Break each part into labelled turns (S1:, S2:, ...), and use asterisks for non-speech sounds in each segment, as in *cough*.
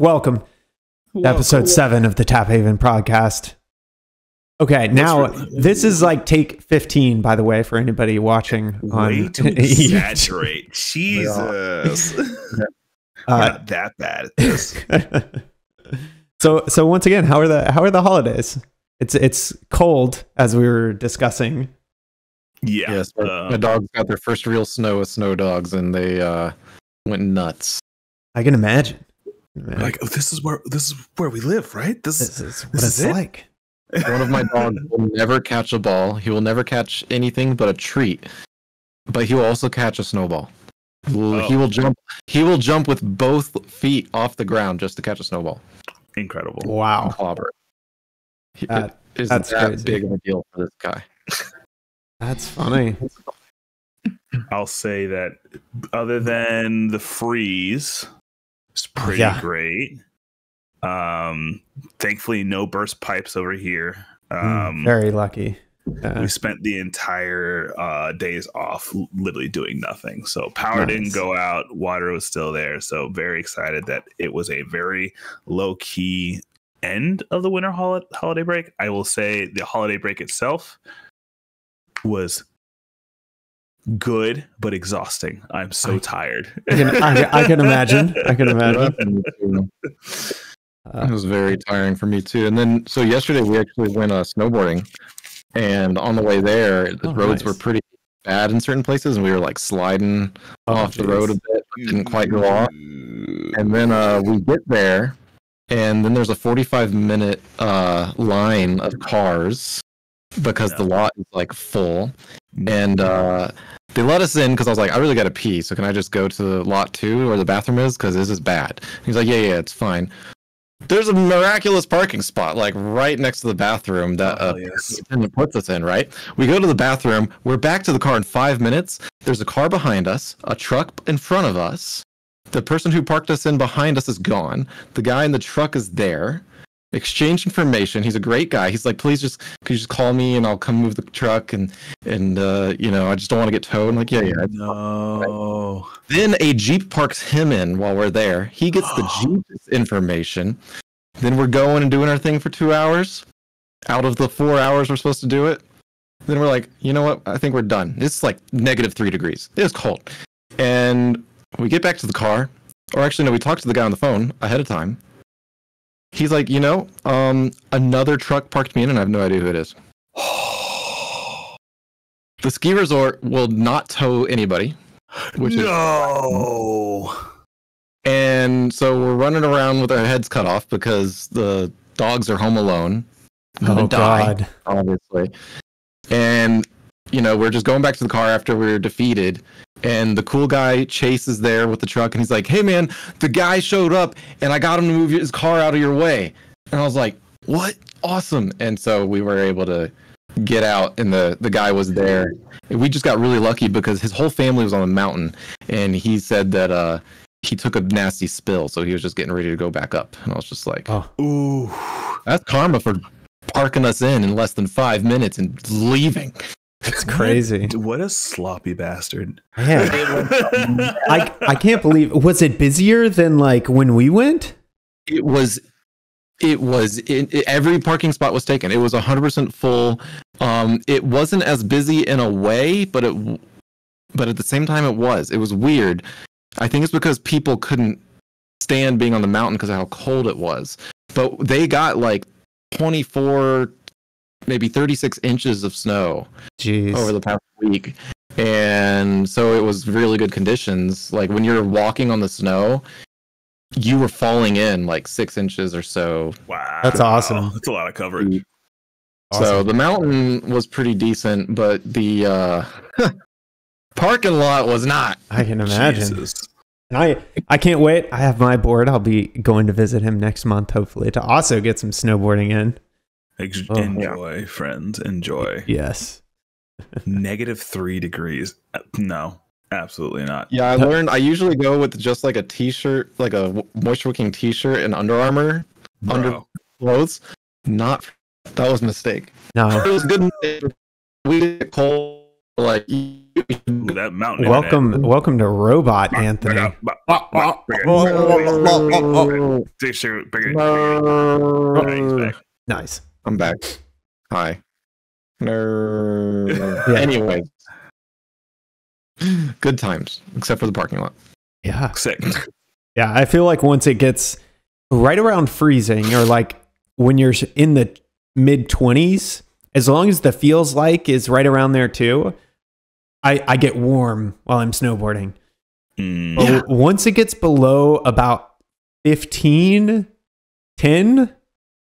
S1: Welcome to episode seven of the Tap Haven podcast. Okay, now this is like take 15, by the way, for anybody watching on
S2: Way to *laughs* exaggerate. *laughs* Jesus. *laughs*
S1: Uh,
S2: not that bad at this.
S1: so so once again, how are the how are the holidays? It's it's cold as we were discussing.
S2: Yeah.
S3: Yes,
S2: uh,
S3: my dogs got their first real snow with snow dogs, and they uh, went nuts.
S1: I can imagine. Man,
S2: like, oh, this is where this is where we live, right? This,
S1: this is what
S2: this
S1: it's
S2: is it?
S1: like.
S3: One of my dogs *laughs* will never catch a ball. He will never catch anything but a treat, but he will also catch a snowball. Will- He
S2: Oh.
S3: will jump. He will jump with both feet off the ground just to catch a snowball.
S2: incredible.
S1: Wow.
S3: Clobber. He-
S1: That-
S3: it is
S1: that's
S3: that
S1: crazy.
S3: big of a deal for this guy.
S1: That's funny.
S2: I'll say that other than the freeze, it's pretty
S1: Yeah.
S2: great. Um, thankfully, no burst pipes over here.
S1: Mm,
S2: Um,
S1: Very lucky. Uh,
S2: we spent the entire uh, days off literally doing nothing. So power
S1: Nice.
S2: didn't go out, water was still there. So very excited that it was a very low key end of the winter hol- holiday break. I will say the holiday break itself was good but exhausting. I'm so
S1: I-
S2: tired.
S1: I can, I, I can imagine. I can imagine. *laughs*
S3: it
S1: Uh,
S3: was very tiring for me too. And then, so yesterday we actually went uh, snowboarding, and on the way there, the
S1: Oh,
S3: roads were pretty bad in certain places, and we were like sliding
S1: oh,
S3: off the road a bit, didn't quite go off. And then uh, we get there, and then there's a 45 minute uh, line of cars because the lot is like full, and uh, they let us in because I was like, I really got to pee, so can I just go to the lot two where the bathroom is? Because this is bad. He's like, Yeah, yeah, it's fine. There's a miraculous parking spot like right next to the bathroom that uh,
S2: Oh, yes.
S3: puts us in, right? We go to the bathroom. We're back to the car in five minutes. There's a car behind us, a truck in front of us. The person who parked us in behind us is gone. The guy in the truck is there. Exchange information. He's a great guy. He's like, please just could you just call me and I'll come move the truck and and uh, you know I just don't want to get towed. I'm like, yeah, yeah.
S2: No.
S3: Then a Jeep parks him in while we're there. He gets the *gasps* Jeep's information. Then we're going and doing our thing for two hours. Out of the four hours we're supposed to do it. Then we're like, you know what? I think we're done. It's like negative three degrees. It's cold. And we get back to the car. Or actually, no, we talked to the guy on the phone ahead of time. He's like, you know, um, another truck parked me in and I have no idea who it is. *gasps* The ski resort will not tow anybody. Which is
S2: no.
S3: And so we're running around with our heads cut off because the dogs are home alone. Gonna
S1: Oh,
S3: die,
S1: God.
S3: obviously. And you know, we're just going back to the car after we are defeated. And the cool guy chases there with the truck and he's like, Hey man, the guy showed up and I got him to move his car out of your way. And I was like, What? Awesome. And so we were able to get out and the, the guy was there. And we just got really lucky because his whole family was on the mountain and he said that uh he took a nasty spill, so he was just getting ready to go back up. And I was just like,
S1: Oh,
S2: Ooh.
S3: that's karma for parking us in in less than five minutes and leaving.
S1: It's crazy.
S2: What, what a sloppy bastard.
S1: Man, *laughs* I I can't believe. Was it busier than like when we went?
S3: It was, it was, it, it- every parking spot was taken. It was 100% full. Um, it wasn't as busy in a way, but it, but at the same time, it was. It was weird. I think it's because people couldn't stand being on the mountain because of how cold it was. But they got like 24, maybe 36 inches of snow.
S1: Jeez.
S3: over the past week. And so it was really good conditions. Like when you're walking on the snow, you were falling in like six inches or so.
S2: Wow.
S1: That's awesome.
S2: That's a lot of coverage.
S3: So the mountain was pretty decent, but the uh, *laughs* parking lot was not.
S1: I can imagine.
S2: Jesus.
S1: I I can't wait. I have my board. I'll be going to visit him next month, hopefully, to also get some snowboarding in.
S2: Ex-
S1: Oh.
S2: enjoy, friends. Enjoy.
S1: Yes.
S2: Negative three degrees. Uh, No, absolutely not.
S3: Yeah, I learned. I usually go with just like a t-shirt, like a moisture wicking t-shirt and Under Armour under clothes. Not that was a mistake.
S1: No.
S3: It was good. We get cold like
S2: Ooh, that mountain.
S1: welcome, welcome to Robot Anthony.
S2: Take sugar, bring it. Bring it. Back.
S1: Nice.
S3: I'm back. Hi. No. *laughs*
S1: Yeah.
S3: Anyway. Good times, except for the parking lot.
S1: Yeah.
S2: Sick.
S1: Yeah. I feel like once it gets right around freezing or like when you're in the mid 20s, as long as the feels like is right around there too, I, I get warm while I'm snowboarding.
S2: Mm.
S1: But w- once it gets below about 15, 10,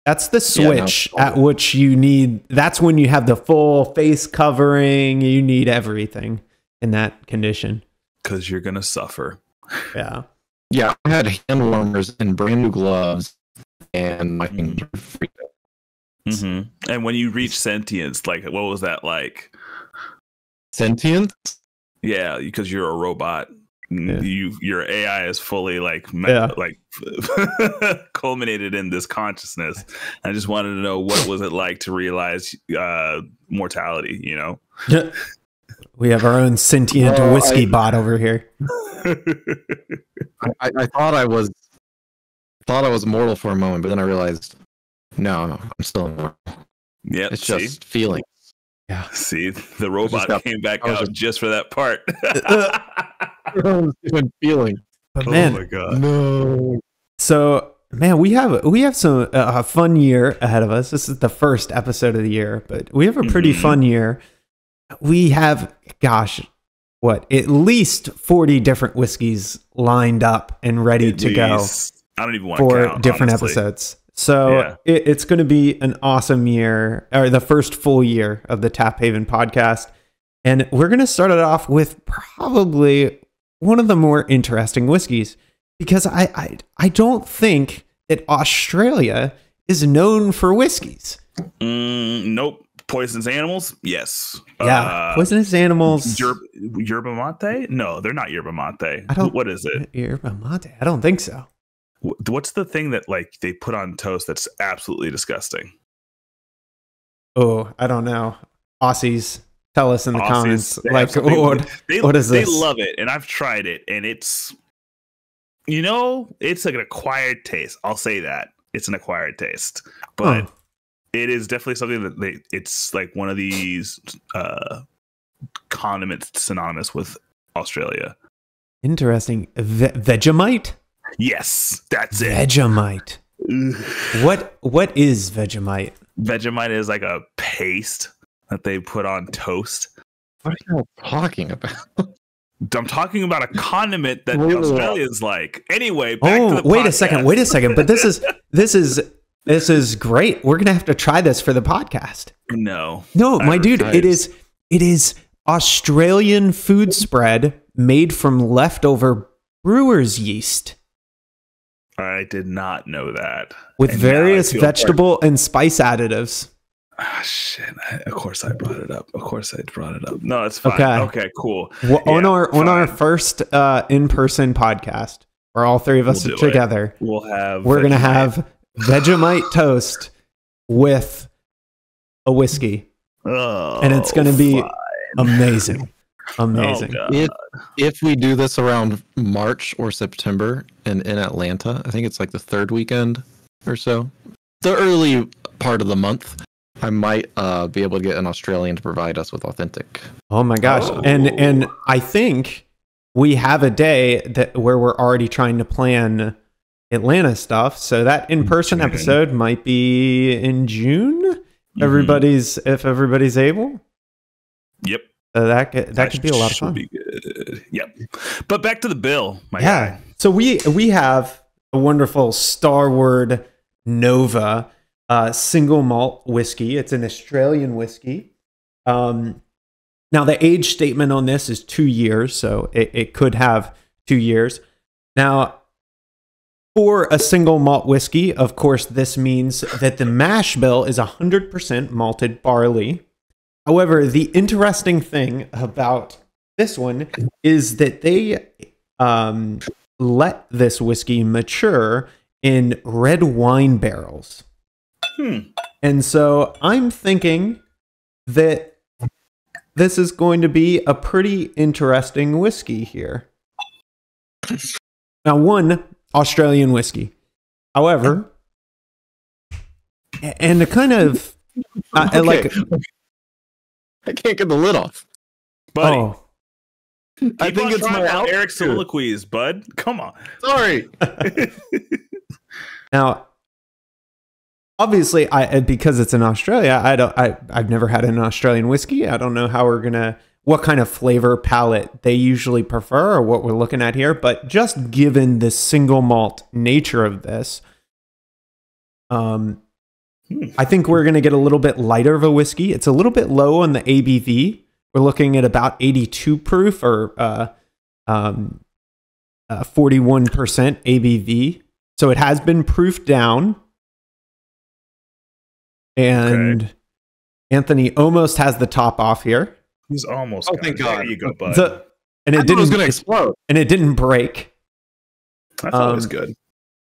S1: that's the
S3: Yeah, no.
S1: switch at which you need. That's when you have the full face covering. You need everything in that condition.
S2: Because you're gonna suffer.
S1: Yeah.
S3: Yeah, I had hand warmers and brand new gloves, and my
S2: Mm.
S3: fingers were freezing.
S2: hmm And when you reach sentience, like what was that like?
S3: Sentient?
S2: Yeah, because you're a robot.
S1: Yeah.
S2: You your AI is fully like me-
S1: Yeah.
S2: like *laughs* culminated in this consciousness. I just wanted to know what was it like to realize uh mortality, you know? *laughs*
S1: we have our own sentient
S3: Well,
S1: whiskey
S3: I-
S1: bot over here.
S3: I, I, I thought I was thought I was mortal for a moment, but then I realized no, I'm still immortal.
S2: yep.
S3: It's
S2: see?
S3: just feeling. Yeah.
S2: See, the robot
S3: got-
S2: came back out
S3: just-
S2: just for that part. *laughs*
S3: Even feeling.
S1: But
S2: oh
S1: man,
S2: my god.
S3: No.
S1: So, man, we have we have some uh, a fun year ahead of us. This is the first episode of the year, but we have a pretty
S2: Mhm.
S1: fun year. We have, gosh, what at least forty different whiskeys lined up and ready to go
S2: Please. I don't even want to
S1: for
S2: count,
S1: different
S2: honestly.
S1: episodes. So
S2: Yeah.
S1: it, it's going to be an awesome year, or the first full year of the Tap Haven podcast. And we're going to start it off with probably one of the more interesting whiskeys because I, I, I don't think that Australia is known for whiskeys.
S2: Mm, nope. Poisonous animals? Yes.
S1: Yeah.
S2: Uh,
S1: Poisonous animals.
S2: Yer- yerba mate? No, they're not yerba mate.
S1: I don't-
S2: What is it?
S1: Yerba mate. I don't think so.
S2: What's the thing that like they put on toast that's absolutely disgusting?
S1: Oh, I don't know. Aussies, tell us in the comments.
S2: they
S1: Like, what,
S2: They,
S1: What is
S2: they
S1: this?
S2: love it, and I've tried it, and it's you know, it's like an acquired taste. I'll say that it's an acquired taste, but
S1: Huh.
S2: it is definitely something that they. It's like one of these uh condiments synonymous with Australia.
S1: interesting. Ve- Vegemite?
S2: Yes, that's it.
S1: Vegemite. What what is Vegemite?
S2: Vegemite is like a paste that they put on toast.
S3: What are you talking about? *laughs*
S2: I'm talking about a condiment that
S3: Whoa.
S2: Australia's like. Anyway, back to
S1: Oh,
S2: the
S1: wait a second. Wait a second. But this is *laughs* this is this is great. We're gonna have to try this for the podcast.
S2: No,
S1: No, my dude, it
S3: Advertise.
S1: is it is Australian food spread made from leftover brewer's yeast
S2: I did not know that.
S1: with
S2: And
S1: various
S2: feel-
S1: vegetable and spice additives.
S2: Ah, shit. I- Of course, I brought it up. Of course, I brought it up. No, it's fine.
S1: Okay.
S2: Okay, cool.
S1: Well, on
S2: Yeah,
S1: our on our first uh, in person podcast, where all three of us
S2: We'll
S1: are
S2: do it.
S1: together,
S2: We'll have.
S1: we're gonna have Vegemite *laughs* toast with a whiskey,
S2: Oh,
S1: and it's gonna be
S2: fuck.
S1: amazing, *laughs*
S2: Oh,
S1: amazing.
S2: God.
S3: If if we do this around March or September and in Atlanta, I think it's like the third weekend or so, the early part of the month, I might uh, be able to get an Australian to provide us with authentic.
S1: Oh my gosh.
S2: Oh.
S1: And and I think we have a day that where we're already trying to plan Atlanta stuff. So that in-person
S2: June.
S1: episode might be in June.
S2: Mhm.
S1: Everybody's if everybody's able.
S2: Yep.
S1: Uh, that could, that could be a lot of fun.
S2: Be good. Yep. But back to the bill, my
S1: yeah.
S2: guy.
S1: So we we have a wonderful Starward Nova uh, single malt whiskey. It's an Australian whiskey. Um, now the age statement on this is two years, so it, it could have two years. Now, for a single malt whiskey, of course, this means that the mash bill is 100% malted barley. However, the interesting thing about this one is that they um, let this whiskey mature in red wine barrels.
S2: Hmm.
S1: And so I'm thinking that this is going to be a pretty interesting whiskey here. Now, one Australian whiskey. However, and a kind of uh,
S3: Okay.
S1: like *laughs*
S3: I can't get the lid off.
S2: Buddy,
S1: oh
S3: I think it's
S2: trying
S3: my
S2: out
S3: altitude.
S2: Soliloquies, bud. Come on.
S3: Sorry. *laughs*
S1: Now, obviously, I because it's in Australia, I don't. I I've never had an Australian whiskey. I don't know how we're gonna what kind of flavor palette they usually prefer or what we're looking at here. But just given the single malt nature of this, um. I think we're gonna get a little bit lighter of a whiskey. It's a little bit low on the ABV. We're looking at about 82 proof or uh, um, uh, 41% ABV. So it has been proofed down. And Anthony almost has the top off here.
S2: He's almost.
S3: Oh,
S2: got
S3: thank
S2: it.
S3: God.
S2: There you go, bud.
S1: The- and
S3: I
S1: it
S3: thought it was
S1: didn't
S3: gonna explode.
S1: and it didn't break.
S2: I thought it was
S1: um,
S2: good.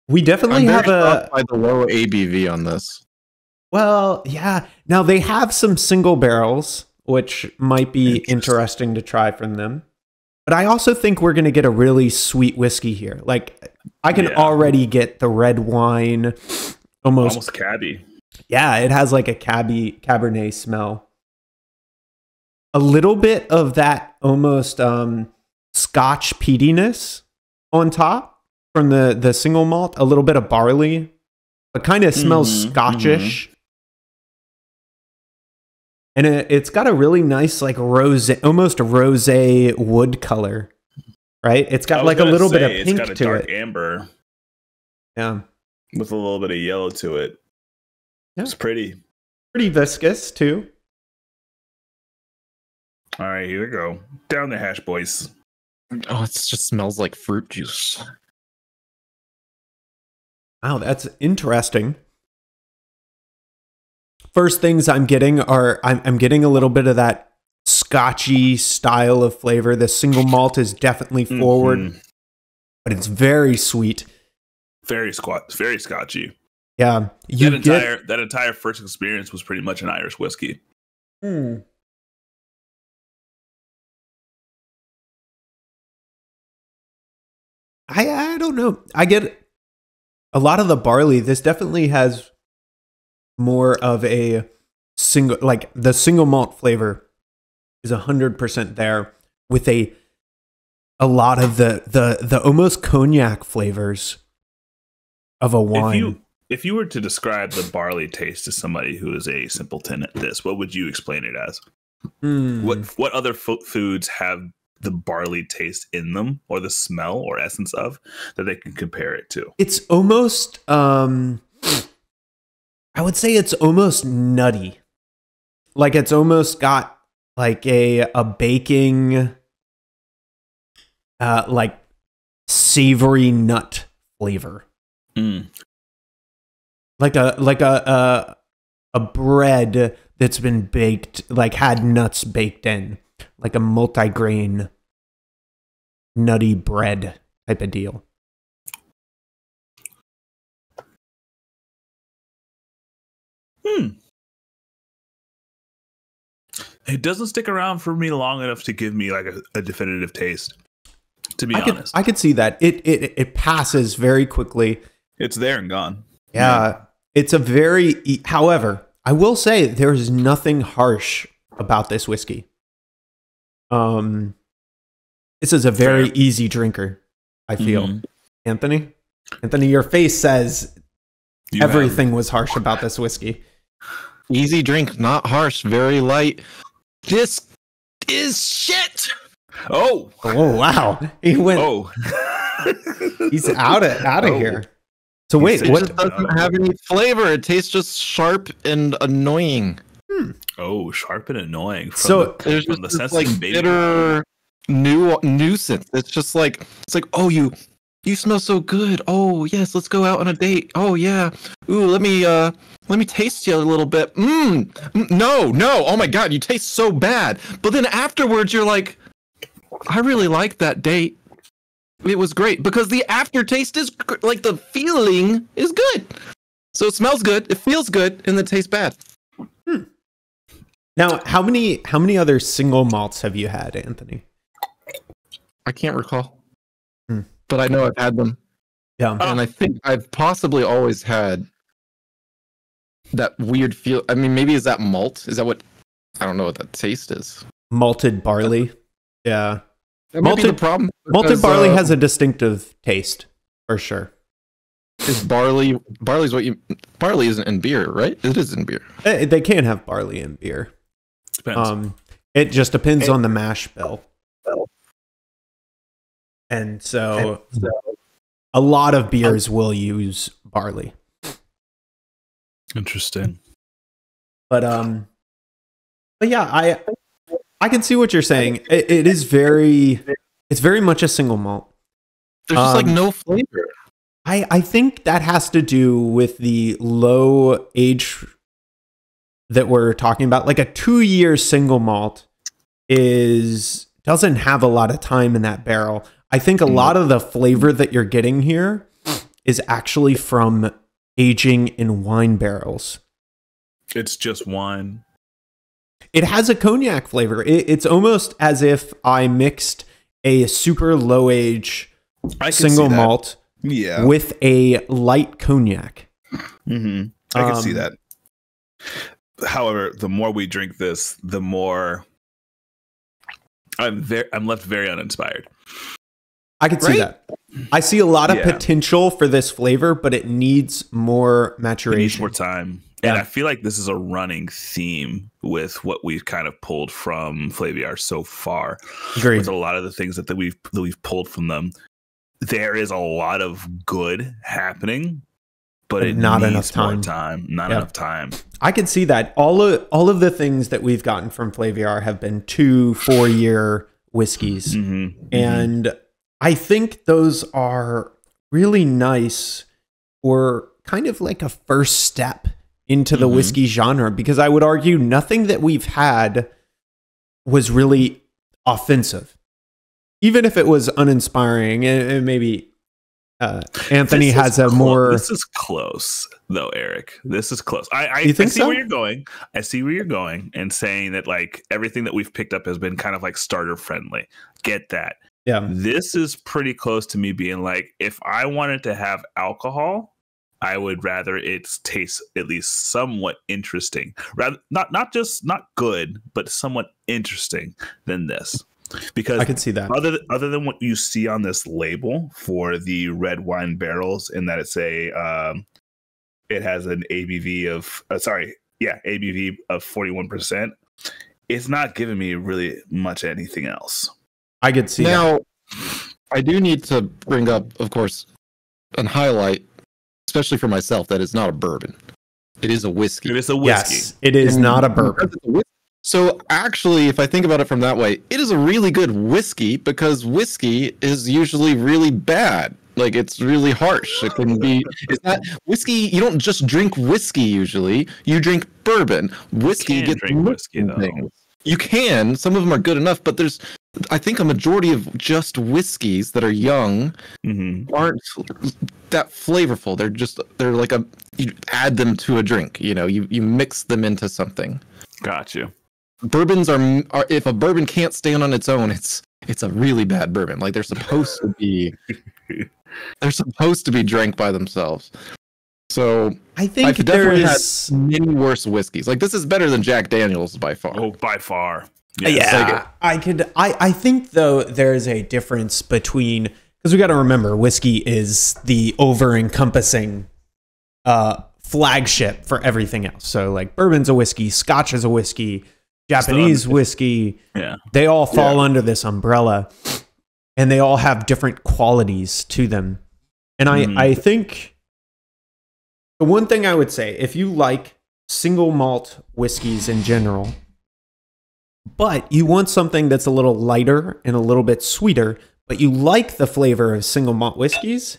S1: We definitely
S3: I'm
S1: have a
S3: by the low ABV on this.
S1: well, yeah. Now they have some single barrels, which might be
S2: Interesting.
S1: interesting to try from them. But I also think we're going to get a really sweet whiskey here. Like I can
S2: Yeah.
S1: already get the red wine almost
S2: Almost cabby.
S1: Yeah, it has like a cabby cabernet smell. A little bit of that almost um scotch peatiness on top from the the single malt, a little bit of barley. It kind of smells
S2: Mhm,
S1: scotchish. And it, it's got a really nice like rose almost a rose wood color. Right? It's got like a little bit of pink
S2: It's got a
S1: to
S2: dark
S1: it.
S2: amber
S1: Yeah.
S2: with a little bit of yellow to it.
S1: Yeah.
S2: It's pretty.
S1: Pretty viscous too.
S2: All right, here we go. Down the hash, boys.
S3: Oh, it just smells like fruit juice.
S1: Wow, that's interesting. First things I'm getting are I'm, I'm getting a little bit of that scotchy style of flavor. The single malt is definitely forward,
S2: Mhm.
S1: but it's very sweet.
S2: Very squat, very scotchy.
S1: Yeah, you
S2: that
S1: get
S2: entire that entire first experience was pretty much an Irish whiskey.
S1: Hmm. I I don't know. I get a lot of the barley. This definitely has more of a single like the single malt flavor is a hundred percent there with a a lot of the the the almost cognac flavors of a wine.
S2: If you if you were to describe the barley taste to somebody who is a simpleton at this, what would you explain it as?
S1: Hmm.
S2: What what other fo- foods have the barley taste in them, or the smell or essence of that they can compare it to?
S1: it's almost um i would say it's almost nutty like it's almost got like a a baking uh like savory nut flavor
S2: Mm.
S1: Like a like a a, a bread that's been baked like had nuts baked in like a multi-grain nutty bread type of deal
S2: Hmm. It doesn't stick around for me long enough to give me like a, a definitive taste. To be
S1: I could,
S2: honest,
S1: I could see that. It, it it passes very quickly.
S2: it's there and gone.
S1: Yeah. It's a very e- however, I will say there's nothing harsh about this whiskey. Um this is a very
S2: Fair.
S1: easy drinker, I feel.
S2: Mhm.
S1: Anthony? Anthony, your face says
S2: You have-
S1: everything was harsh about this whiskey.
S3: Easy drink, not harsh, very light. This is shit.
S2: Oh,
S1: Oh wow. He went
S2: oh. *laughs*
S1: he's out of out of
S2: Oh.
S1: here. So wait,
S3: It
S1: what
S3: just doesn't have any flavor. It tastes just sharp and annoying.
S2: Oh, sharp and annoying. From
S1: So-
S2: the,
S3: There's
S2: from
S3: just
S2: the
S3: this like
S2: baby.
S3: bitter new nuisance. It's just like it's like oh you you smell so good. Oh yes, let's go out on a date. Oh yeah. Ooh, let me uh let me taste you a little bit. Mmm. Mm, No, no. Oh my god, you taste so bad. But then afterwards you're like I really like that date. It was great because the aftertaste is gr- like the feeling is good. So it smells good, it feels good, and it tastes bad.
S1: Now, how many how many other single malts have you had, Anthony?
S3: I can't recall,
S1: Hmm.
S3: but I know I've had them,
S1: Yeah.
S3: and I think I've possibly always had that weird feel. I mean, maybe is that malt? Is that what? I don't know what that taste is.
S1: Malted barley. Yeah.
S3: That might be the
S1: Malted-
S3: problem.
S1: Malted barley
S3: uh,
S1: has a distinctive taste, for sure.
S3: is barley. Barley's what you. Barley isn't in beer, right? It is in beer.
S1: Eh, They can have barley in beer.
S2: Depends.
S1: Um, it just depends on the mash bill. And so a lot of beers will use barley.
S2: Interesting.
S1: But um but yeah, I I can see what you're saying. It, it is very it's very much a single malt.
S3: There's just like
S1: Um,
S3: no flavor.
S1: I I think that has to do with the low age that we're talking about. Like a 2-year single malt is doesn't have a lot of time in that barrel. I think a
S3: Mm.
S1: lot of the flavor that you're getting here is actually from aging in wine barrels.
S2: It's just wine.
S1: It has a cognac flavor. It, it's almost as if I mixed a super low age
S2: I
S1: single malt
S2: Yeah.
S1: with a light cognac.
S2: hmm I can see
S1: Um,
S2: that. However, the more we drink this, the more I'm very I'm left very uninspired.
S1: I can see that. I see a lot of
S2: Yeah.
S1: potential for this flavor, but it needs more
S2: It needs
S1: maturation.
S2: more time.
S1: Yeah.
S2: And I feel like this is a running theme with what we've kind of pulled from Flaviar so far.
S1: Agreed.
S2: With a lot of the things that, that we've that we've pulled from them. There is a lot of good happening, but
S1: But
S2: it
S1: not enough
S2: more
S1: time.
S2: time. Not
S1: Yeah.
S2: enough time.
S1: I can see that. All of all of the things that we've gotten from Flaviar have been two, four year whiskeys.
S2: Mm-hmm.
S1: And I think those are really nice or kind of like a first step into the
S2: Mhm.
S1: whiskey genre because I would argue nothing that we've had was really offensive. Even if it was uninspiring, and, and maybe uh, Anthony
S2: This
S1: has a
S2: clo-
S1: more.
S2: This is close, though, Eric. This is close. I, I, I see
S1: so?
S2: where you're going. I see where you're going, and saying that like everything that we've picked up has been kind of like starter friendly. Get that.
S1: yeah.
S2: This is pretty close to me being like, if I wanted to have alcohol, I would rather it tastes at least somewhat interesting, rather not not just not good, but somewhat interesting than this, because
S1: I can see that.
S2: other th- other than what you see on this label for the red wine barrels, in that it's a um, it has an ABV of uh, sorry, yeah, ABV of forty one percent. It's not giving me really much anything else.
S1: I could see that.
S3: now, I do need to bring up, of course, and highlight, especially for myself, that it's not a bourbon. It is a whiskey.
S2: It is a whiskey.
S1: Yes, it is
S3: And
S1: not a bourbon.
S3: it's a whis- So actually, if I think about it from that way, it is a really good whiskey because whiskey is usually really bad. Like it's really harsh. It can be. It's not whiskey. You don't just drink whiskey usually. You drink bourbon. Whiskey
S2: can
S3: gets
S2: drink whiskey,
S3: in
S2: though.
S3: You can. Some of them are good enough, but there's, I think, a majority of just whiskeys that are young
S2: hmm
S3: aren't that flavorful. They're just they're like a you add them to a drink. You know, you you mix them into something
S2: Got you.
S3: bourbons are, are if a bourbon can't stand on its own it's it's a really bad bourbon like they're supposed to be *laughs* they're supposed to be drank by themselves so
S1: I think
S3: I've
S1: there
S3: definitely
S1: is.
S3: many worse whiskeys like this is better than jack daniels by far
S2: Oh, by far.
S1: Yeah,
S3: like-
S1: I could. I I think though there is a difference between because we got to remember whiskey is the over encompassing uh flagship for everything else. So like bourbon's a whiskey, Scotch is a whiskey, Japanese whiskey.
S2: Yeah.
S1: They all fall under this umbrella, and they all have different qualities to them. And I
S2: Mhm.
S1: I think the one thing I would say if you like single malt whiskeys in general but you want something that's a little lighter and a little bit sweeter, but you like the flavor of single malt whiskeys,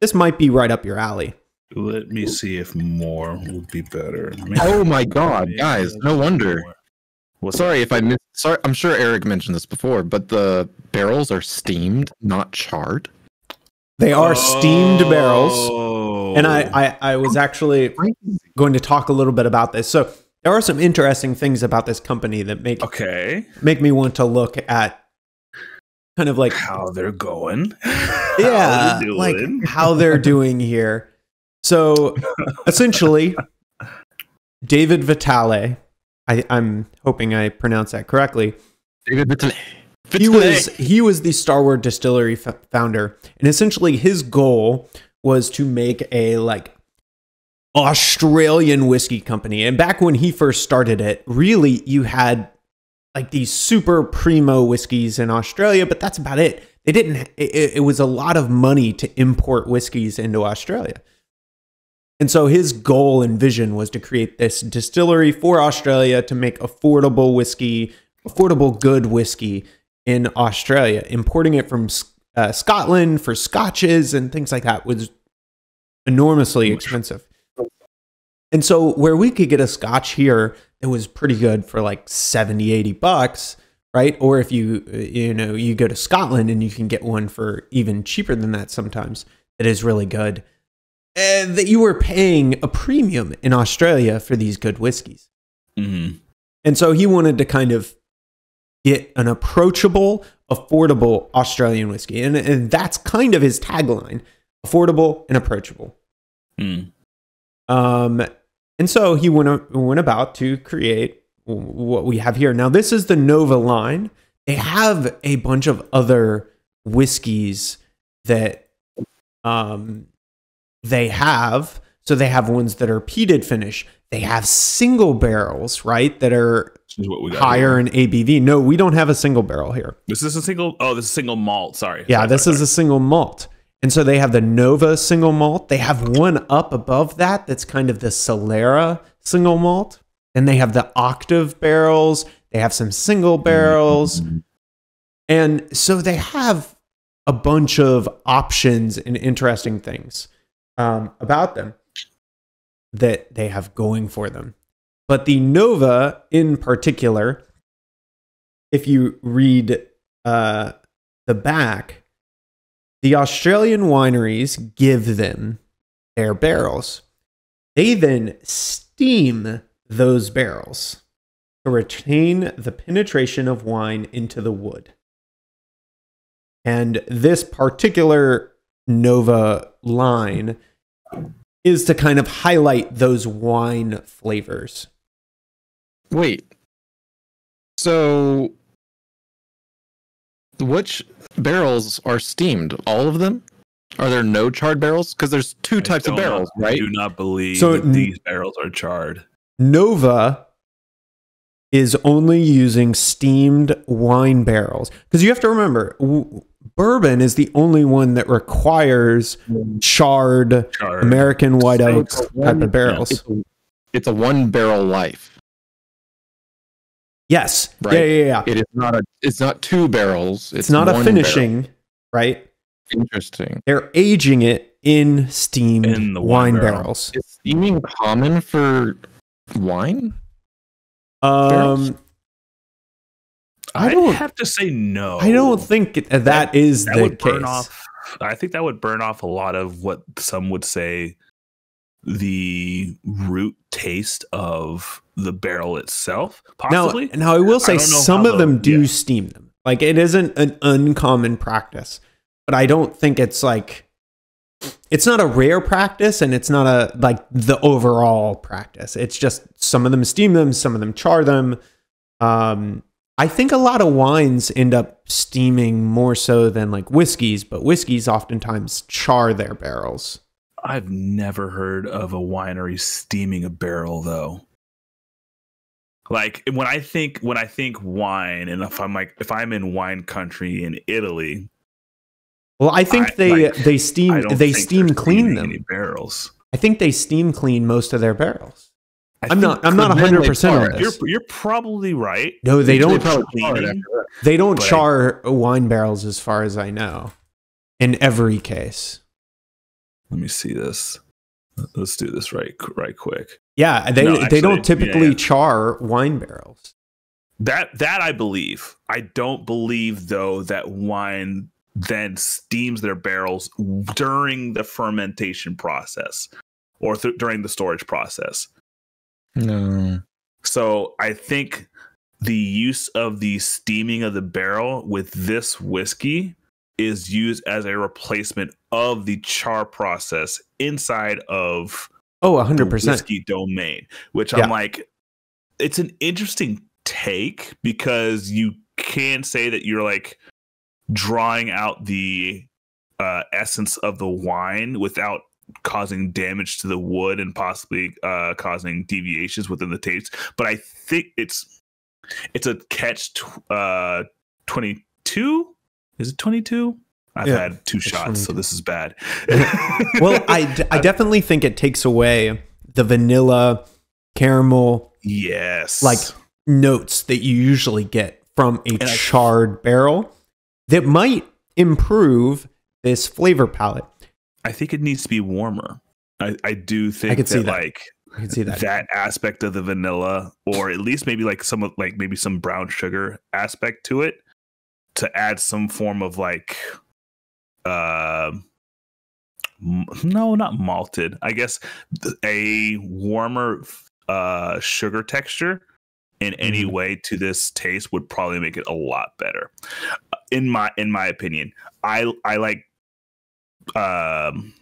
S1: this might be right up your alley.
S2: Let me see if more would be better.
S3: oh my *laughs* god guys no wonder
S2: Well,
S3: sorry if i missed sorry i'm sure eric mentioned this before but the barrels are steamed not charred
S1: They are steamed barrels.
S2: Oh.
S1: And I, oh. I, I was actually going to talk a little bit about this. So there are some interesting things about this company that make
S2: Okay.
S1: make me want to look at kind of like
S2: How they're going. *laughs*
S1: yeah,
S2: How they're
S1: like
S2: doing.
S1: how they're *laughs* doing here. So essentially, David Vitale, I, I'm hoping I pronounce that correctly.
S3: David Vitale.
S1: He was he was the Starward Distillery f- founder, and essentially his goal was to make a like Australian whiskey company. And back when he first started it, really you had like these super primo whiskeys in Australia, but that's about it. They didn't. It, it was a lot of money to import whiskeys into Australia. And so his goal and vision was to create this distillery for Australia to make affordable whiskey, affordable good whiskey in Australia. Importing it from uh, Scotland for scotches and things like that was enormously expensive. And so where we could get a scotch here it was pretty good for like 70, 80 bucks, right? Or if you you know, you go to Scotland and you can get one for even cheaper than that sometimes that is really good. Uh, that you were paying a premium in Australia for these good whiskeys.
S2: Mhm.
S1: And so he wanted to kind of get an approachable, affordable Australian whiskey. And, and that's kind of his tagline affordable and approachable.
S2: Mm.
S1: Um, and so he went, went about to create what we have here. Now, this is the Nova line. They have a bunch of other whiskeys that um, they have. So they have ones that are peated finish. They have single barrels, right? That are
S2: This is what we got
S1: higher
S2: here.
S1: in ABV. No, we don't have a single barrel here.
S2: This is a single. Oh, this is a single malt. Sorry.
S1: Yeah,
S2: Sorry,
S1: this
S2: sorry,
S1: is a single malt. And so they have the Nova single malt. They have one up above that that's kind of the Solera single malt. And they have the octave barrels. They have some single barrels.
S2: Mhm.
S1: And so they have a bunch of options and interesting things um, about them that they have going for them. But the Nova in particular, if you read uh, the back, the Australian wineries give them their barrels. They then steam those barrels to retain the penetration of wine into the wood. And this particular Nova line is to kind of highlight those wine flavors.
S3: Wait. So, which barrels are steamed? All of them? Are there no charred barrels? Because there's two
S2: I
S3: types of
S2: do not-
S3: barrels, right?
S2: I do not believe
S1: So
S2: that these barrels are charred.
S1: Nova is only using steamed wine barrels because you have to remember w- bourbon is the only one that requires charred
S2: Charred.
S1: American white
S3: So
S1: oaks
S3: it's a
S1: type
S3: one-
S1: of barrels.
S3: It's a, it's a one barrel life,
S1: yes,
S3: Right.
S1: yeah, yeah, yeah.
S3: It is not a. It's not two barrels. It's,
S1: It's not a
S3: one
S1: finishing, right?
S3: Interesting.
S1: They're aging it in steamed
S2: In the
S1: wine,
S2: wine barrel.
S1: barrels.
S3: Is steaming common for wine?
S1: Um,
S3: barrels?
S1: I
S2: I
S1: don't-
S2: have to say no.
S1: I don't think that is
S2: that
S1: the case.
S2: burn off. I think that would burn off a lot of what some would say the root taste of the barrel itself.
S1: Now,
S2: Possibly.
S1: now I will say
S2: don't
S1: some of
S2: the-
S1: them do
S2: yeah.
S1: steam them. Like it isn't an uncommon practice, but I don't think it's like it's not a rare practice and it's not a like the overall practice. It's just some of them steam them, some of them char them. Um I think a lot of wines end up steaming more so than like whiskeys, but whiskeys oftentimes char their barrels.
S2: I've never heard of a winery steaming a barrel though. Like when I think when I think wine, and if I'm like if I'm in wine country in Italy,
S1: Well, I think
S2: I-
S1: they
S2: like,
S1: they steam they steam clean them.
S2: barrels.
S1: I think they steam clean most of their barrels.
S2: I
S1: I'm not I'm not 100%
S3: char
S1: on this.
S2: You're you're probably right.
S1: No, they
S3: Usually
S1: don't.
S3: probably char
S2: cleaning.
S1: They don't
S2: but
S1: char wine barrels, as far as I know. In every case,
S2: Let me see this. Let's do this right right quick.
S1: yeah, they
S2: No,
S1: they
S2: actually,
S1: don't typically
S2: yeah, yeah.
S1: char wine barrels.
S2: That that I believe. I don't believe though that wine then steams their barrels during the fermentation process or th- during the storage process.
S3: No.
S2: So I think the use of the steaming of the barrel with this whiskey is used as a replacement of the char process inside of
S1: Oh,
S2: the
S1: 100%.
S2: whiskey domain, which
S1: Yeah.
S2: I'm like, it's an interesting take because you can say that you're like drawing out the uh, essence of the wine without causing damage to the wood and possibly uh, causing deviations within the taste. But I think it's it's a catch tw- uh, twenty two. Is it twenty two? I've
S1: Yeah,
S2: had two shots, so this is bad. *laughs*
S1: well, I, d- I *laughs* definitely think it takes away the vanilla, caramel
S2: yes,
S1: like notes that you usually get from a charred barrel that might improve this flavor palette.
S2: I think it needs to be warmer. I, I do think
S1: could
S2: that,
S1: see that.
S2: like
S1: I can see that.
S2: that. aspect of the vanilla, or at least maybe like some of like maybe some brown sugar aspect to it, to add some form of like, uh, m- no, not malted. I guess th- a warmer uh sugar texture in any
S1: Mhm.
S2: way to this taste would probably make it a lot better. In my in my opinion, I I like um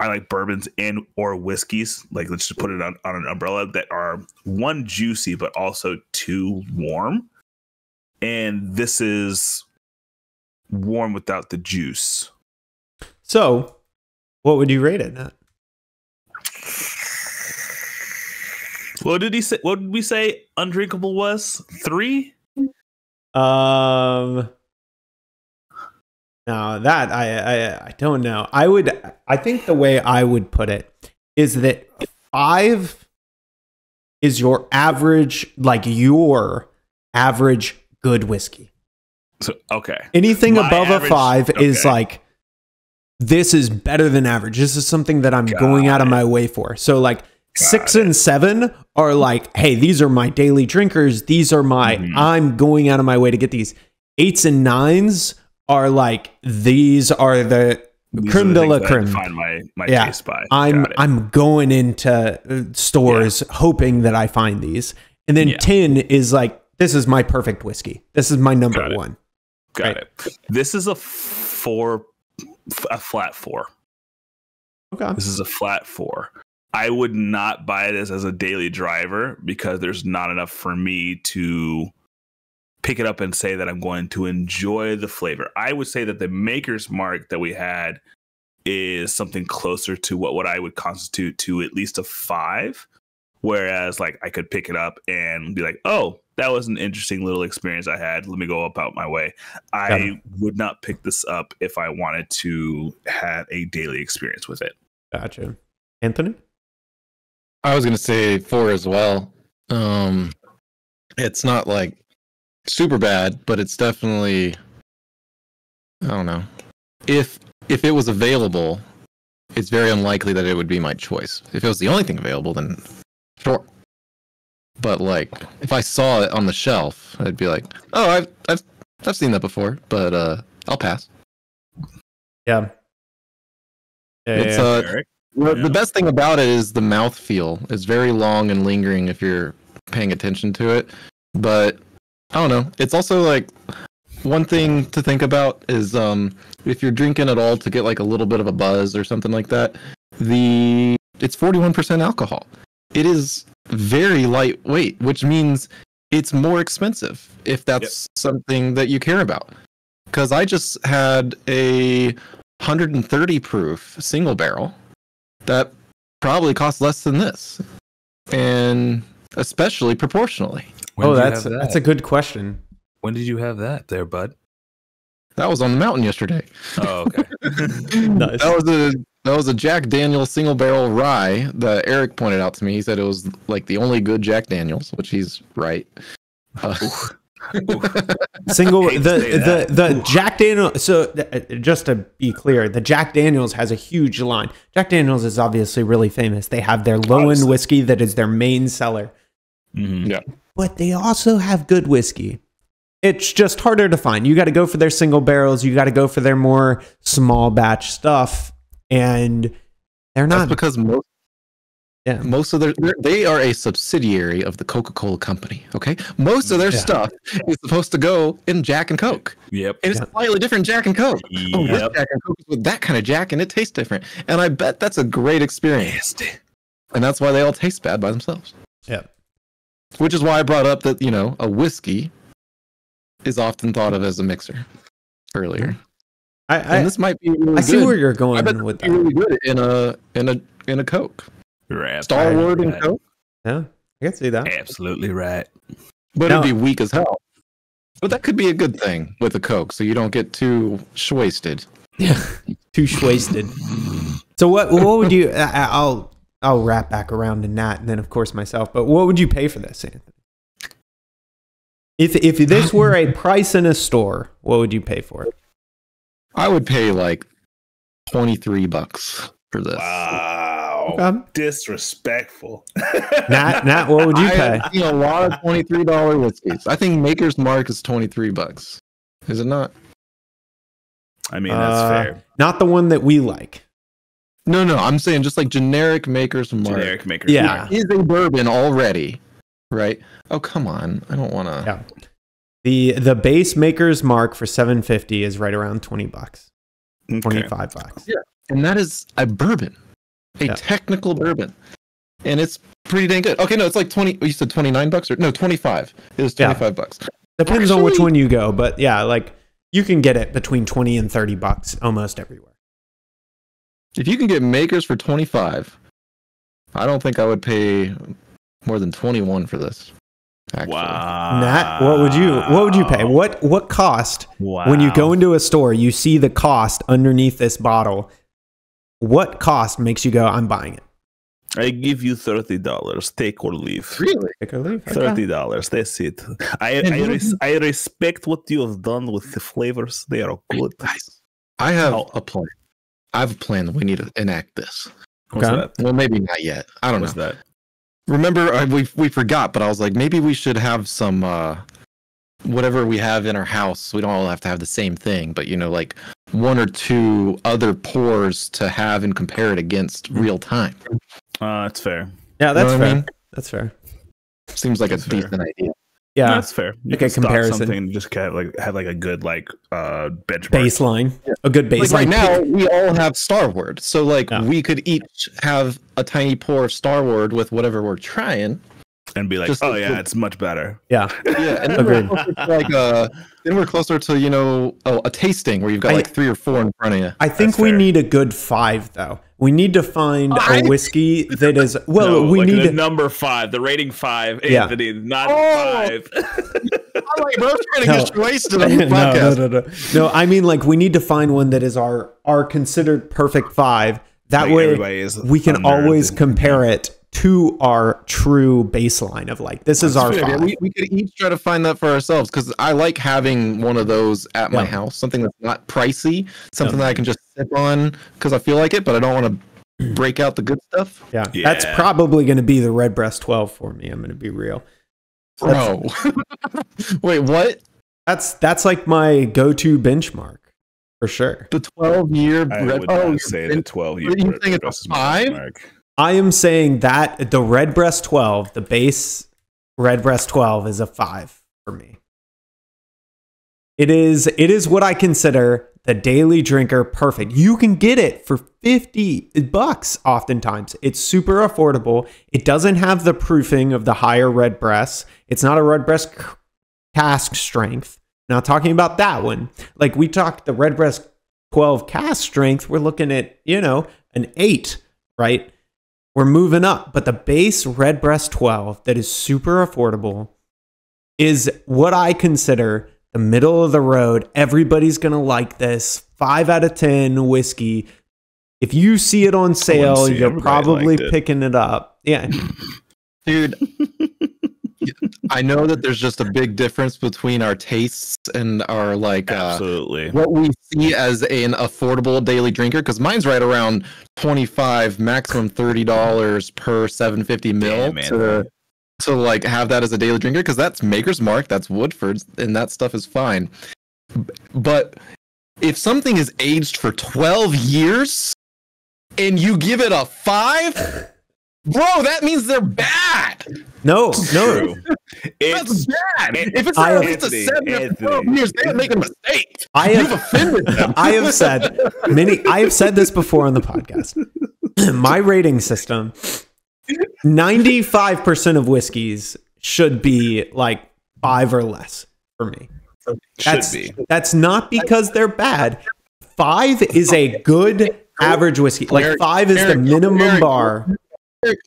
S2: I like bourbons and or whiskeys. Like let's just put it on, on an umbrella that are one juicy but also too warm. And this is warm without the juice.
S1: So, what would you rate it at?
S2: What did he say? What did we say? Undrinkable was three.
S1: Um, no, that I, I I don't know. I would I think the way I would put it is that five is your average, like your average good whiskey.
S2: So okay,
S1: Anything
S2: My
S1: above
S2: average-
S1: a five is like this is better than average. This is something that I'm
S2: Got
S1: going out of my way for. So like six
S2: it.
S1: and seven are like, hey, these are my daily drinkers. These are my
S2: Mhm.
S1: I'm going out of my way to get these. Eights and nines are like these are the
S2: These
S1: creme
S2: are
S1: de la
S2: things that I
S1: creme.
S2: Find my my
S1: Yeah.
S2: taste by.
S1: I'm I'm going into uh, stores hoping that I find these. And then
S2: Yeah.
S1: 10 is like this is my perfect whiskey. This is my number
S2: Got
S1: one.
S2: Got
S1: right.
S2: it. This is a four, a flat four.
S1: Okay.
S2: This is a flat four. I would not buy this as a daily driver because there's not enough for me to pick it up and say that I'm going to enjoy the flavor. I would say that the maker's mark that we had is something closer to what, what I would constitute to at least a five. Whereas, like, I could pick it up and be like, oh, that was an interesting little experience I had. Let me go about my way. I would not pick this up if I wanted to have a daily experience with it.
S1: Gotcha. Anthony?
S3: I was gonna say four as well. Um, it's not like super bad, but it's definitely I don't know. If if it was available, it's very unlikely that it would be my choice. If it was the only thing available, then sure. But like, if I saw it on the shelf, I'd be like, "Oh, I've I've I've seen that before," but uh, I'll pass.
S1: Yeah. Yeah,
S3: It's
S1: yeah.
S3: uh,
S2: Eric?
S3: The,
S2: Yeah.
S3: the best thing about it is the mouth feel. It's very long and lingering if you're paying attention to it. But I don't know. It's also like one thing to think about is um if you're drinking at all to get like a little bit of a buzz or something like that, the it's 41% alcohol. It is very lightweight, which means it's more expensive if that's something that you care about. Cuz I just had a 130 proof single barrel that probably costs less than this and especially proportionally
S2: When
S1: oh, that's
S2: that?
S1: that's a good question.
S2: When did you have that there, bud?
S3: that was on the mountain yesterday
S2: Oh, okay. *laughs* *laughs*
S1: Nice.
S3: that was a that was a jack daniel single barrel rye that eric pointed out to me he said it was like the only good jack daniels which he's right uh, *laughs*
S1: Single
S2: Hate to
S1: the the
S2: that.
S1: the Jack Daniel. So uh, just to be clear, the Jack Daniels has a huge line. Jack Daniels is obviously really famous. They have their low end whiskey that is their main seller,
S2: Mhm.
S3: Yeah.
S1: But they also have good whiskey. It's just harder to find. You got to go for their single barrels. You got to go for their more small batch stuff, and they're
S3: that's
S1: not.
S3: because most
S1: Yeah.
S3: Most of their they're- a subsidiary of the Coca-Cola company. Okay, most of their
S1: Yeah.
S3: stuff is supposed to go in Jack and Coke,
S2: Yep.
S3: and it's
S1: Yeah.
S3: slightly different Jack and Coke. Oh, this Jack and Coke is with that kind of Jack, and it tastes different. And I bet that's a great experience, and that's why they all taste bad by themselves.
S1: Yeah.
S3: Which is why I brought up that you know a whiskey is often thought of as a mixer earlier,
S1: I
S3: and this might be really
S1: I see where you're going
S3: I
S1: going
S3: bet
S1: with
S3: would be
S1: that.
S3: really good in a in a in a Coke.
S2: Right.
S3: Starward and. Coke,
S1: Yeah, I can see that.
S2: Absolutely right.
S3: but
S1: Now-
S3: it'd be weak as hell. But that could be a good thing with a Coke, so you don't get too wasted.
S1: Yeah, *laughs* too wasted. So what? What would you? I, I'll I'll wrap back around to Nat, and then of course myself. But what would you pay for this, Anthony? If if this were a *laughs* price in a store, what would you pay for it?
S3: I would pay like twenty three bucks for this.
S2: Wow.
S1: Um,
S2: Disrespectful.
S1: Nat, *laughs* Nat, what would you pay?
S3: have seen a lot of twenty three dollar whiskeys. I think Maker's Mark is twenty three bucks. Is it not?
S2: I mean, that's
S1: Uh,
S2: fair.
S1: Not the one that we like.
S3: No, no. I'm saying just like generic Maker's Mark
S2: Generic maker.
S1: Yeah.
S3: is a bourbon already, right? Oh come on! I don't want to.
S1: Yeah. The the base maker's mark for 750 is right around 20 bucks.
S2: Okay.
S1: 25 bucks. Yeah.
S3: and that is a bourbon, a
S1: Yeah.
S3: technical bourbon, and it's pretty dang good. Okay, no, it's like twenty. Oh, you said twenty nine bucks or no twenty five. It was
S1: Yeah.
S3: twenty five bucks.
S1: Depends on which one you go, but yeah, like you can get it between 20 and 30 bucks almost everywhere.
S3: If you can get makers for twenty five, I don't think I would pay more than twenty one for this. Actually.
S2: Wow.
S1: Nat, what would you what would you pay? What what cost
S2: Wow.
S1: when you go into a store, you see the cost underneath this bottle. What cost makes you go, I'm buying it?
S2: I give you thirty dollars. Take or leave.
S3: Really?
S1: Take or leave.
S2: Thirty dollars. That's it. I I, res- I respect what you have done with the flavors. They are good.
S3: Guys, I have
S2: Oh.
S3: a plan. I have a plan. We need to enact this.
S2: What's
S1: Okay.
S2: that?
S3: Well, maybe not yet. I don't know.
S2: That?
S3: remember I, we we forgot but i was like maybe we should have some uh whatever we have in our house we don't all have to have the same thing but you know like one or two other pours to have and compare it against real time
S2: Uh, that's fair.
S1: Yeah, that's
S3: know what I
S1: fair.
S3: mean?
S1: That's fair.
S3: seems like a
S2: fair.
S3: decent idea
S1: Yeah.
S2: that's fair. You
S1: Like
S2: can
S1: a comparison.
S2: Something and just have like have like a good like uh benchmark.
S1: baseline. A good
S3: like
S1: baseline.
S3: right now we all have starward so like
S1: Yeah.
S3: we could each have a tiny pour of starward with whatever we're trying
S2: and be like,
S3: Just
S2: oh
S3: like
S2: yeah,
S3: the-
S2: it's much better.
S1: yeah.
S3: yeah and then we're closer to like uh then we're closer to you know oh, a tasting where you've got
S1: I-
S3: like three or four in front of you
S1: I think
S2: That's
S1: we
S2: fair.
S1: need a good five, though. We need to find
S3: I-
S1: a whiskey that is well.
S2: No,
S1: we
S2: like
S1: need
S2: the
S1: to,
S2: number five, the rating five,
S1: Yeah.
S2: Anthony, not
S3: Oh!
S2: five. *laughs*
S3: I'm like, bro, trying to
S1: No.
S3: get wasted *laughs* on the
S1: no,
S3: podcast.
S1: no, no, no. No, I mean like we need to find one that is our our considered perfect five. That
S2: Like,
S1: way,
S2: is
S1: we can always compare it to our true baseline of like this is our
S3: That's fair, yeah,
S1: five.
S3: we, we could each try to find that for ourselves because I like having one of those at my house, something that's not pricey, something that I can just sip on because I feel like it, but I don't want *clears throat* to break out the good stuff.
S1: yeah. that's probably going to be the Redbreast twelve for me. I'm going to be real.
S3: Bro, *laughs* wait, what?
S1: That's that's like my go-to benchmark for sure.
S3: The 12 year
S2: I
S3: red?
S2: would
S3: Oh,
S2: say the
S3: and-
S2: twelve year.
S3: what are you saying, it's a five?
S1: I am saying that the Redbreast 12, the base Redbreast 12 is a 5 for me. It is it is what I consider the daily drinker perfect. You can get it for 50 bucks oftentimes. It's super affordable. It doesn't have the proofing of the higher Redbreast. It's not a Redbreast cask strength. Not talking about that one. Like we talked the Redbreast 12 cask strength, we're looking at, you know, an 8, right? We're moving up, but the base Redbreast 12 that is super affordable is what I consider the middle of the road. Everybody's going to like this. 5 out of 10 whiskey. If you see it on sale, you're probably
S2: liked it.
S1: picking it up. Yeah.
S3: Dude, *laughs* I know that there's just a big difference between our tastes and our like uh,
S2: Absolutely.
S3: what we see as an affordable daily drinker because mine's right around 25 maximum $30 per 750 mil
S2: Damn,
S3: to, to like have that as a daily drinker because that's maker's mark that's woodford's and that stuff is fine but if something is aged for 12 years and you give it a five Bro, that means they're bad.
S1: No, *laughs* no.
S2: True.
S3: That's
S2: It's
S3: bad. If it's,
S1: I have-
S3: it's a
S2: Anthony,
S3: seven after 12 years, they're making a mistake.
S1: I
S3: You've offended them. *laughs*
S1: I have said many I have said this before on the podcast. *clears throat* My rating system 95% of whiskeys should be like 5 or less for me.
S2: should
S1: That's
S2: be.
S1: that's not because they're bad. 5 is a good average whiskey. Like 5 is the minimum bar.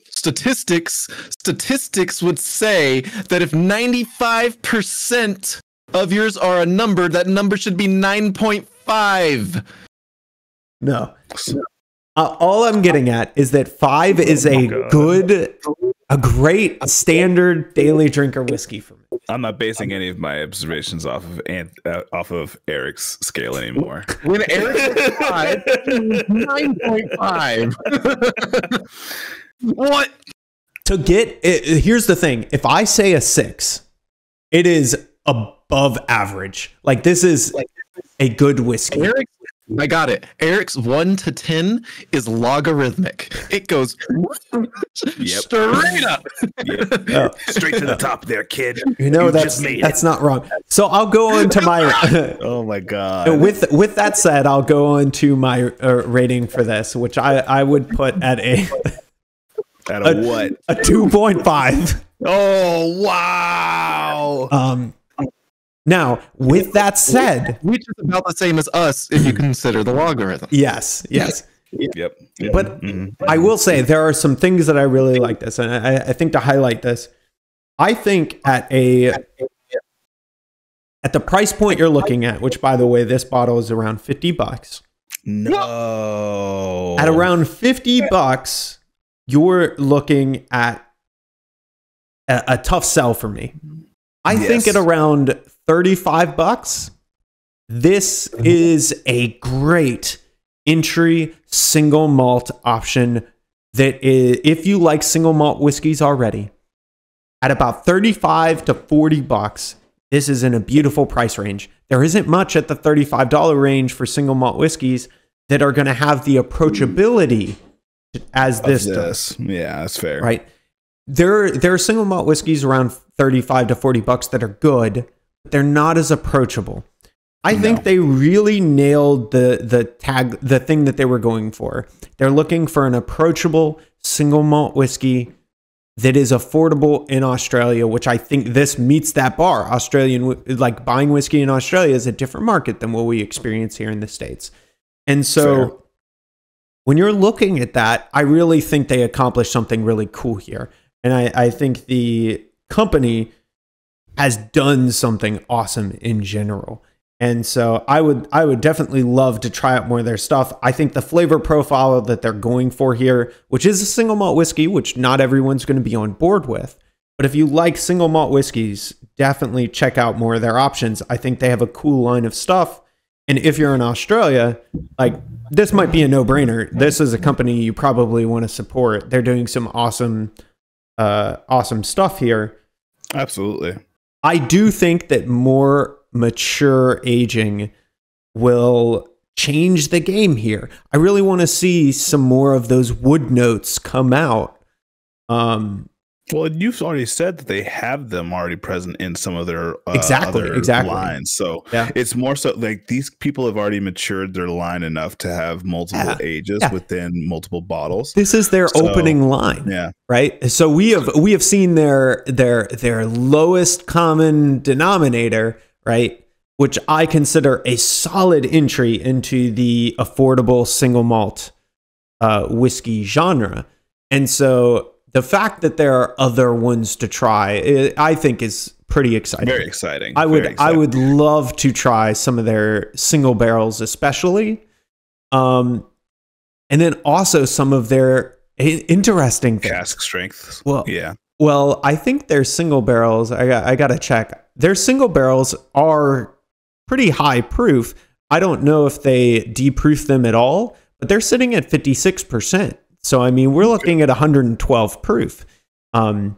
S3: Statistics statistics would say that if 95% of yours are a number, that number should be 9.5.
S1: No. Uh, all I'm getting at is that 5 is a
S2: God.
S1: good a great standard daily drinker whiskey for me.
S2: I'm not basing any of my observations off of Ant, uh, off of Eric's scale anymore.
S3: When Eric's 5, 9.5. *laughs* what?
S1: to get it, here's the thing if i say a six it is above average like this is a good whiskey
S3: Eric's, I got it. Eric's 1 to 10 is logarithmic. It goes straight up.
S2: Yep.
S1: Oh,
S2: Straight to the top there, kid.
S1: you know
S2: You
S1: that's
S2: just made
S1: that's not wrong so i'll go on to my *laughs* *laughs*
S2: Oh my god.
S1: with with that said i'll go on to my uh, rating for this which i i would put at a *laughs*
S2: At a what?
S1: a 2.5 *laughs*
S2: Oh wow.
S1: um now with that said
S3: Which is about the same as us if you consider the logarithm.
S1: yes yes
S2: Yep. yep.
S1: But
S2: Mhm.
S1: I will say there are some things that I really like this, and I, I think to highlight this, I think at a at the price point you're looking at, which by the way, this bottle is around fifty bucks.
S2: no.
S1: At around fifty bucks, you're looking at a, a tough sell for me. I think at around thirty-five bucks, this mm-hmm. is a great entry single malt option that is, if you like single malt whiskeys already, at about 35 to 40 bucks, this is in a beautiful price range. There isn't much at the $35 range for single malt whiskeys that are going to have the approachability as
S2: Of
S1: this does.
S2: Yeah, that's fair.
S1: right? There, there are single malt whiskeys around 35 to 40 bucks that are good, but they're not as approachable. I
S2: No.
S1: think they really nailed the the tag the thing that they were going for. They're looking for an approachable single malt whiskey that is affordable in Australia, which I think this meets that bar. Australian like buying whiskey in Australia is a different market than what we experience here in the states. And so
S2: Fair.
S1: When you're looking at that, I really think they accomplished something really cool here. And I, I think the company has done something awesome in general. And so I would I would definitely love to try out more of their stuff. I think the flavor profile that they're going for here, which is a single malt whiskey, which not everyone's going to be on board with. But if you like single malt whiskeys, definitely check out more of their options. I think they have a cool line of stuff. And if you're in Australia, like this might be a no-brainer. This is a company you probably want to support. They're doing some awesome uh awesome stuff here.
S2: Absolutely.
S1: I do think that more mature aging will change the game here. I really want to see some more of those wood notes come out. Um
S2: Well, you've already said that they have them already present in some of their uh,
S1: Exactly, exactly.
S2: lines. So
S1: Yeah.
S2: it's more so like these people have already matured their line enough to have multiple
S1: Yeah,
S2: ages
S1: yeah.
S2: within multiple bottles.
S1: this is their
S2: So,
S1: opening line.
S2: Yeah,
S1: right so we have we have seen their their their lowest common denominator right which i consider a solid entry into the affordable single malt uh, whiskey genre and so the fact that there are other ones to try i I think is pretty exciting
S2: very exciting.
S1: I would
S2: Very
S1: I would love to try some of their single barrels, especially, um, and then also some of their interesting things.
S2: cask strength.
S1: Well,
S2: yeah,
S1: Well, I think their single barrels. I got, I got to check. Their single barrels are pretty high proof. I don't know if they deproof them at all, but they're sitting at fifty six percent. So I mean, we're looking at one hundred and twelve proof. Um,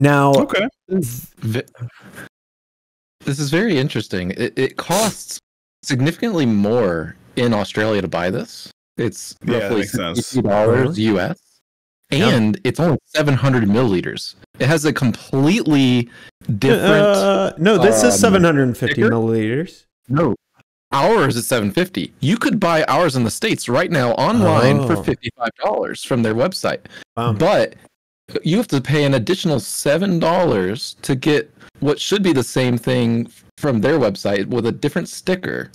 S1: now,
S2: okay.
S3: V- This is very interesting. It, it costs significantly more in Australia to buy this. It's roughly
S2: makes sense.
S3: $60 US. and it's only 700 milliliters. It has a completely different.
S1: Uh, no, this is
S3: um,
S1: 750
S3: sticker?
S1: milliliters.
S3: no, ours at 750. You could buy ours in the states right now online
S1: Oh.
S3: for 55 dollars from their website,
S1: Wow.
S3: but you have to pay an additional seven dollars to get what should be the same thing from their website with a different sticker,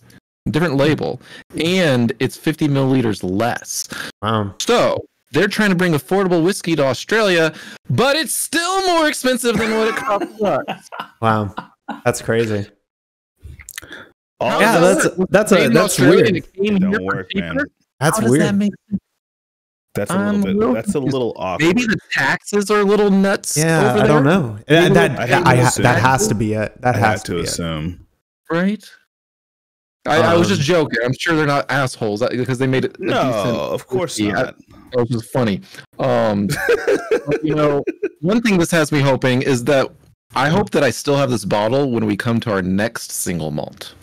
S3: different hmm. label, and it's 50 milliliters less.
S1: Wow.
S3: So they're trying to bring affordable whiskey to Australia, but it's still more expensive than what it costs us. *laughs*
S1: Wow. That's crazy.
S2: All
S3: How
S1: Yeah,
S2: of
S3: does
S1: that's that's
S3: Made
S1: a that's
S3: Australia
S1: weird.
S3: it
S2: Don't work, man.
S1: That's
S3: How
S1: weird.
S3: that make
S2: that's a
S3: I'm
S2: little
S3: real
S2: bit. That's a little awkward.
S3: Maybe the taxes are a little nuts.
S1: yeah,
S3: over
S1: I don't know.
S3: Maybe
S1: that
S2: I
S1: that, I ha- that has to be it. That
S2: I
S1: has to
S2: to
S1: be it.
S2: assume.
S3: right? I, I was just
S1: Um,
S3: joking. I'm sure they're not assholes because they made it.
S2: No,
S3: decent
S2: of course
S3: whiskey. I-
S2: not.
S3: That was just funny. Um, but, you know, *laughs* one thing this has me hoping is that I hope that I still have this bottle when we come to our next single malt,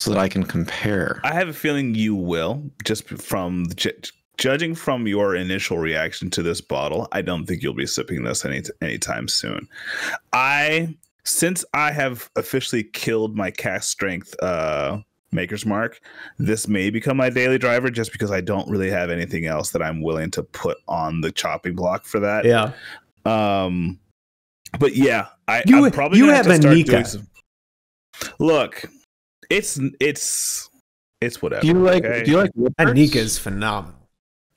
S3: so that I can compare.
S2: I have a feeling you will, just from ju- judging from your initial reaction to this bottle. I don't think you'll be sipping this any anytime soon. I since I have officially killed my cast strength uh maker's mark this may become my daily driver just because i don't really have anything else that i'm willing to put on the chopping block for that
S1: Yeah.
S2: um but yeah i
S1: You-
S2: I'm probably
S1: you have
S2: to
S1: a
S2: Nikka. some- look it's it's it's whatever
S3: Do you like?
S2: okay?
S3: Do you like?
S1: That
S3: Woodford's?
S1: Nikka is phenomenal.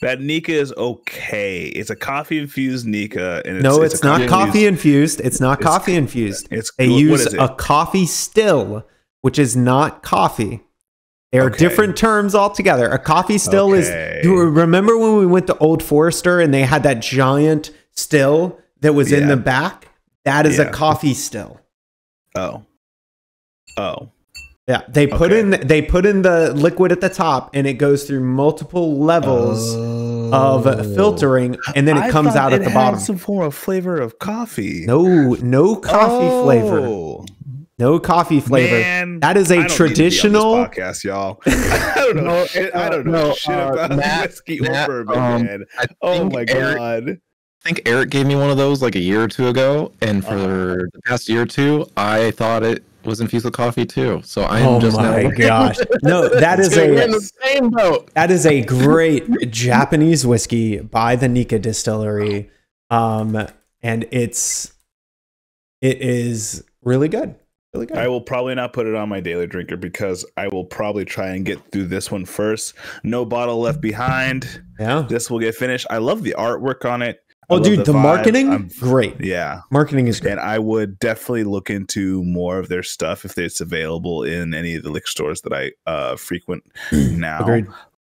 S2: That Nikka is okay. It's a coffee infused Nikka, and it's,
S1: no, it's,
S2: a
S1: not
S2: coffee
S1: coffee
S2: infused-
S1: infused. It's not
S2: It's-
S1: coffee infused.
S2: It's
S1: They
S2: what- what
S1: use
S2: it?
S1: a Coffey still, which is not coffee. They are
S2: Okay.
S1: different terms altogether. A Coffey still
S2: Okay.
S1: is. You remember when we went to Old Forester and they had that giant still that was in the back? That is a Coffey still.
S2: oh, oh,
S1: Yeah, they put
S2: Okay.
S1: in they put in the liquid at the top, and it goes through multiple levels of filtering, and then it
S2: I
S1: comes
S2: thought
S1: out at the
S2: had
S1: bottom.
S2: Some form of flavor of coffee.
S1: No, no coffee flavor.
S2: Oh,
S1: No coffee flavor.
S2: Man,
S1: That is a
S2: I don't need to be on this
S1: traditional-
S2: podcast, y'all. *laughs* I don't know. Shit, I
S3: uh,
S2: don't know
S3: no,
S2: shit
S3: uh,
S2: about
S3: Matt-
S2: whiskey
S3: Matt,
S2: or bourbon,
S3: um,
S2: man. Oh my
S3: Eric-
S2: god.
S3: I think Eric gave me one of those like a year or two ago, and for
S2: Uh-huh.
S3: the past year or two, I thought it was infused with coffee too. So I'm
S1: Oh
S3: just
S1: my
S3: now.
S1: gosh! No, that *laughs* is
S3: We're in
S1: a
S3: the same boat.
S1: that is a great Japanese whiskey by the Nikka Distillery, um, and it's it is really good, really good.
S2: I will probably not put it on my daily drinker because I will probably try and get through this one first. No bottle left behind.
S1: yeah.
S2: This will get finished. I love the artwork on it.
S1: Oh, dude, the,
S2: vibe.
S1: marketing
S2: I'm-
S1: great.
S2: yeah,
S1: Marketing is great.
S2: and I would definitely look into more of their stuff if it's available in any of the liquor stores that I uh, frequent now.
S1: Agreed.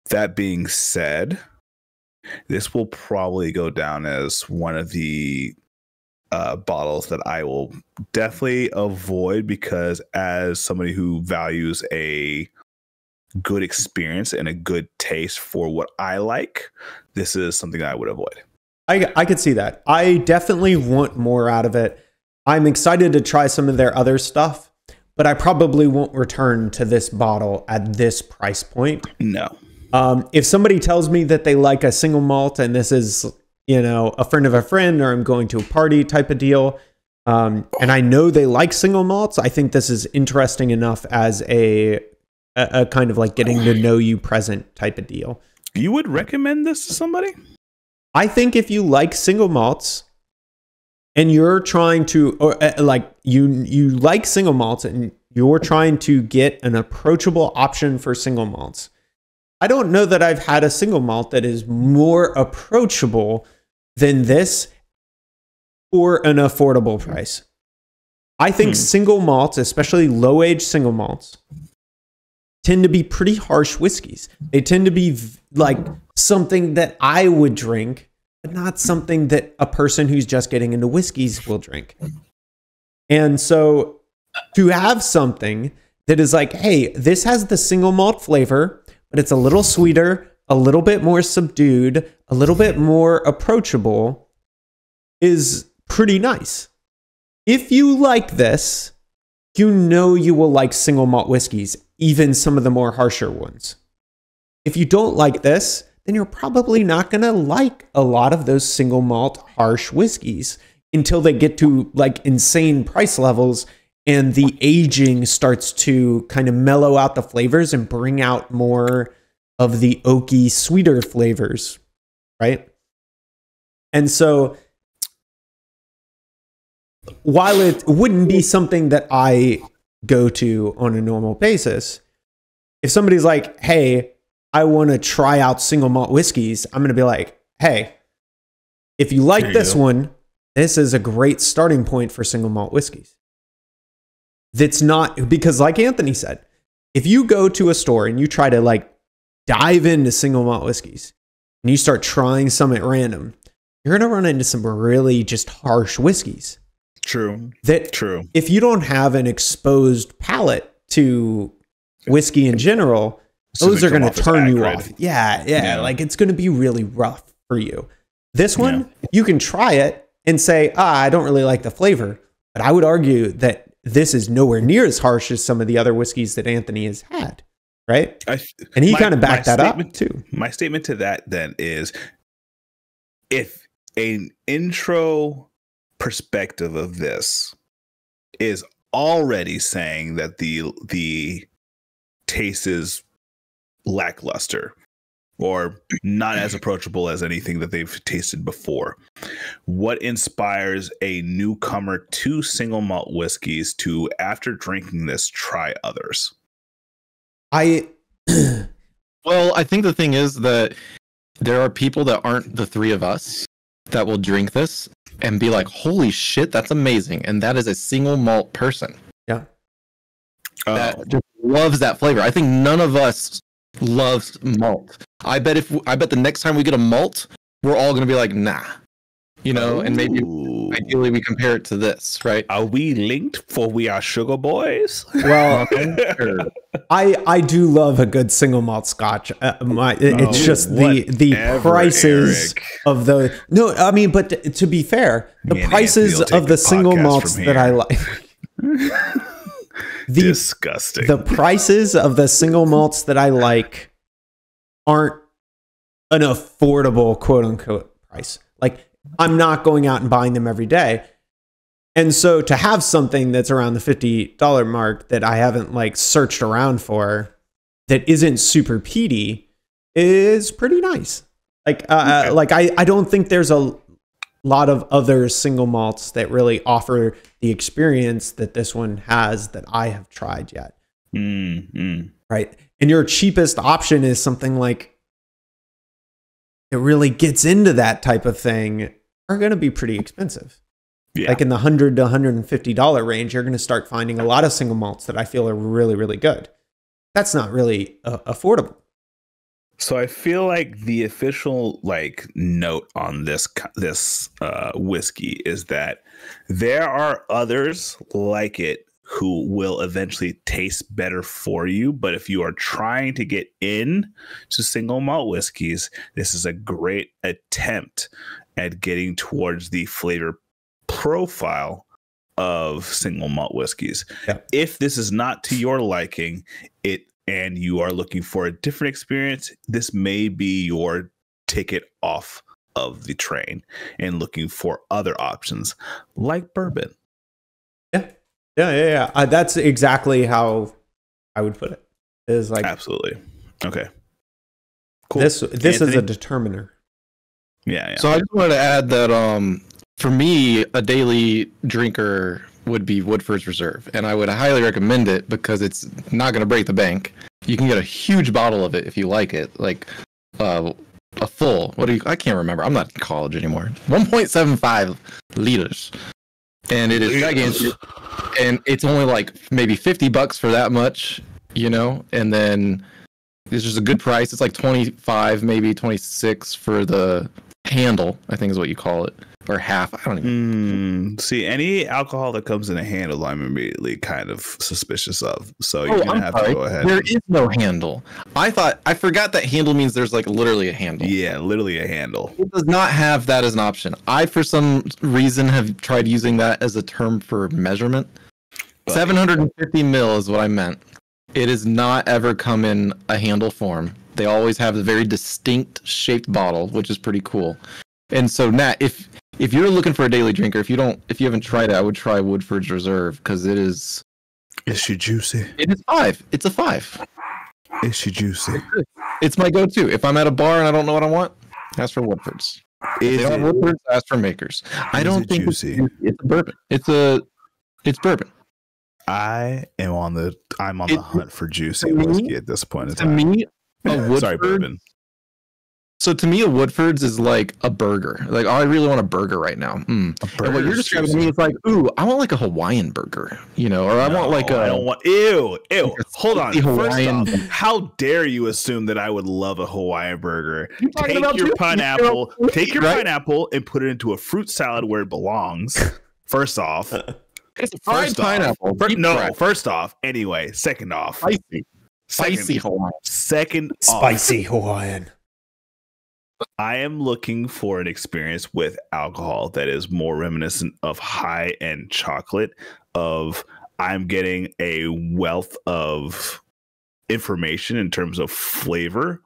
S2: That being said, this will probably go down as one of the uh, bottles that I will definitely avoid because, as somebody who values a good experience and a good taste for what I like, this is something I would avoid.
S1: I I could see that. I definitely want more out of it. I'm excited to try some of their other stuff, but I probably won't return to this bottle at this price point.
S2: No.
S1: Um, if somebody tells me that they like a single malt and this is, you know, a friend of a friend or I'm going to a party type of deal, um, and I know they like single malts, I think this is interesting enough as a, a, a kind of like getting to know you present type of deal.
S2: You would recommend this to somebody?
S1: I think if you like single malts and you're trying to or uh, like you you like single malts and you're trying to get an approachable option for single malts. I don't know that I've had a single malt that is more approachable than this for an affordable price. I think
S2: Hmm.
S1: single malts, especially low age single malts, tend to be pretty harsh whiskeys. They tend to be like something that I would drink, but not something that a person who's just getting into whiskeys will drink. And so to have something that is like, hey, this has the single malt flavor, but it's a little sweeter, a little bit more subdued, a little bit more approachable is pretty nice. If you like this, you know you will like single malt whiskeys, even some of the more harsher ones. If you don't like this, then you're probably not going to like a lot of those single malt harsh whiskeys until they get to like insane price levels and the aging starts to kind of mellow out the flavors and bring out more of the oaky, sweeter flavors, right? And so, while it wouldn't be something that I go to on a normal basis, if somebody's like, hey, I want to try out single malt whiskeys, I'm going to be like, hey, if you like
S2: you
S1: this
S2: go.
S1: one, this is a great starting point for single malt whiskeys. That's not because, like Anthony said, if you go to a store and you try to like dive into single malt whiskeys and you start trying some at random, you're going to run into some really just harsh whiskeys
S2: True.
S1: that
S2: True.
S1: if you don't have an exposed palate to whiskey in general, those are going to turn you off. Yeah, yeah,
S2: Yeah.
S1: Like it's going to be really rough for you. This one, you can try it and say, ah, I don't really like the flavor. But I would argue that this is nowhere near as harsh as some of the other whiskeys that Anthony has had. Right.
S2: I,
S1: And he kind of backed that up too.
S2: my statement to that then is if an intro perspective of this is already saying that the the taste is lackluster or not as approachable as anything that they've tasted before. What inspires a newcomer to single malt whiskeys to after drinking this try others?
S1: I, *clears throat*
S3: Well, I think the thing is that there are people that aren't the three of us that will drink this and be like, "Holy shit, that's amazing!" And that is a single malt person
S1: yeah. Oh.
S3: that
S2: Oh,
S3: just loves that flavor. I think none of us loves malt. I bet if I bet the next time we get a malt, we're all gonna be like, "Nah," you know, and maybe
S2: Ooh.
S3: Ideally we compare it to this, right?
S2: Are we linked for we are sugar boys?
S1: Well, *laughs* I I do love a good single malt scotch. Uh, my, it- it's
S2: Oh,
S1: just the the prices
S2: Eric.
S1: of the no. I mean, but t- to be fair, the
S2: Me
S1: prices of the
S2: the
S1: single malts that I like, *laughs* the
S2: Disgusting.
S1: the prices of the single malts that I like aren't an affordable quote unquote price. Like I'm not going out and buying them every day. And so to have something that's around the $50 mark that I haven't like searched around for that isn't super peaty is pretty nice. Like uh,
S2: Okay.
S1: like I I don't think there's a lot of other single malts that really offer the experience that this one has that I have tried yet
S2: Mm, mm.
S1: right? And your cheapest option is something like it really gets into that type of thing are going to be pretty expensive.
S2: Yeah.
S1: Like in the 100 to 150 dollar range, you're going to start finding a lot of single malts that I feel are really really good. That's not really uh, affordable.
S2: So I feel like the official like note on this this uh, whiskey is that there are others like it who will eventually taste better for you. But if you are trying to get in to single malt whiskeys, this is a great attempt at getting towards the flavor profile of single malt whiskeys.
S1: Yeah.
S2: If this is not to your liking, it and you are looking for a different experience, this may be your ticket off of the train and looking for other options like bourbon.
S1: Yeah, yeah, yeah. yeah. Uh, that's exactly how I would put it. Is like
S2: Absolutely. Okay. Cool.
S1: this. This is a determiner.
S2: yeah, yeah.
S3: So I just wanted to add that um, for me, a daily drinker would be Woodford's Reserve, and I would highly recommend it because it's not going to break the bank. You can get a huge bottle of it if you like it, like uh, a full. What do you? I can't remember. I'm not in college anymore. *laughs* 1.75 liters, and it is gigantic, and it's only like maybe 50 bucks for that much, you know, and then. It's just a good price. It's like 25, maybe 26 for the handle, I think is what you call it, or half. I don't even.
S2: Mm, see, any alcohol that comes in a handle, I'm immediately kind of suspicious of. So you're
S3: Oh,
S2: gonna
S3: I'm
S2: have
S3: sorry.
S2: to go ahead.
S3: There is no handle. I thought I forgot that handle means there's like literally a handle.
S2: yeah, literally a handle.
S3: It does not have that as an option. I, for some reason, have tried using that as a term for measurement.
S2: Buddy.
S3: 750 mil is what I meant. It has not ever come in a handle form. They always have a very distinct shaped bottle, which is pretty cool. And so, Nat, if if you're looking for a daily drinker, if you don't, if you haven't tried it, I would try Woodford's Reserve because it is
S2: Is she juicy?
S3: it is five. It's a five.
S2: Is she juicy?
S3: It's my go-to. If I'm at a bar and I don't know what I want, ask for Woodford's.
S2: Is
S3: They Woodford's, ask for Makers. I don't think
S2: juicy?
S3: it's a bourbon. It's a it's bourbon.
S2: I am on the I'm on
S3: It-
S2: the hunt for juicy
S3: to me-
S2: whiskey at this point in
S3: To
S2: time.
S3: me, a *laughs* Woodford.
S2: Sorry, bourbon.
S3: So to me, a Woodford's is like a burger. Like, oh, I really want a burger right now. Mm.
S2: A
S3: And what you're describing to me is like, ooh, I want like a Hawaiian burger, you know, or I want like a.
S2: I don't want ew ew.
S3: like
S2: Hold on.
S3: spicy
S2: First off, how dare you assume that I would love a Hawaiian burger? Take
S3: about
S2: your
S3: two-
S2: pineapple,
S3: you know,
S2: take your
S3: right?
S2: pineapple and put it into a fruit salad where it belongs. First off, *laughs*
S3: It's a fried
S2: first
S3: pineapple.
S2: fir-
S3: deep
S2: no,
S3: fried,
S2: first off. Anyway, second off,
S3: spicy,
S2: second,
S3: spicy Hawaiian.
S2: second off,
S1: Spicy Hawaiian.
S2: I am looking for an experience with alcohol that is more reminiscent of high end chocolate. Of I'm getting a wealth of information in terms of flavor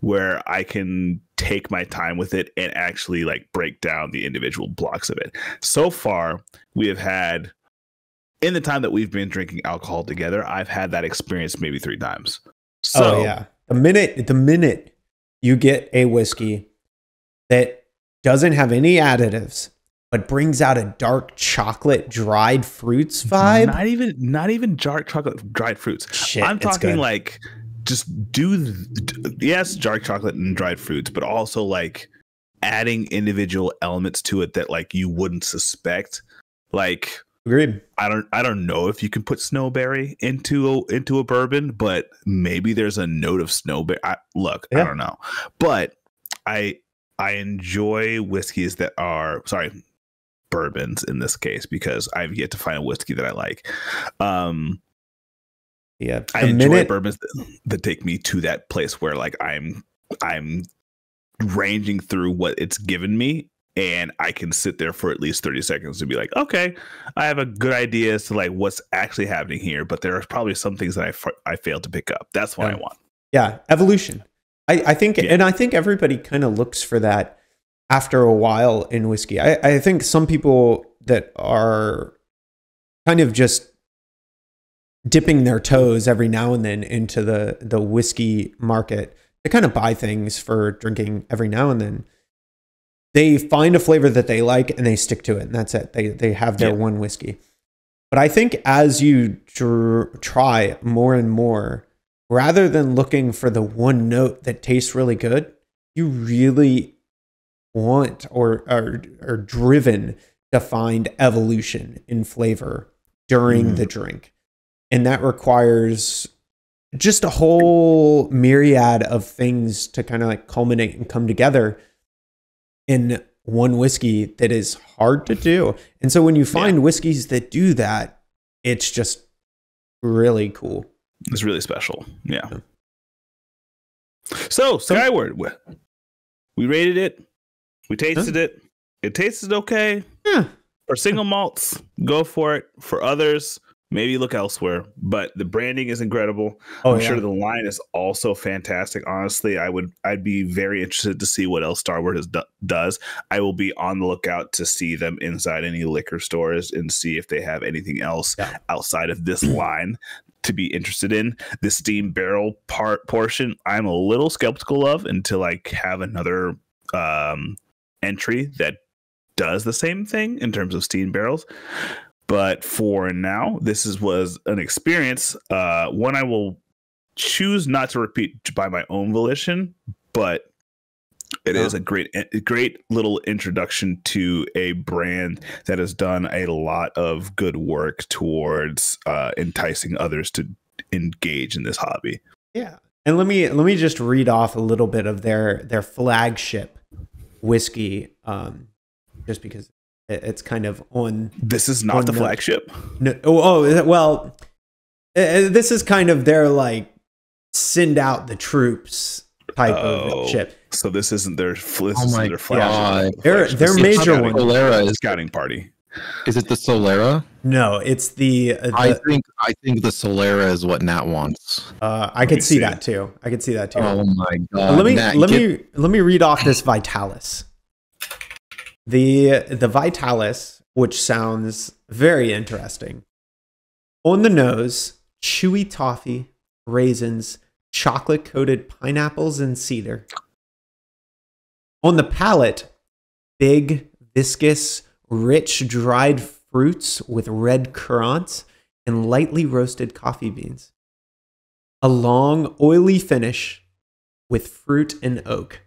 S2: where I can take my time with it and actually like break down the individual blocks of it. So far, we have had in the time that we've been drinking alcohol together, I've had that experience maybe three times. Oh, so
S1: oh yeah. The minute the minute you get a whiskey that doesn't have any additives but brings out a dark chocolate dried fruits vibe.
S2: Not even not even dark chocolate dried fruits.
S1: Shit,
S2: I'm talking like just do yes, dark chocolate and dried fruits, but also like adding individual elements to it that like you wouldn't suspect. Like
S1: Agreed.
S2: I don't I don't know if you can put snowberry into a, into a bourbon, but maybe there's a note of snowberry. I, look, I don't know, but I I enjoy whiskeys that are sorry bourbons in this case because I've yet to find a whiskey that I like. Um,
S1: Yeah.
S2: I enjoy
S1: minute
S2: bourbons that, that take me to that place where like I'm I'm ranging through what it's given me and I can sit there for at least 30 seconds to be like, okay, I have a good idea as to like what's actually happening here, but there are probably some things that I f- I failed to pick up. That's what I want.
S1: yeah, evolution. I, I think
S2: Yeah.
S1: and I think everybody kind of looks for that after a while in whiskey. I, I think some people that are kind of just dipping their toes every now and then into the the whiskey market. They kind of buy things for drinking every now and then. They find a flavor that they like and they stick to it, and that's it. They they have their
S2: Yeah.
S1: one whiskey. But I think as you dr- try more and more, rather than looking for the one note that tastes really good, you really want or are, are driven to find evolution in flavor during
S2: Mhm.
S1: the drink. And that requires just a whole myriad of things to kind of like culminate and come together in one whiskey that is hard to do. And so when you find whiskeys that do that, it's just really cool.
S2: It's really special. Yeah.
S1: Yeah.
S2: So Skyward, we- we rated it. We tasted it. It tasted okay.
S1: Yeah.
S2: For single malts, go for it. For others, maybe look elsewhere. But the branding is incredible.
S1: Oh,
S2: I'm
S1: yeah.
S2: sure the line is also fantastic. Honestly, I would I'd be very interested to see what else Starward has do- does. I will be on the lookout to see them inside any liquor stores and see if they have anything else
S1: Yeah.
S2: outside of this line to be interested in. The steam barrel part portion, I'm a little skeptical of until I have another um, entry that does the same thing in terms of steam barrels. But for now, this is was an experience. Uh, one I will choose not to repeat by my own volition, but it is a great, a great little introduction to a brand that has done a lot of good work towards uh, enticing others to engage in this hobby.
S1: Yeah. And let me let me just read off a little bit of their their flagship whiskey, um, just because it- it's kind of on.
S2: This is not the
S1: note.
S2: flagship.
S1: No, oh, oh, well, uh, this is kind of their like send out the troops type
S2: Oh.
S1: of ship.
S2: So this isn't their, fl- this
S3: Oh
S2: isn't
S3: my
S2: their flagship.
S3: God.
S1: Their-
S2: flagship.
S1: their major
S2: scouting-
S1: one-
S3: Solera is
S2: scouting party.
S3: Is it the Solera?
S1: No, it's the. uh,
S3: I think I think the Solera is what Nat wants.
S1: uh, I could see
S2: see.
S1: that too. I could see that too.
S3: Oh my
S1: Uh,
S3: god!
S1: let me
S3: Nat,
S1: let
S3: get-
S1: me let me read off this Vitalis. The the Vitalis, which sounds very interesting. On the nose, chewy toffee, raisins, chocolate coated pineapples, and cedar. On the palate, big, viscous, rich dried fruits with red currants and lightly roasted coffee beans. A long, oily finish with fruit and oak.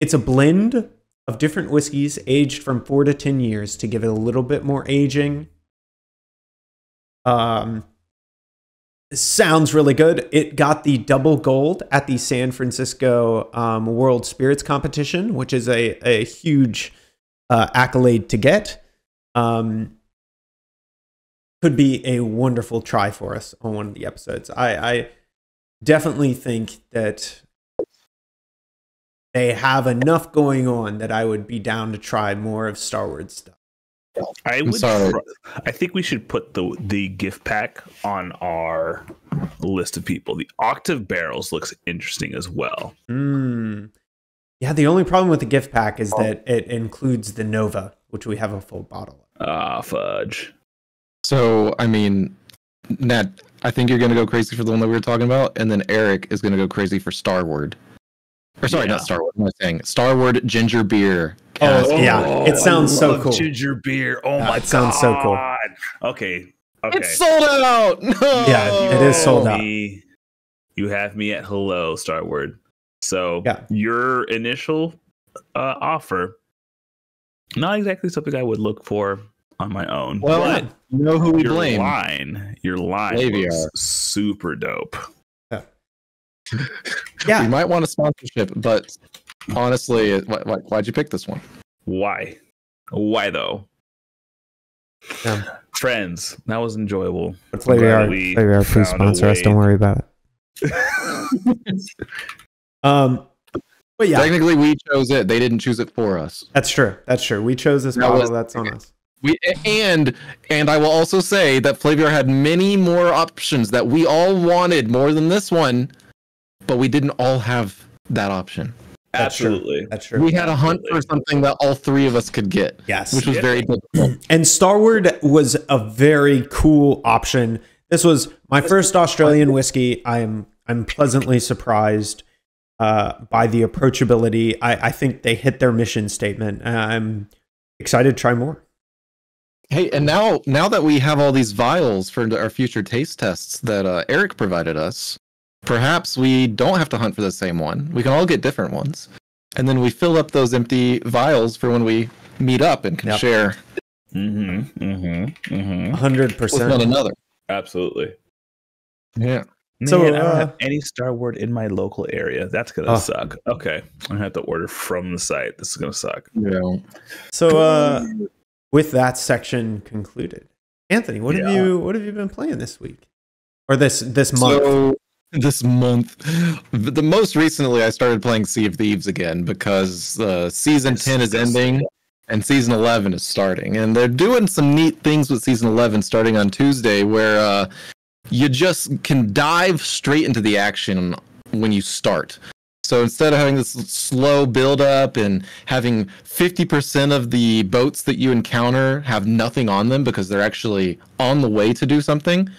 S1: It's a blend of different whiskeys aged from four to 10 years to give it a little bit more aging. Um, sounds really good. It got the double gold at the San Francisco um, World Spirits Competition, which is a, a huge uh, accolade to get. Um, could be a wonderful try for us on one of the episodes. I, I definitely think that they have enough going on that I would be down to try more of Starward's stuff.
S2: I
S3: I'm
S2: would.
S3: sorry.
S2: tr- I think we should put the the gift pack on our list of people. The octave barrels looks interesting as well.
S1: Mm. Yeah, the only problem with the gift pack is that it includes the Nova, which we have a full bottle of.
S2: Ah, fudge.
S3: So I mean, Nat, I think you're gonna go crazy for the one that we were talking about, and then Eric is gonna go crazy for Starward. Or sorry,
S2: Yeah.
S3: not Starward. What am I saying? Starward ginger beer.
S1: Oh,
S3: cask.
S1: yeah, it sounds so cool.
S2: Ginger beer. Oh
S1: Yeah,
S2: my
S1: it sounds so cool.
S2: Okay. Okay.
S3: It's sold out. *laughs* No.
S1: Yeah, it is sold out.
S2: Me- You have me at hello, Starward. So
S1: Yeah.
S2: your initial uh, offer, not exactly something I would look for on my own.
S3: Well,
S2: but
S3: you know who we
S2: your
S3: blame?
S2: line, your line
S3: Flaviar.
S2: looks super dope.
S3: We
S1: Yeah,
S3: might want a sponsorship, but honestly, why, why, why'd you pick this one?
S2: Why? Why though?
S1: Yeah.
S2: Friends, that was enjoyable.
S1: but
S2: glad
S1: Flaviar,
S2: we
S1: Flaviar, please sponsor us. Don't worry about it. *laughs* Um, but yeah,
S3: Technically, we chose it. They didn't choose it for us.
S1: that's true. That's true. We chose this
S3: That
S1: bottle.
S3: was-
S1: that's on us.
S3: We and and I will also say that Flaviar had many more options that we all wanted more than this one, but we didn't all have that option.
S1: That's true.
S2: Absolutely.
S1: That's true.
S3: We had a hunt for something that all three of us could get,
S1: yes.
S3: which was
S2: Yeah.
S3: very difficult. *clears throat*
S1: And Starward was a very cool option. This was my first Australian whiskey. I am I'm pleasantly surprised uh, by the approachability. I, I think they hit their mission statement. I'm excited to try more.
S3: Hey, and now now that we have all these vials for our future taste tests that uh, Eric provided us, perhaps we don't have to hunt for the same one. We can all get different ones, and then we fill up those empty vials for when we meet up and can
S1: Yep.
S3: share
S2: Mm-hmm. Mm-hmm. Mm-hmm.
S1: hundred
S3: with one
S1: percent.
S3: another.
S2: Absolutely.
S3: Yeah.
S1: So,
S2: Man, I don't
S1: uh,
S2: have any Starward in my local area. That's gonna
S1: Oh.
S2: suck. Okay, I have to order from the site. This is gonna suck.
S3: Yeah.
S1: So uh, with that section concluded, Anthony, what have you what have you been playing this week or this this month?
S3: So *laughs* this month, the most recently, I started playing Sea of Thieves again because uh, season
S2: Yes,
S3: ten is
S2: yes.
S3: ending and season eleven is starting, and they're doing some neat things with season eleven starting on Tuesday, where uh, you just can dive straight into the action when you start. So instead of having this slow build up and having 50% of the boats that you encounter have nothing on them because they're actually on the way to do something,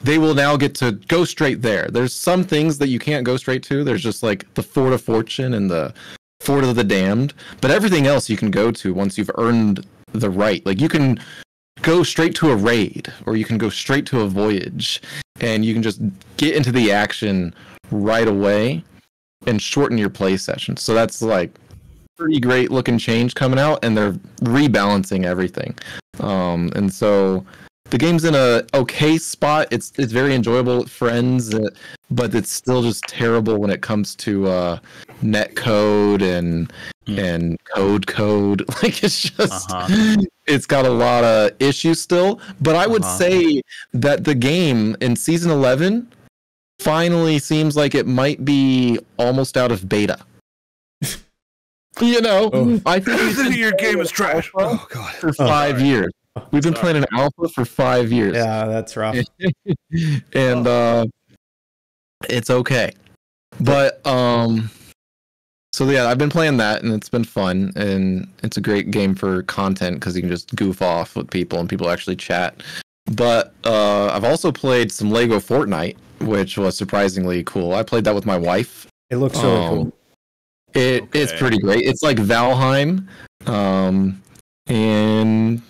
S3: they will now get to go straight there. There's some things that you can't go straight to. There's just like the Fort of Fortune and the Fort of the Damned, but everything else you can go to once you've earned the right. Like you can go straight to a raid or you can go straight to a voyage and you can just get into the action right away and shorten your play session. So that's like pretty great looking change coming out and they're rebalancing everything. Um and so the game's in a okay spot. It's it's very enjoyable with friends, uh, but it's still just terrible when it comes to uh, net code and
S2: Hmm.
S3: and code code. *laughs* Like it's just
S2: Uh-huh.
S3: it's got a lot of issues still. But I would
S2: Uh-huh.
S3: say that the game in season eleven finally seems like it might be almost out of beta. *laughs* You know,
S1: Oh.
S3: I think
S2: You
S3: we've
S2: think your game is trash? Oh god.
S3: for five
S2: sorry.
S3: years. We've been
S2: Sorry.
S3: playing an alpha for five years.
S1: Yeah, that's rough. *laughs*
S3: and uh it's okay but um so yeah i've been playing that and it's been fun and it's a great game for content because you can just goof off with people and people actually chat but uh i've also played some lego fortnite which was surprisingly cool i played that with my wife
S1: It looks really
S3: Um,
S1: cool.
S3: it, it's pretty great it's like valheim um and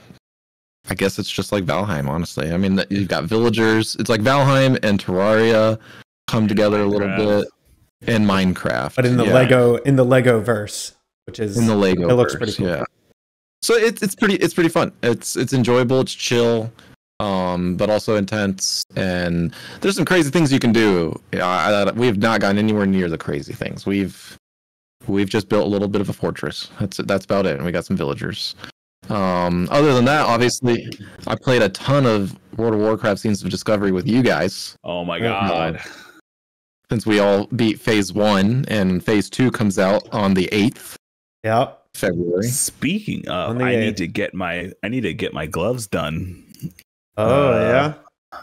S3: I guess it's just like Valheim, honestly. I mean, you've got villagers. It's like Valheim and Terraria come together a little bit, and Minecraft.
S1: But in the
S3: yeah.
S1: Lego in the Lego verse, which is
S3: in the Lego,
S1: it looks
S3: verse,
S1: pretty cool.
S3: Yeah. So it's it's pretty it's pretty fun. It's it's enjoyable. It's chill, um, but also intense. And there's some crazy things you can do. Yeah, I, I, we have not gotten anywhere near the crazy things. We've we've just built a little bit of a fortress. That's that's about it. And we got some villagers. Um, other than that, obviously, I played a ton of World of Warcraft Seasons of Discovery with you guys
S2: Oh my
S1: Yeah.
S2: god.
S3: since we all beat Phase One, and Phase Two comes out on the eighth
S1: Yeah.
S3: February.
S2: Speaking of, I
S1: eighth.
S2: need to get my I need to get my gloves done.
S1: Oh
S2: Uh,
S1: yeah.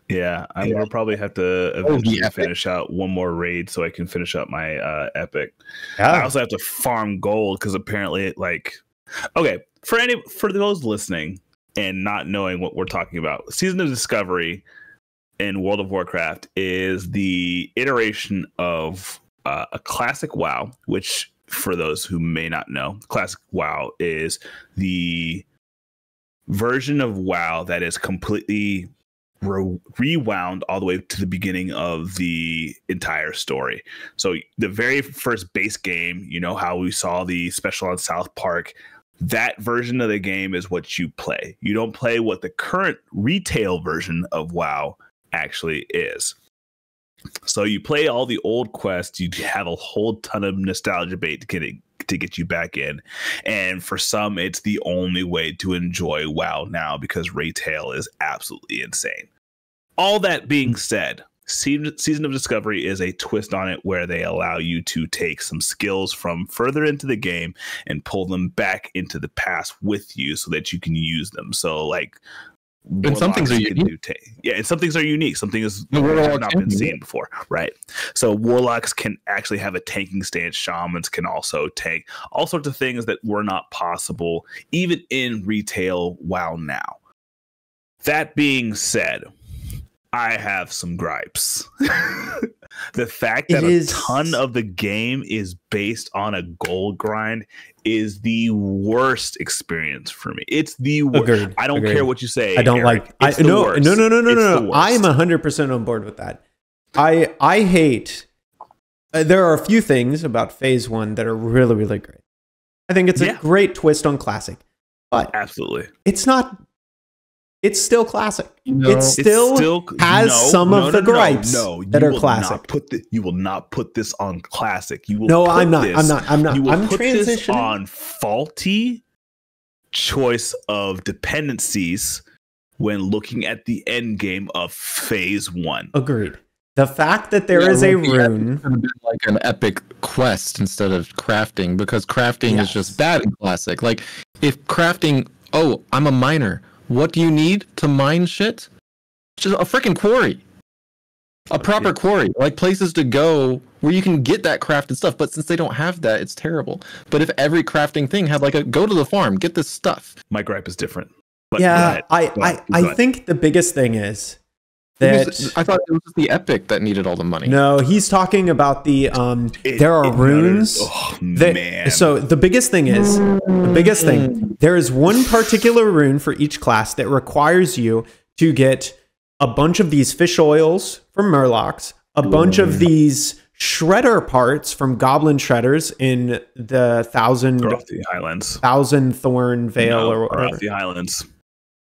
S2: Yeah, I'm
S3: Yeah.
S2: gonna probably have to
S3: Oh,
S2: eventually
S3: epic.
S2: finish out one more raid so I can finish up my uh, epic. I also have to farm gold because apparently, it, like, okay, for any for those listening and not knowing what we're talking about, Season of Discovery in World of Warcraft is the iteration of uh, a classic WoW, which for those who may not know, classic WoW is the version of WoW that is completely re- rewound all the way to the beginning of the entire story. So the very first base game, you know how we saw the special on South Park. That version of the game is what you play. You don't play what the current retail version of WoW actually is. So you play all the old quests. You have a whole ton of nostalgia bait to get it, to get you back in, and for some, it's the only way to enjoy WoW now because retail is absolutely insane. All that being said, Season Season of Discovery is a twist on it where they allow you to take some skills from further into the game and pull them back into the past with you so that you can use them. So, like,
S3: And some things are unique.
S2: yeah, and some things are unique. Some things
S3: The
S2: have not been
S3: be,
S2: seen before, right? So warlocks can actually have a tanking stance. Shamans can also tank all sorts of things that were not possible even in retail. WoW now. That being said, I have some gripes. *laughs* the fact that
S1: It
S2: a
S1: is-
S2: ton of the game is based on a gold grind is the worst experience for me. It's the worst.
S1: Agreed.
S2: I don't
S1: Agreed.
S2: care what you say.
S1: I don't
S2: Eric.
S1: like. I,
S2: It's the
S1: no,
S2: worst.
S1: no, no, no, no,
S2: It's
S1: no, no. I am hundred percent on board with that. I I hate. Uh, there are a few things about Phase One that are really, really great. I think it's a
S2: Yeah.
S1: great twist on classic, but
S2: Absolutely.
S1: it's not. It's still classic.
S3: You know,
S1: It's still has some of the gripes
S2: no,
S1: that
S2: you
S1: are
S2: will
S1: classic.
S2: Not put the, you will not put this on classic. You will.
S1: No,
S2: put
S1: I'm not.
S2: this-
S1: I'm not. I'm not.
S2: You will
S1: I'm
S2: put this
S1: transitioning.
S2: on faulty choice of dependencies when looking at the end game of Phase One.
S1: Agreed. The fact that there
S3: Yeah,
S1: is a rune.
S3: It have been like an epic quest instead of crafting because crafting
S1: Yes.
S3: is just bad in classic. Like if crafting, oh, I'm a miner. What do you need to mine shit? Just a freaking quarry. A proper
S2: Yeah.
S3: quarry, like places to go where you can get that crafted stuff. But since they don't have that, it's terrible. But if every crafting thing had like a go to the farm, get this stuff.
S2: My gripe is different. But
S1: Yeah,
S2: ahead.
S1: I I, I think the biggest thing is
S3: It
S1: that
S3: was- I thought it was the epic that needed all the money.
S1: no, he's talking about the um.
S2: It-
S1: there are runes.
S2: Oh
S1: that-
S2: man!
S1: So the biggest thing is the biggest thing. There is one particular rune for each class that requires you to get a bunch of these fish oils from Murlocs, a bunch of these shredder parts from Goblin shredders in the thousand
S2: Arathi Highlands.
S1: thousand thorn veil
S2: No,
S1: or whatever.
S2: Arathi Highlands.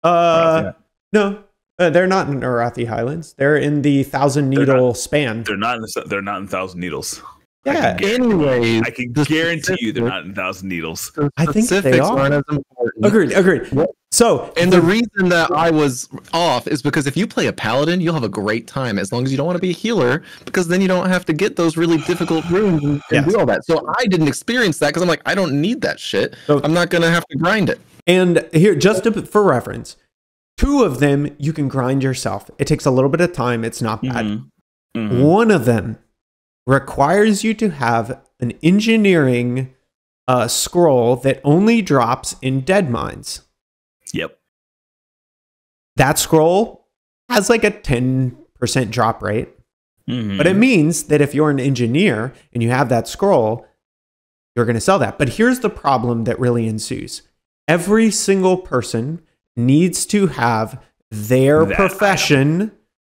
S1: Uh, no, uh, they're not in Arathi Highlands. They're in the Thousand
S2: They're
S1: Needle span.
S2: They're not in the, they're not in Thousand Needles.
S1: Yeah,
S3: Anyways,
S2: I can guarantee you they're not in Thousand Needles.
S1: I think they are.
S3: aren't as important.
S1: agreed, agreed. So,
S3: And the reason that I was off is because if you play a paladin, you'll have a great time as long as you don't want to be a healer, because then you don't have to get those really difficult runes and, and
S1: Yes.
S3: do all that. So I didn't experience that because I'm like, I don't need that shit.
S1: So-
S3: I'm not gonna have to grind it.
S1: And here, just to, for reference, two of them you can grind yourself. It takes a little bit of time. It's not bad.
S2: Mhm. Mhm.
S1: One of them requires you to have an engineering uh, scroll that only drops in Deadmines.
S2: Yep.
S1: That scroll has like a 10% drop rate.
S2: Mhm.
S1: But it means that if you're an engineer and you have that scroll, you're going to sell that. But here's the problem that really ensues every single person needs to have their
S2: That
S1: profession,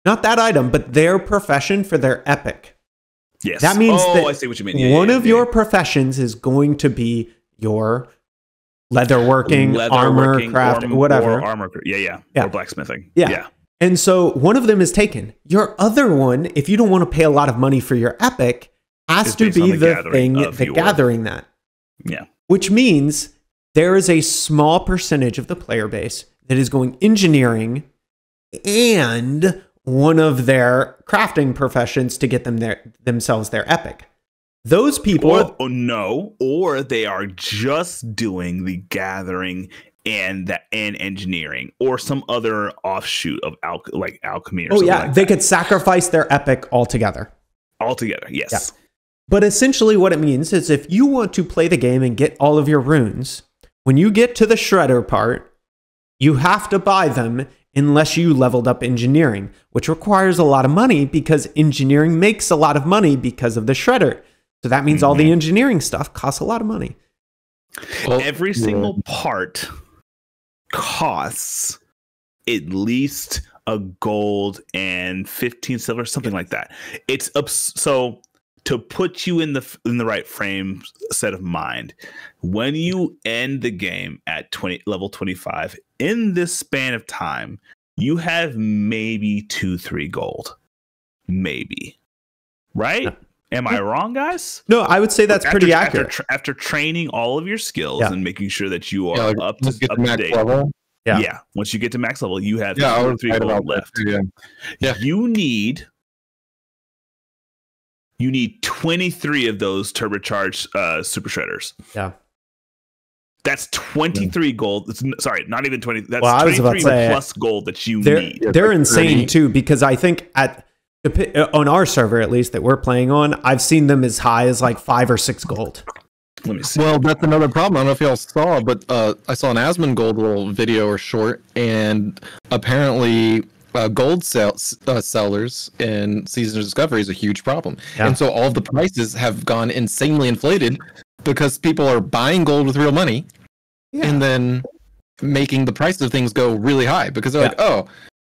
S1: not that item, but their profession for their epic.
S2: yes.
S1: that means
S2: oh,
S1: that
S2: I see what you mean. Yeah,
S1: One
S2: yeah,
S1: of
S2: yeah.
S1: your professions is going to be your leatherworking,
S2: Leather
S1: armor
S2: working,
S1: craft,
S2: or-
S1: whatever.
S2: or armor. Yeah, yeah,
S1: Yeah.
S2: Or blacksmithing.
S1: Yeah.
S2: yeah.
S1: And so one of them is taken. Your other one, if you don't want to pay a lot of money for your epic, has
S2: Is
S1: to be
S2: the
S1: the, thing, the
S2: your-
S1: gathering that.
S2: Yeah.
S1: Which means there is a small percentage of the player base that is going engineering and one of their crafting professions to get them their themselves their epic. Those people
S2: Or oh, no, or they are just doing the gathering and that and engineering, or some other offshoot of al- like alchemy. Or
S1: Oh
S2: something
S1: yeah,
S2: like
S1: they
S2: that.
S1: could sacrifice their epic altogether.
S2: altogether. Yes.
S1: But essentially, what it means is if you want to play the game and get all of your runes, when you get to the shredder part, you have to buy them unless you leveled up engineering, which requires a lot of money because engineering makes a lot of money because of the shredder. So that means all the mm-hmm. engineering stuff costs a lot of money.
S3: Well,
S2: Every
S3: yeah.
S2: single part costs at least a gold and 15 silver something like that it's abs- so to put you in the in the right frame set of mind when you end the game at 20 level 25 in this span of time you have maybe 2 3 gold maybe right am i wrong guys
S1: No, I would say that's
S2: after,
S1: pretty
S2: after
S1: accurate.
S2: tra- After, training all of your skills
S1: Yeah.
S2: and making sure that you are
S3: Yeah, like,
S2: up to,
S3: get
S2: up
S3: to
S2: to
S3: max
S2: date.
S3: level.
S1: Yeah.
S2: Yeah. Once you get to max level, you have
S3: Yeah, I
S2: two three gold left.
S3: too, Yeah. Yeah.
S2: You need you need 23 of those turbocharged uh, super shredders.
S1: Yeah.
S2: That's 23 gold. It's, sorry, not even 20. That's
S1: Well, I was about
S2: 23
S1: to say-
S2: plus gold that you
S1: They're
S2: need.
S1: They're
S3: like
S1: insane
S3: 30.
S1: too because I think at uh, on our server at least that we're playing on, I've seen them as high as like five or six gold.
S2: Let me see.
S3: Well, that's another problem. I don't know if y'all saw, but uh, I saw an Asmongold little video or short, and apparently uh, gold sell- uh, sellers in Season of Discovery is a huge problem.
S1: Yeah.
S3: And so all of the prices have gone insanely inflated because people are buying gold with real money and then making the price of things go really high because they're
S1: Yeah.
S3: like, oh,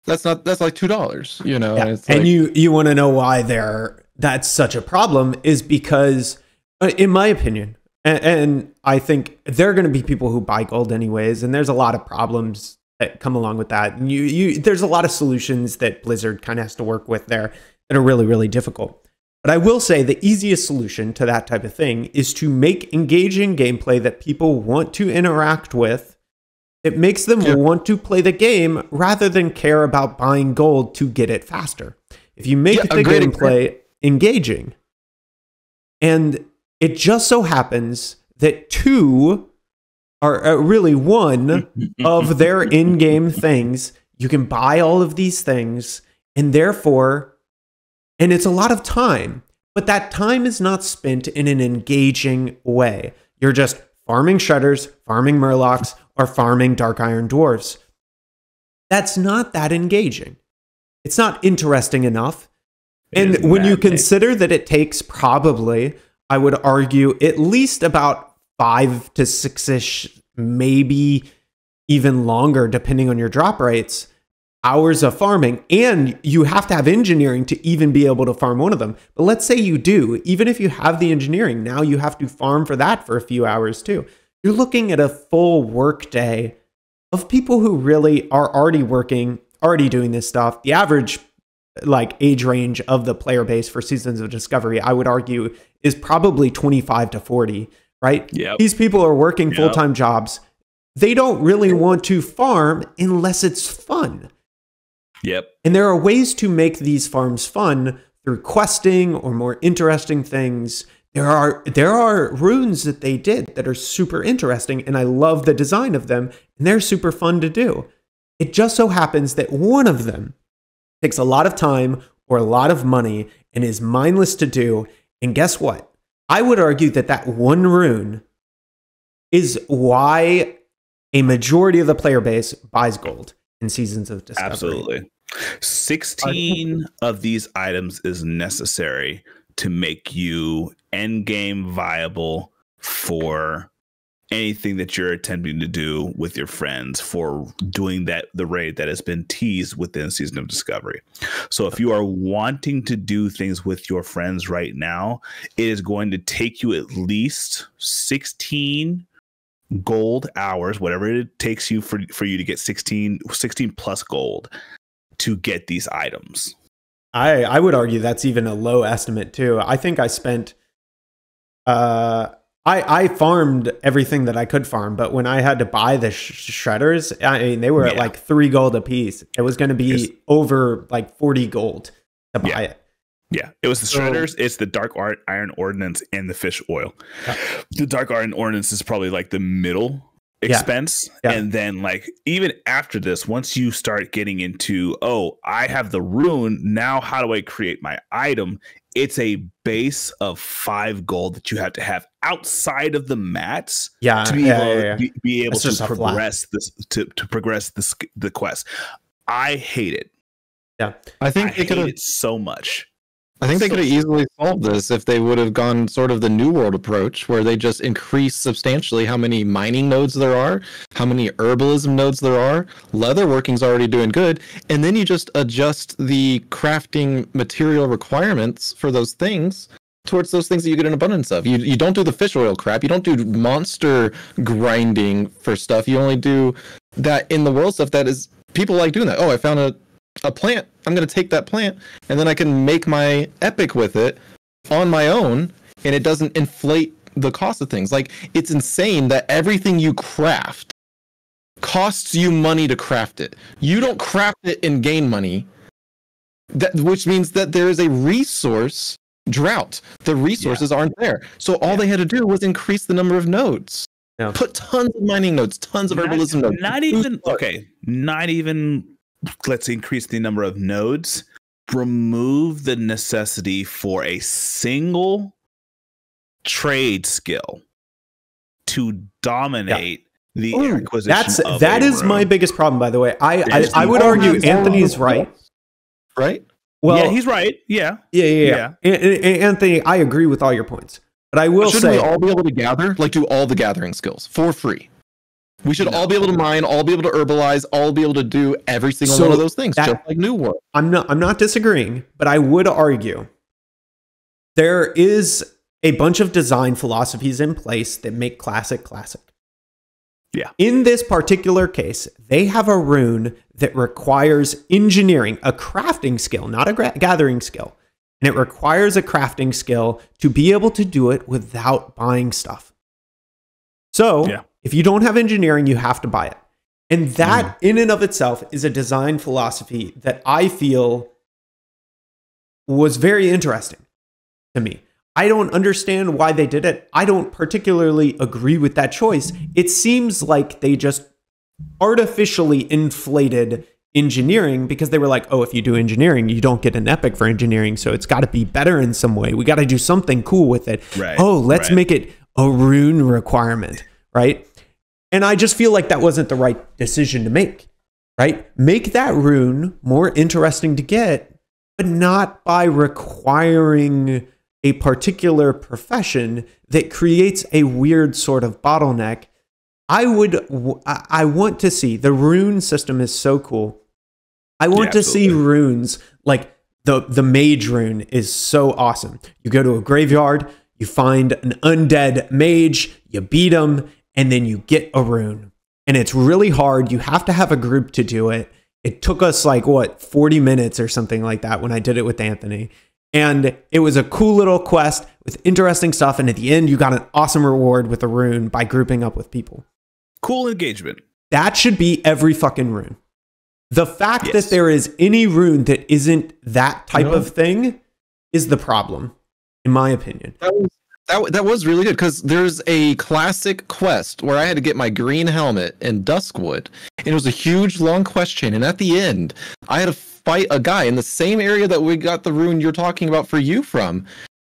S3: that's not that's like two dollars, you know.
S1: Yeah.
S3: And, it's
S1: and you you want to know why they're that's such a problem is because uh, in my opinion and, and i think there are going to be people who buy gold anyways and there's a lot of problems that Uh, come along with that and you you there's a lot of solutions that blizzard kind of has to work with there that are really really difficult but i will say the easiest solution to that type of thing is to make engaging gameplay that people want to interact with it makes them
S3: Yeah.
S1: want to play the game rather than care about buying gold to get it faster. If you make
S3: Yeah,
S1: the gameplay engaging, and it just so happens that two are uh, really one *laughs* of their in game things, you can buy all of these things, and therefore, and it's a lot of time, but that time is not spent in an engaging way. You're just farming shredders, farming murlocs, or farming dark iron dwarves. That's not that engaging. It's not interesting enough.
S2: It
S1: And when you consider that it takes probably, I would argue, at least about five to six ish, maybe even longer, depending on your drop rates, hours of farming. And you have to have engineering to even be able to farm one of them. But let's say you do, even if you have the engineering, now you have to farm for that for a few hours too. You're looking at a full work day of people who really are already working, already doing this stuff. The average like age range of the player base for Seasons of Discovery, I would argue, is probably 25 to 40, right?
S2: Yep.
S1: These people are working
S2: Yep.
S1: full time jobs. they don't really want to farm unless it's fun.
S2: Yep.
S1: And there are ways to make these farms fun through questing or more interesting things. There are there are runes that they did that are super interesting and I love the design of them and they're super fun to do. It just so happens that one of them takes a lot of time or a lot of money and is mindless to do. And guess what? I would argue that that one rune is why a majority of the player base buys gold in Seasons of Discovery.
S2: Absolutely. 16 of these items is necessary to make you end game viable for anything that you're attempting to do with your friends for doing that the raid that has been teased within season of discovery so if you are wanting to do things with your friends right now it is going to take you at least 16 gold hours whatever it takes you for, for you to get 16 16 plus gold to get these items
S1: I I would argue that's even a low estimate too. I think I spent uh I I farmed everything that I could farm, but when I had to buy the sh- shredders, I mean they were at like 3 gold a piece. It was going to be
S2: Yes.
S1: over like 40 gold to buy
S2: Yeah.
S1: it.
S2: Yeah, it was the
S1: So-
S2: shredders, it's the dark art iron ordnance, and the fish oil.
S1: Yeah.
S2: The dark iron ordnance is probably like the middle
S1: Yeah.
S2: expense.
S1: Yeah.
S2: And then like even after this, once you start getting into, oh, I have the rune, now how do I create my item? It's a base of five gold that you have to have outside of the mats
S1: Yeah.
S2: to be
S1: yeah,
S2: able,
S1: yeah, yeah.
S2: Be, be able
S1: It's
S2: to progress this to, to progress this the quest. I hate it.
S3: yeah
S2: I
S3: think they
S2: hate
S3: could have.
S2: it so much.
S3: I think they could have easily solved this if they would have gone sort of the new world approach, where they just increase substantially how many mining nodes there are, how many herbalism nodes there are. leather working's already doing good, and then you just adjust the crafting material requirements for those things towards those things that you get an abundance of. You you don't do the fish oil crap. You don't do monster grinding for stuff. You only do that in the world stuff that is people like doing that. Oh, I found a a plant. I'm going to take that plant and then I can make my epic with it on my own and it doesn't inflate the cost of things. Like it's insane that everything you craft costs you money to craft it. You don't craft it and gain money. That which means that there is a resource drought. The resources aren't there. So all
S2: Yeah.
S3: they had to do was increase the number of nodes.
S1: Yeah.
S3: Put tons of mining nodes, tons of
S2: not,
S3: herbalism nodes.
S2: not even okay not even let's increase the number of nodes remove the necessity for a single trade skill to dominate the
S3: Ooh,
S2: acquisition
S1: That's
S2: of
S1: that
S2: a
S1: is my biggest problem by the way. I I, I would argue Anthony's right.
S3: Right?
S1: Well,
S2: yeah he's right yeah
S1: yeah, yeah, yeah. An- An- Anthony, I agree with all your points. But I will
S3: Shouldn't
S1: say
S3: we all be able to gather? Like do all the gathering skills for free. We should all be able to mine, all be able to herbalize, all be able to do every single
S1: So
S3: one of those things,
S1: that-
S3: just like New World.
S1: I'm not I'm not disagreeing, but I would argue there is a bunch of design philosophies in place that make classic classic.
S2: Yeah.
S1: In this particular case, they have a rune that requires engineering, a crafting skill, not a gathering skill. And it requires a crafting skill to be able to do it without buying stuff. So,
S2: Yeah.
S1: if you don't have engineering, you have to buy it. And that, mm. in and of itself, is a design philosophy that I feel was very interesting to me. I don't understand why they did it. I don't particularly agree with that choice. It seems like they just artificially inflated engineering because they were like, oh, if you do engineering, you don't get an epic for engineering. So it's got to be better in some way. We got to do something cool with it.
S2: Right,
S1: Oh, let's
S2: right.
S1: make it a rune requirement, right? And I just feel like that wasn't the right decision to make, right? Make that rune more interesting to get, but not by requiring a particular profession that creates a weird sort of bottleneck. I would, I want to see the rune system is so cool. I want
S2: Yeah,
S1: to see runes like the the mage rune is so awesome. You go to a graveyard, you find an undead mage, you beat him, and then you get a rune. And it's really hard. You have to have a group to do it. It took us like what 40 minutes or something like that when I did it with Anthony. And it was a cool little quest with interesting stuff. And at the end, you got an awesome reward with a rune by grouping up with people.
S2: cool engagement.
S1: That should be every fucking rune. The fact
S2: Yes.
S1: that there is any rune that isn't that type
S3: No.
S1: of thing is the problem, in my opinion.
S3: That was that, that was really good because there's a classic quest where I had to get my green helmet in Duskwood, and it was a huge long quest chain. And at the end, I had to fight a guy in the same area that we got the rune you're talking about for you from,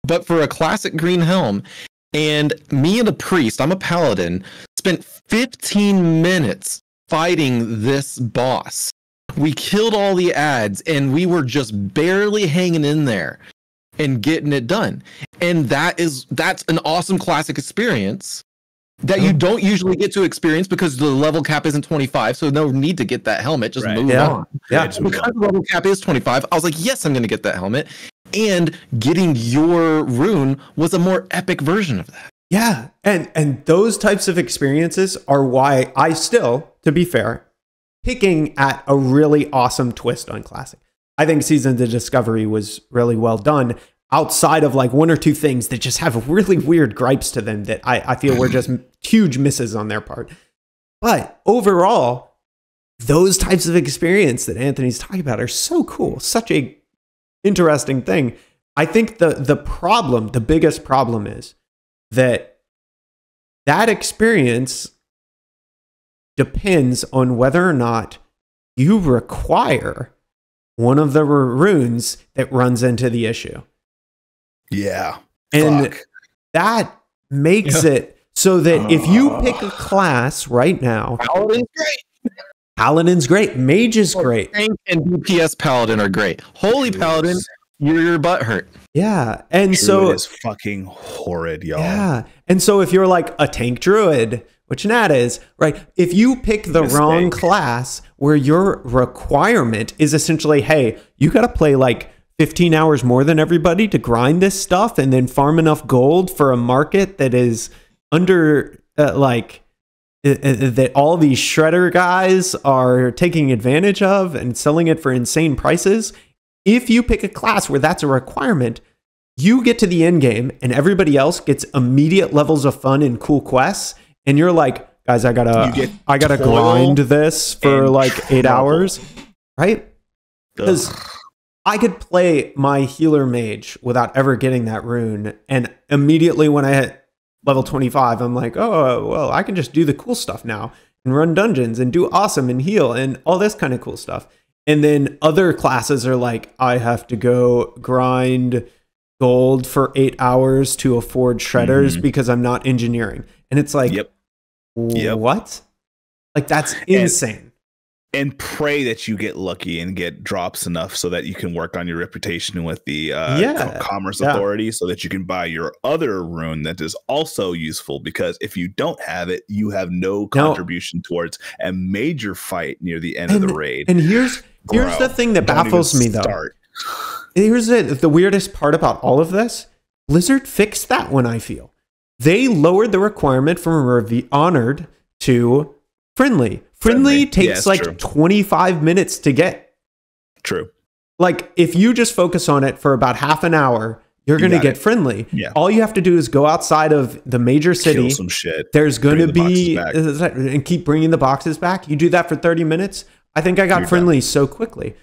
S3: but for a classic green helm. And me and a priest, I'm a paladin, spent 15 minutes fighting this boss. We killed all the ads, and we were just barely hanging in there and getting it done and that is that's an awesome classic experience that you don't usually get to experience because the level cap isn't 25 so no need to get that helmet just
S2: Right.
S3: move
S1: Yeah.
S3: on
S1: Yeah.
S2: just
S3: because the level cap is 25 i was like yes i'm going to get that helmet and getting your rune was a more epic version of that
S1: Yeah, and and those types of experiences are why I still, to be fair, picking at a really awesome twist on classic. I think season of Discovery was really well done. Outside of like one or two things that just have really weird gripes to them that I, I feel were just *clears throat* huge misses on their part. But overall, those types of experience that Anthony's talking about are so cool. Such a interesting thing. I think the the problem, the biggest problem is that that experience depends on whether or not you require one of the runes that runs into the issue.
S2: Yeah.
S1: And
S2: Fuck.
S1: that makes it so that if you oh. pick a class right now,
S3: paladin's great
S1: Paladin's great, Mage is great.
S3: tank and dps paladin are great holy paladin your, your butt hurt
S1: Yeah. And
S2: Druid
S1: so
S2: is fucking horrid, y'all.
S1: Yeah. And so if you're like a tank druid, which Nat is, right? If you pick the
S2: Mistake.
S1: wrong class where your requirement is essentially, hey, you got to play like 15 hours more than everybody to grind this stuff and then farm enough gold for a market that is under uh, like uh, uh, that all these shredder guys are taking advantage of and selling it for insane prices. If you pick a class where that's a requirement, you get to the end game and everybody else gets immediate levels of fun and cool quests and you're like guys i gotta i gotta grind this for like eight
S2: trouble.
S1: hours right because i could play my healer mage without ever getting that rune and immediately when i hit level 25 i'm like oh well i can just do the cool stuff now and run dungeons and do awesome and heal and all this kind of cool stuff and then other classes are like i have to go grind gold for eight hours to afford shredders
S2: Mhm.
S1: because i'm not engineering and it's like
S2: Yep. Yep.
S1: what like that's insane
S2: and pray that you get lucky and get drops enough so that you can work on your reputation with the uh,
S1: Yeah.
S2: commerce
S1: Yeah.
S2: authority so that you can buy your other rune that is also useful because if you don't have it you have no contribution towards a major fight near the end of the raid
S1: and here's here's
S2: Bro,
S1: the thing that baffles me though
S2: start.
S1: Here's the, the weirdest part about all of this. Blizzard fixed that one, I feel. They lowered the requirement from honored to friendly. Friendly,
S2: Friendly.
S1: takes
S2: Yeah,
S1: like
S2: true.
S1: 25 minutes to get.
S2: true
S1: Like, if you just focus on it for about half an hour, you're going to get
S2: it.
S1: friendly.
S2: Yeah.
S1: All you have to do is go outside of the major city.
S2: kill some shit
S1: There's going to be, and keep bringing the boxes back. You do that for 30 minutes. I think I got
S2: You're done.
S1: friendly so quickly.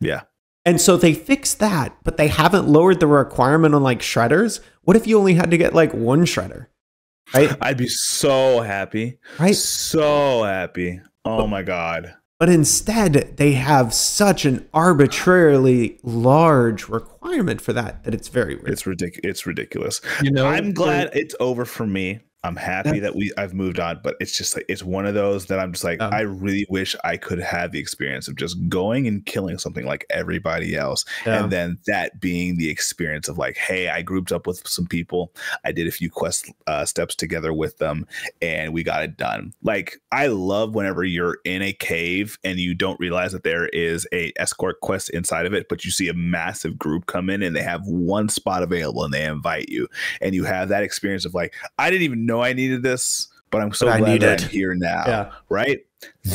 S2: yeah
S1: And so they fixed that, but they haven't lowered the requirement on like shredders. What if you only had to get like one shredder? Right?
S2: i'd be so happy
S1: Right.
S2: so happy oh my god
S1: But instead, they have such an arbitrarily large requirement for that that it's very weird.
S2: it's ridic- it's ridiculous
S3: you know
S2: I'm glad it's over for me. I'm happy that we I've moved on, but it's just like it's one of those that I'm just like
S1: Um,
S2: I really wish I could have the experience of just going and killing something like everybody else,
S1: Yeah.
S2: and then that being the experience of like, hey, I grouped up with some people, I did a few quest uh, steps together with them, and we got it done. Like I love whenever you're in a cave and you don't realize that there is a escort quest inside of it, but you see a massive group come in and they have one spot available and they invite you and you have that experience of like i didn't even know i needed this but i'm so
S1: But
S2: glad that i'm here now
S1: yeah.
S2: right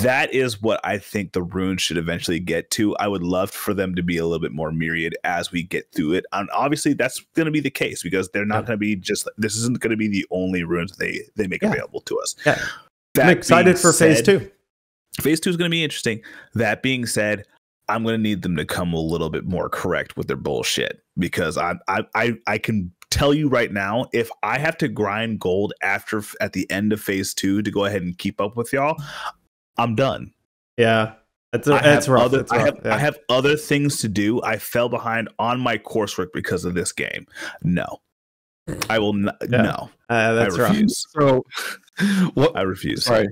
S2: that is what i think the runes should eventually get to i would love for them to be a little bit more myriad as we get through it and obviously that's going to be the case because they're not
S1: Yeah.
S2: going to be just this isn't going to be the only runes they they make
S1: Yeah.
S2: available to us
S1: Yeah.
S2: That
S1: I'm excited for phase two.
S2: Phase two is going to be interesting. That being said, I'm going to need them to come a little bit more correct with their bullshit because I I I, I can tell you right now if I have to grind gold after at the end of phase two to go ahead and keep up with y'all, I'm done.
S1: Yeah, it's
S2: I
S1: it's rough.
S2: other
S1: it's
S2: I have
S1: yeah.
S2: I have other things to do. I fell behind on my coursework because of this game. No. I will not
S1: Yeah.
S2: no.
S1: Uh, that's
S2: I
S1: rough.
S3: So, what?
S2: I refuse.
S3: Sorry.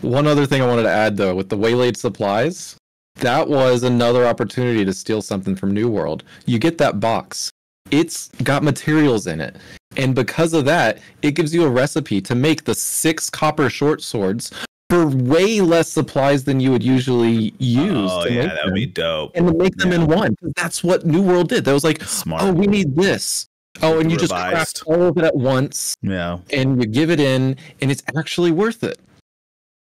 S3: One other thing I wanted to add though, with the waylaid supplies, that was another opportunity to steal something from New World. You get that box. It's got materials in it. And because of that, it gives you a recipe to make the six copper short swords for way less supplies than you would usually use.
S2: Oh
S3: to
S2: yeah, that would be dope.
S3: and to make them in one. That's what New World did. That was like,
S2: Smart.
S3: oh, we need this. Oh, and you just craft all of it at once
S2: yeah.
S3: and you give it in and it's actually worth it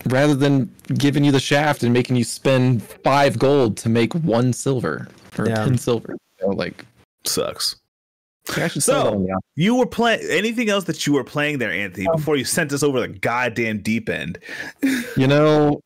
S3: rather than giving you the shaft and making you spend five gold to make one silver or
S1: Yeah.
S3: 10 silver so like
S2: Sucks.
S3: I should
S2: So-
S3: sell that on the op-
S2: You were playing anything else that you were playing there, Anthony,
S3: Um,
S2: before you sent us over the goddamn deep end.
S3: you know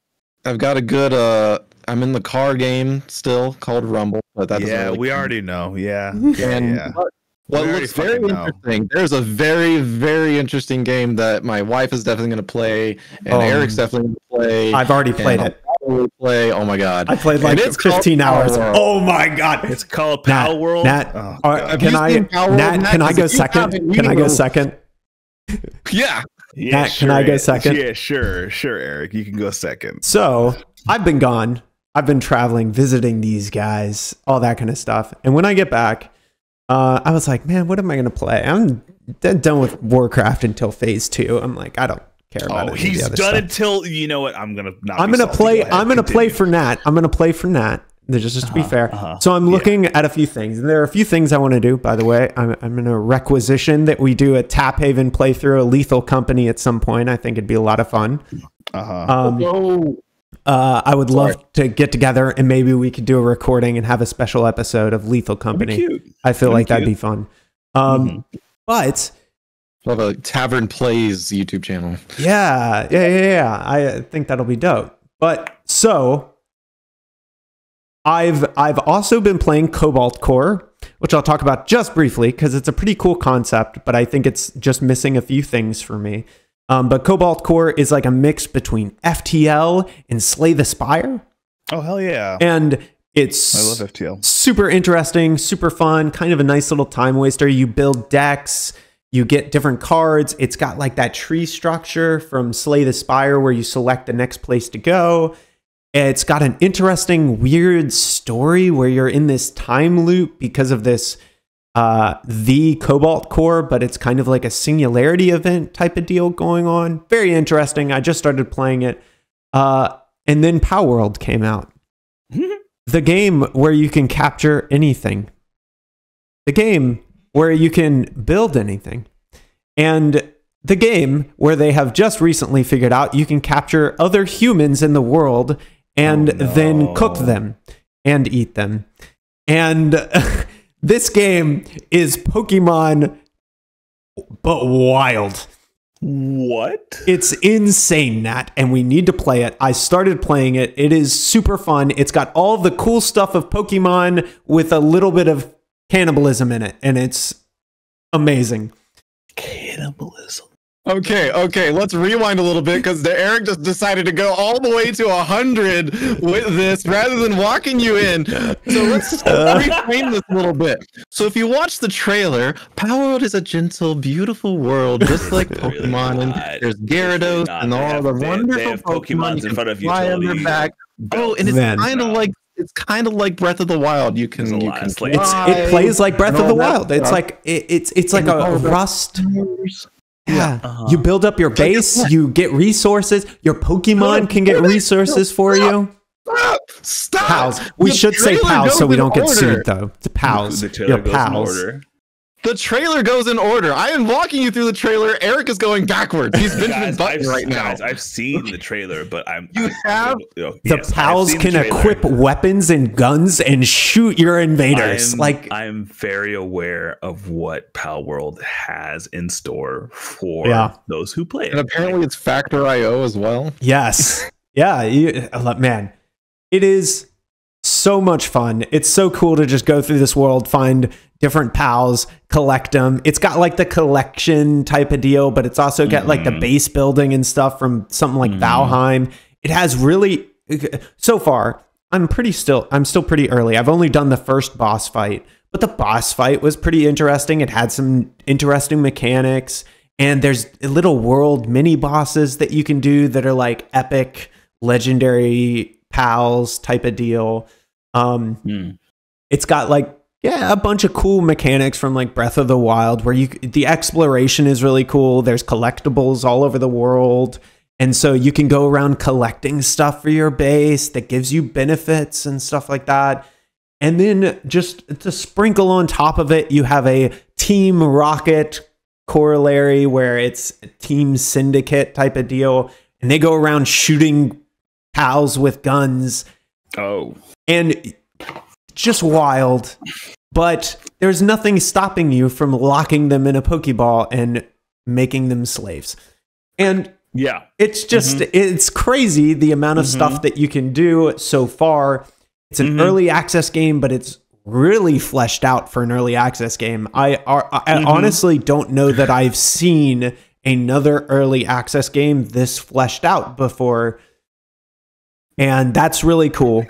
S3: i've got a good uh i'm in the car game still called rumble but that
S2: yeah,
S3: really
S2: we
S3: count.
S2: already know. Yeah. *laughs*
S3: and
S2: yeah.
S3: what, what looks very
S2: fucking know.
S3: interesting there's a very very interesting game that my wife is definitely going to play and
S1: Um,
S3: eric's definitely going to play
S1: I've already played
S3: and
S1: it.
S3: I'll play oh my god
S1: I played like
S3: it's
S1: 15 hours.
S3: Power.
S1: Oh my god.
S2: It's called
S1: Nat,
S2: Palworld.
S1: Nat,
S2: Oh,
S1: Uh, can I
S3: Power
S1: Nat,
S3: Nat?
S1: can I
S3: 'Cause
S1: go second? Can I go second?
S3: yeah
S2: yeah,
S1: Nat, can I go second?
S2: Yeah, sure, sure, Eric. You can go second.
S1: So I've been gone. I've been traveling, visiting these guys, all that kind of stuff. And when I get back, uh, I was like, man, what am I going to play? I'm done with Warcraft until phase two. I'm like, I don't care about
S2: Oh,
S1: any of
S2: he's done
S1: stuff.
S2: until you know what? I'm gonna not.
S1: I'm gonna play.
S2: Go
S1: I'm gonna play for Nat. I'm gonna play for Nat. Just, just to be
S2: Uh-huh,
S1: fair.
S2: uh-huh.
S1: So I'm
S2: Yeah.
S1: looking at a few things. And there are a few things I want to do. By the way, I'm, I'm gonna requisition that we do a Taphaven playthrough, a Lethal Company at some point. I think it'd be a lot of fun.
S2: Uh-huh.
S1: Um,
S3: no
S1: uh, I would love to get together and maybe we could do a recording and have a special episode of Lethal
S2: That'd be
S1: Company.
S2: cute.
S1: I feel
S2: That'd
S1: like
S2: be
S1: that'd be fun. Um,
S2: Mhm.
S1: But
S3: We'll have a Taphaven Plays YouTube channel.
S1: yeah, yeah, yeah, yeah. I think that'll be dope. But so I've I've also been playing Cobalt Core, which I'll talk about just briefly because it's a pretty cool concept, but I think it's just missing a few things for me. Um, but Cobalt Core is like a mix between FTL and Slay the Spire,
S2: Oh hell yeah!
S1: and it's
S2: I love FTL.
S1: super interesting, super fun, kind of a nice little time waster. You build decks, you get different cards. It's got like that tree structure from Slay the Spire where you select the next place to go. It's got an interesting, weird story where you're in this time loop because of this uh the cobalt core but it's kind of like a singularity event type of deal going on. Very interesting. I just started playing it. Uh and then Palworld came out. *laughs* The game where you can capture anything, the game where you can build anything, and the game where they have just recently figured out you can capture other humans in the world and
S2: Oh, no.
S1: then cook them and eat them. And *laughs* this game is Pokemon, but wild.
S2: What?
S1: It's insane, Nat, and we need to play it. I started playing it. It is super fun. It's got all the cool stuff of Pokemon with a little bit of cannibalism in it, and it's amazing.
S2: Cannibalism.
S3: Okay, okay, let's rewind a little bit because the Eric just decided to go all the way to a hundred with this rather than walking you in. So let's uh. reframe this a little bit. So if you watch the trailer, Palworld is a gentle, beautiful world, *laughs* just like
S2: It's really
S3: Pokemon. And there's
S2: It's really
S3: Gyarados
S2: not.
S3: and
S2: They
S3: all
S2: have-
S3: the
S2: they- they
S3: wonderful
S2: have
S3: Pokemon
S2: Pokemons in front of you
S3: fly on
S2: till
S3: their back. Oh, and it's kind of like it's kind of like Breath of the Wild. You can you can
S2: of slaves.
S1: It's it plays like Breath of the
S3: that
S1: Wild. It's
S3: stuff.
S1: like it, it's it's like a
S3: all the-
S1: rust. Yeah,
S2: Uh-huh.
S1: you build up your base. You get resources. Your Pokemon can get resources for you.
S3: Stop! Stop!
S1: Pals. We
S3: The
S1: should say pals so we don't get
S3: order.
S1: sued though. The pals.
S2: The
S1: Your
S2: trailer goes in
S1: pals.
S2: Order.
S3: The trailer goes in order. I am walking you through the trailer. Eric is going backwards. He's *laughs* Benjamin
S2: Guys,
S3: Button
S2: I've,
S3: right now.
S2: guys, I've seen the trailer, but I'm.
S3: You
S2: I'm-
S3: have?
S2: you know,
S1: The
S2: yes,
S1: pals
S2: seen the
S1: can equip weapons and guns and shoot your invaders.
S2: I'm,
S1: like
S2: I'm very aware of what Pal World has in store for
S1: Yeah.
S2: those who play it.
S3: and apparently it's Factorio as well.
S1: Yes. Yeah, you, uh, man. It is so much fun. It's so cool to just go through this world, find different pals, collect them. It's got like the collection type of deal, but it's also got like the
S2: Mhm.
S1: base building and stuff from something like
S2: Mhm.
S1: Valheim. It has really so far, I'm pretty still I'm still pretty early. I've only done the first boss fight, but the boss fight was pretty interesting. It had some interesting mechanics and there's little world mini bosses that you can do that are like epic legendary pals type of deal. Um
S2: Hmm.
S1: it's got like yeah a bunch of cool mechanics from like breath of the wild where you the exploration is really cool. There's collectibles all over the world. And so you can go around collecting stuff for your base that gives you benefits and stuff like that. And then just to sprinkle on top of it you have a team rocket corollary where it's a team syndicate type of deal. And they go around shooting pals with guns
S2: Oh,
S1: and just wild. But there's nothing stopping you from locking them in a Pokeball and making them slaves. And
S2: yeah.
S1: it's just it's crazy the amount of stuff that you can do so far. It's an
S2: Mhm.
S1: early access game, but it's really fleshed out for an early access game. I, I, I
S2: Mhm.
S1: honestly don't know that I've seen another early access game this fleshed out before. And that's really cool.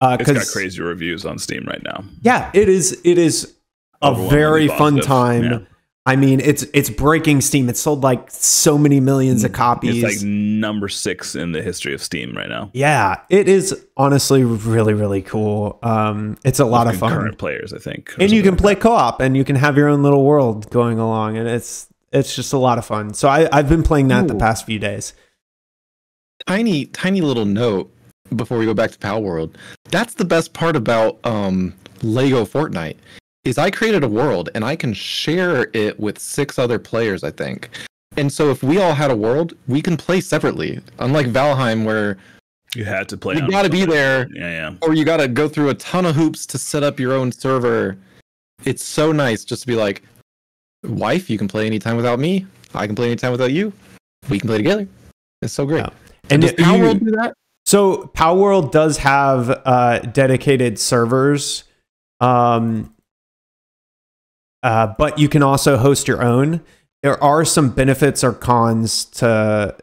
S1: Uh, *laughs*
S2: It's got
S1: 'cause-
S2: crazy reviews on Steam right now.
S1: yeah, it is. It is a very fun time.
S2: yeah.
S1: I mean, it's it's breaking Steam. It's sold like so many millions of copies.
S2: It's like number six in the history of Steam right now.
S1: yeah, it is honestly really really cool. Um, it's a lot of fun,
S2: Concurrent players, I think.
S1: and you
S2: something
S1: can play co-op, and you can have your own little world going along, and it's it's just a lot of fun. So I I've been playing that the past few days.
S3: Tiny, tiny little note before we go back to Pal World. That's the best part about um, Lego Fortnite is I created a world and I can share it with six other players. I think, and so if we all had a world, we can play separately. Unlike Valheim, where
S2: You had to play.
S3: You gotta be there.
S2: Yeah, yeah.
S3: or you got to go through a ton of hoops to set up your own server. It's so nice just to be like, wife, you can play anytime without me. I can play anytime without you. We can play together. It's so great.
S1: Yeah. And
S3: does Pal
S1: you-
S3: World do that?
S1: So Palworld does have uh, dedicated servers, um, uh, but you can also host your own. There are some benefits or cons to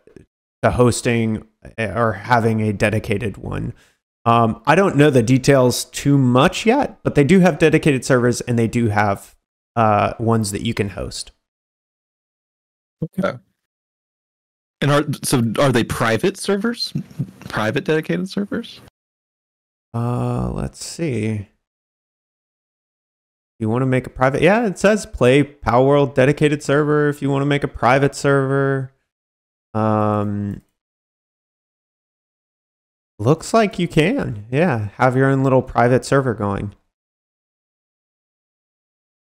S1: to hosting uh, or having a dedicated one. Um, I don't know the details too much yet, but they do have dedicated servers and they do have uh, ones that you can host.
S3: Okay. And are so are they private servers? Private dedicated servers?
S1: Uh, let's see. You want to make a private? Yeah, it says play Palworld dedicated server. If you want to make a private server, um, looks like you can. Yeah, have your own little private server going.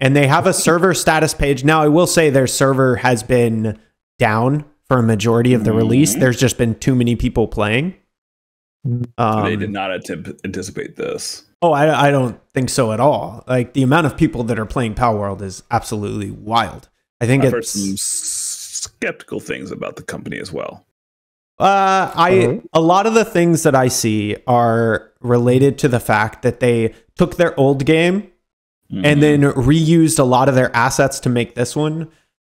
S1: And they have a server status page. Now, I will say their server has been down for a majority of the release.
S2: Mhm.
S1: There's just been too many people playing. Um,
S2: they did not attempt, anticipate this.
S1: Oh, I, I don't think so at all. Like the amount of people that are playing Palworld is absolutely wild. I think
S2: I've heard some
S1: it's.
S2: skeptical things about the company as well.
S1: Uh, I
S3: Oh.
S1: a lot of the things that I see are related to the fact that they took their old game
S2: Mhm.
S1: and then reused a lot of their assets to make this one.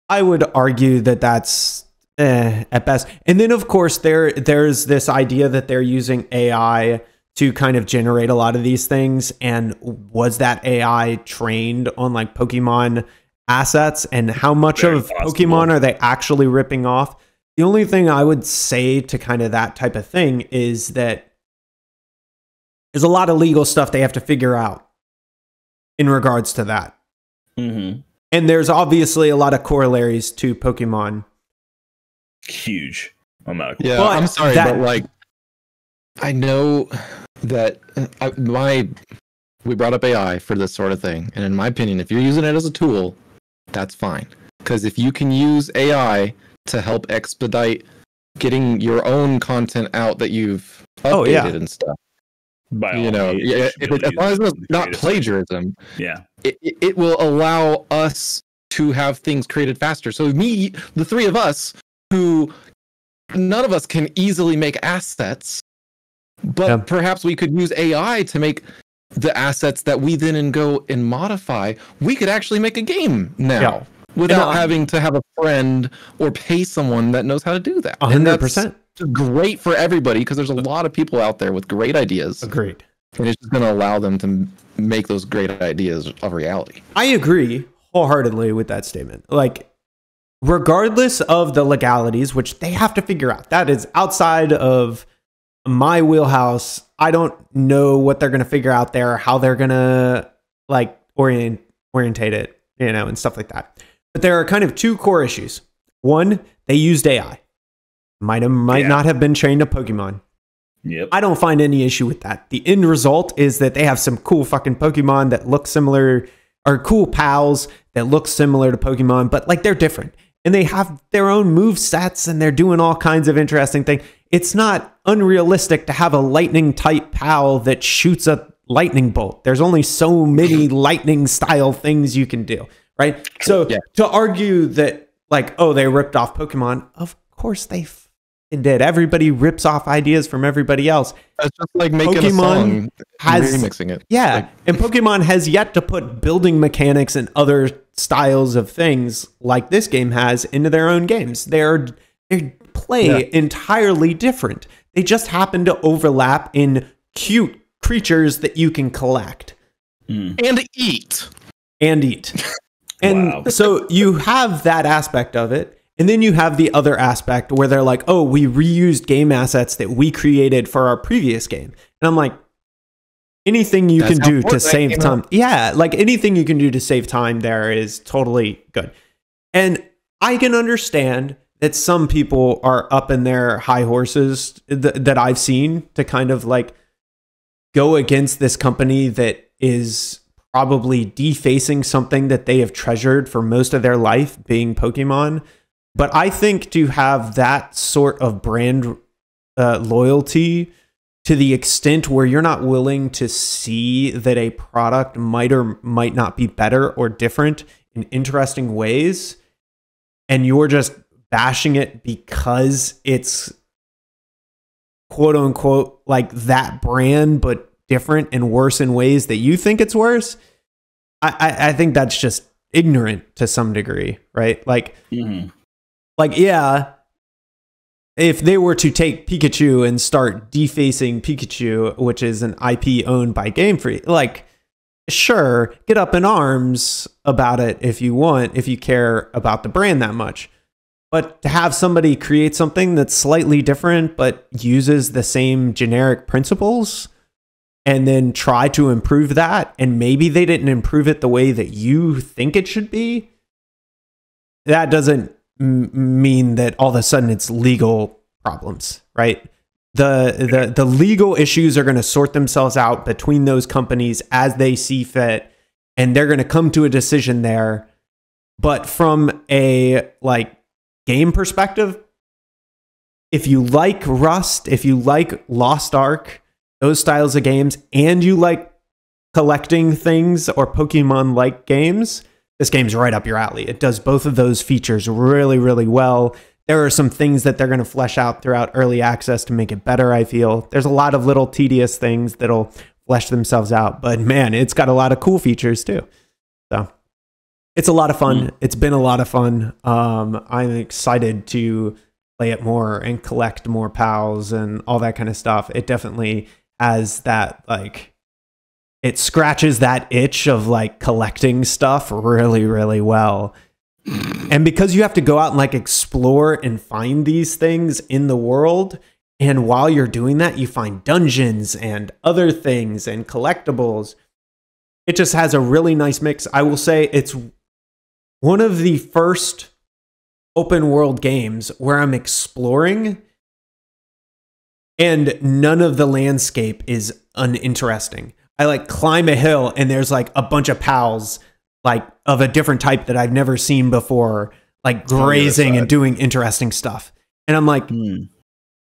S1: I would argue that that's eh, at best. And then of course there there's this idea that they're using AI to kind of generate a lot of these things and was that AI trained on like Pokemon assets and how much
S2: Very
S1: of
S2: possible.
S1: Pokemon are they actually ripping off? The only thing I would say to kind of that type of thing is that there's a lot of legal stuff they have to figure out in regards to that.
S2: Mhm.
S1: And there's obviously a lot of corollaries to Pokemon.
S2: Huge amount of
S3: Yeah,
S1: Well,
S3: I'm sorry,
S1: that-
S3: but like, I know that uh, I, my we brought up AI for this sort of thing, and in my opinion, if you're using it as a tool, that's fine. Because if you can use AI to help expedite getting your own content out that you've updated
S1: Oh, yeah.
S3: and stuff,
S2: By
S3: you know,
S2: means,
S3: yeah,
S2: you
S3: if
S2: should be
S3: it, as long as it's not
S2: creative
S3: plagiarism,
S2: Yeah.
S3: it, it- it will allow us to have things created faster. So me, the three of us, who none of us can easily make assets, but
S1: Yeah.
S3: perhaps we could use AI to make the assets that we then go and modify. We could actually make a game now.
S1: Yeah.
S3: Without
S1: And, uh,
S3: having to have a friend or pay someone that knows how to do that.
S1: A
S3: And
S1: hundred
S3: that's
S1: percent
S3: great for everybody because there's a lot of people out there with great ideas
S1: agreed.
S3: and it's just going to allow them to make those great ideas a reality.
S1: I agree wholeheartedly with that statement. Like, regardless of the legalities, which they have to figure out, that is outside of my wheelhouse. I don't know what they're going to figure out there, how they're going to like orient orientate it, you know, and stuff like that. But there are kind of two core issues. One, they used AI. Might have, might
S2: Yeah.
S1: not have been trained to Pokemon.
S2: Yep.
S1: I don't find any issue with that. The end result is that they have some cool fucking Pokemon that look similar, or cool pals that look similar to Pokemon, but like they're different. And they have their own move sets and they're doing all kinds of interesting things. It's not unrealistic to have a lightning type pal that shoots a lightning bolt. There's only so many *laughs* lightning style things you can do, right? So
S3: Yeah.
S1: to argue that, like, oh, they ripped off Pokemon, of course they did. Everybody rips off ideas from everybody else.
S3: It's just like making a
S1: Pokemon
S3: song,
S1: has-
S3: remixing it.
S1: Yeah,
S3: Like-
S1: and Pokemon has yet to put building mechanics and other styles of things like this game has into their own games. They're they play
S3: Yeah.
S1: entirely different. They just happen to overlap in cute creatures that you can collect
S2: Mm.
S3: and eat.
S1: and eat. *laughs* And
S2: Wow.
S1: so you have that aspect of it. And then you have the other aspect where they're like, oh, we reused game assets that we created for our previous game. And I'm like, anything you
S3: That's
S1: can do to save time. Yeah, like anything you can do to save time there is totally good. And I can understand that some people are up in their high horses th- that I've seen to kind of like go against this company that is probably defacing something that they have treasured for most of their life, being Pokemon. But I think to have that sort of brand uh, loyalty to the extent where you're not willing to see that a product might or might not be better or different in interesting ways, and you're just bashing it because it's quote unquote like that brand, but different and worse in ways that you think it's worse. I, I, I think that's just ignorant to some degree, right? Like,
S2: Mhm.
S1: like yeah, if they were to take Pikachu and start defacing Pikachu, which is an IP owned by Game Freak, like sure, get up in arms about it if you want, if you care about the brand that much. But to have somebody create something that's slightly different but uses the same generic principles and then try to improve that, and maybe they didn't improve it the way that you think it should be, that doesn't mean that all of a sudden it's legal problems, right? The, the the legal issues are going to sort themselves out between those companies as they see fit and they're going to come to a decision there but from a like game perspective if you like rust if you like lost ark those styles of games and you like collecting things or pokemon like games this game's right up your alley it does both of those features really really well there are some things that they're going to flesh out throughout early access to make it better i feel there's a lot of little tedious things that'll flesh themselves out but man it's got a lot of cool features too so it's a lot of fun. It's been a lot of fun. Um, I'm excited to play it more and collect more pals and all that kind of stuff. It definitely has that like it scratches that itch of like collecting stuff really, really well. And because you have to go out and like explore and find these things in the world, and while you're doing that, you find dungeons and other things and collectibles. It just has a really nice mix. I will say it's one of the first open world games where I'm exploring and none of the landscape is uninteresting. I like climb a hill and there's like a bunch of pals like of a different type that I've never seen before, like
S2: on the other
S1: grazing and doing interesting stuff. And I'm like,
S2: Hmm.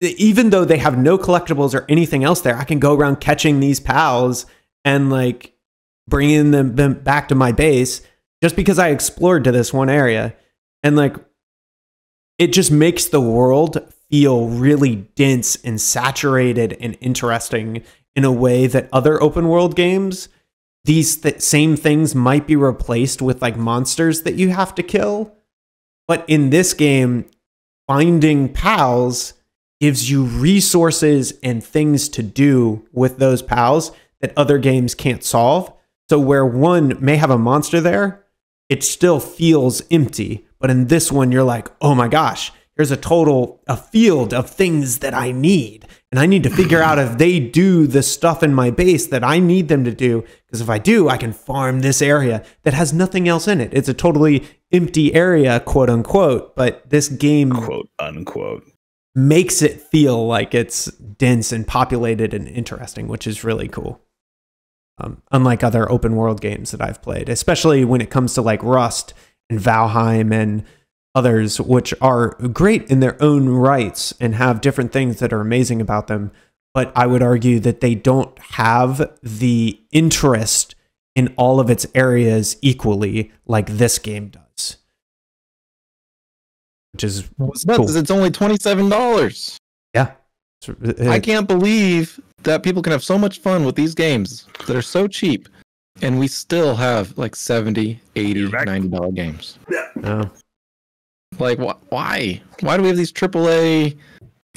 S1: even though they have no collectibles or anything else there, I can go around catching these pals and like bringing them, them back to my base just because I explored to this one area. And like, it just makes the world feel really dense and saturated and interesting in a way that other open world games, these th- same things might be replaced with like monsters that you have to kill. But in this game, finding pals gives you resources and things to do with those pals that other games can't solve. So where one may have a monster there, it still feels empty. But in this one, you're like, oh my gosh, here's a total a field of things that I need. And I need to figure out if they do the stuff in my base that I need them to do. Because if I do, I can farm this area that has nothing else in it. It's a totally empty area, quote unquote. But this game
S2: quote unquote.
S1: makes it feel like it's dense and populated and interesting, which is really cool. Um, unlike other open world games that I've played, especially when it comes to like Rust and Valheim and others, which are great in their own rights and have different things that are amazing about them. But I would argue that they don't have the interest in all of its areas equally like this game does. Which is Cool.
S3: is it's only twenty seven dollars.
S1: yeah.
S3: I can't believe that people can have so much fun with these games that are so cheap, and we still have like 70 80
S2: You're back.
S3: 90 dollar games.
S1: no.
S3: Like wh- why? Why do we have these AAA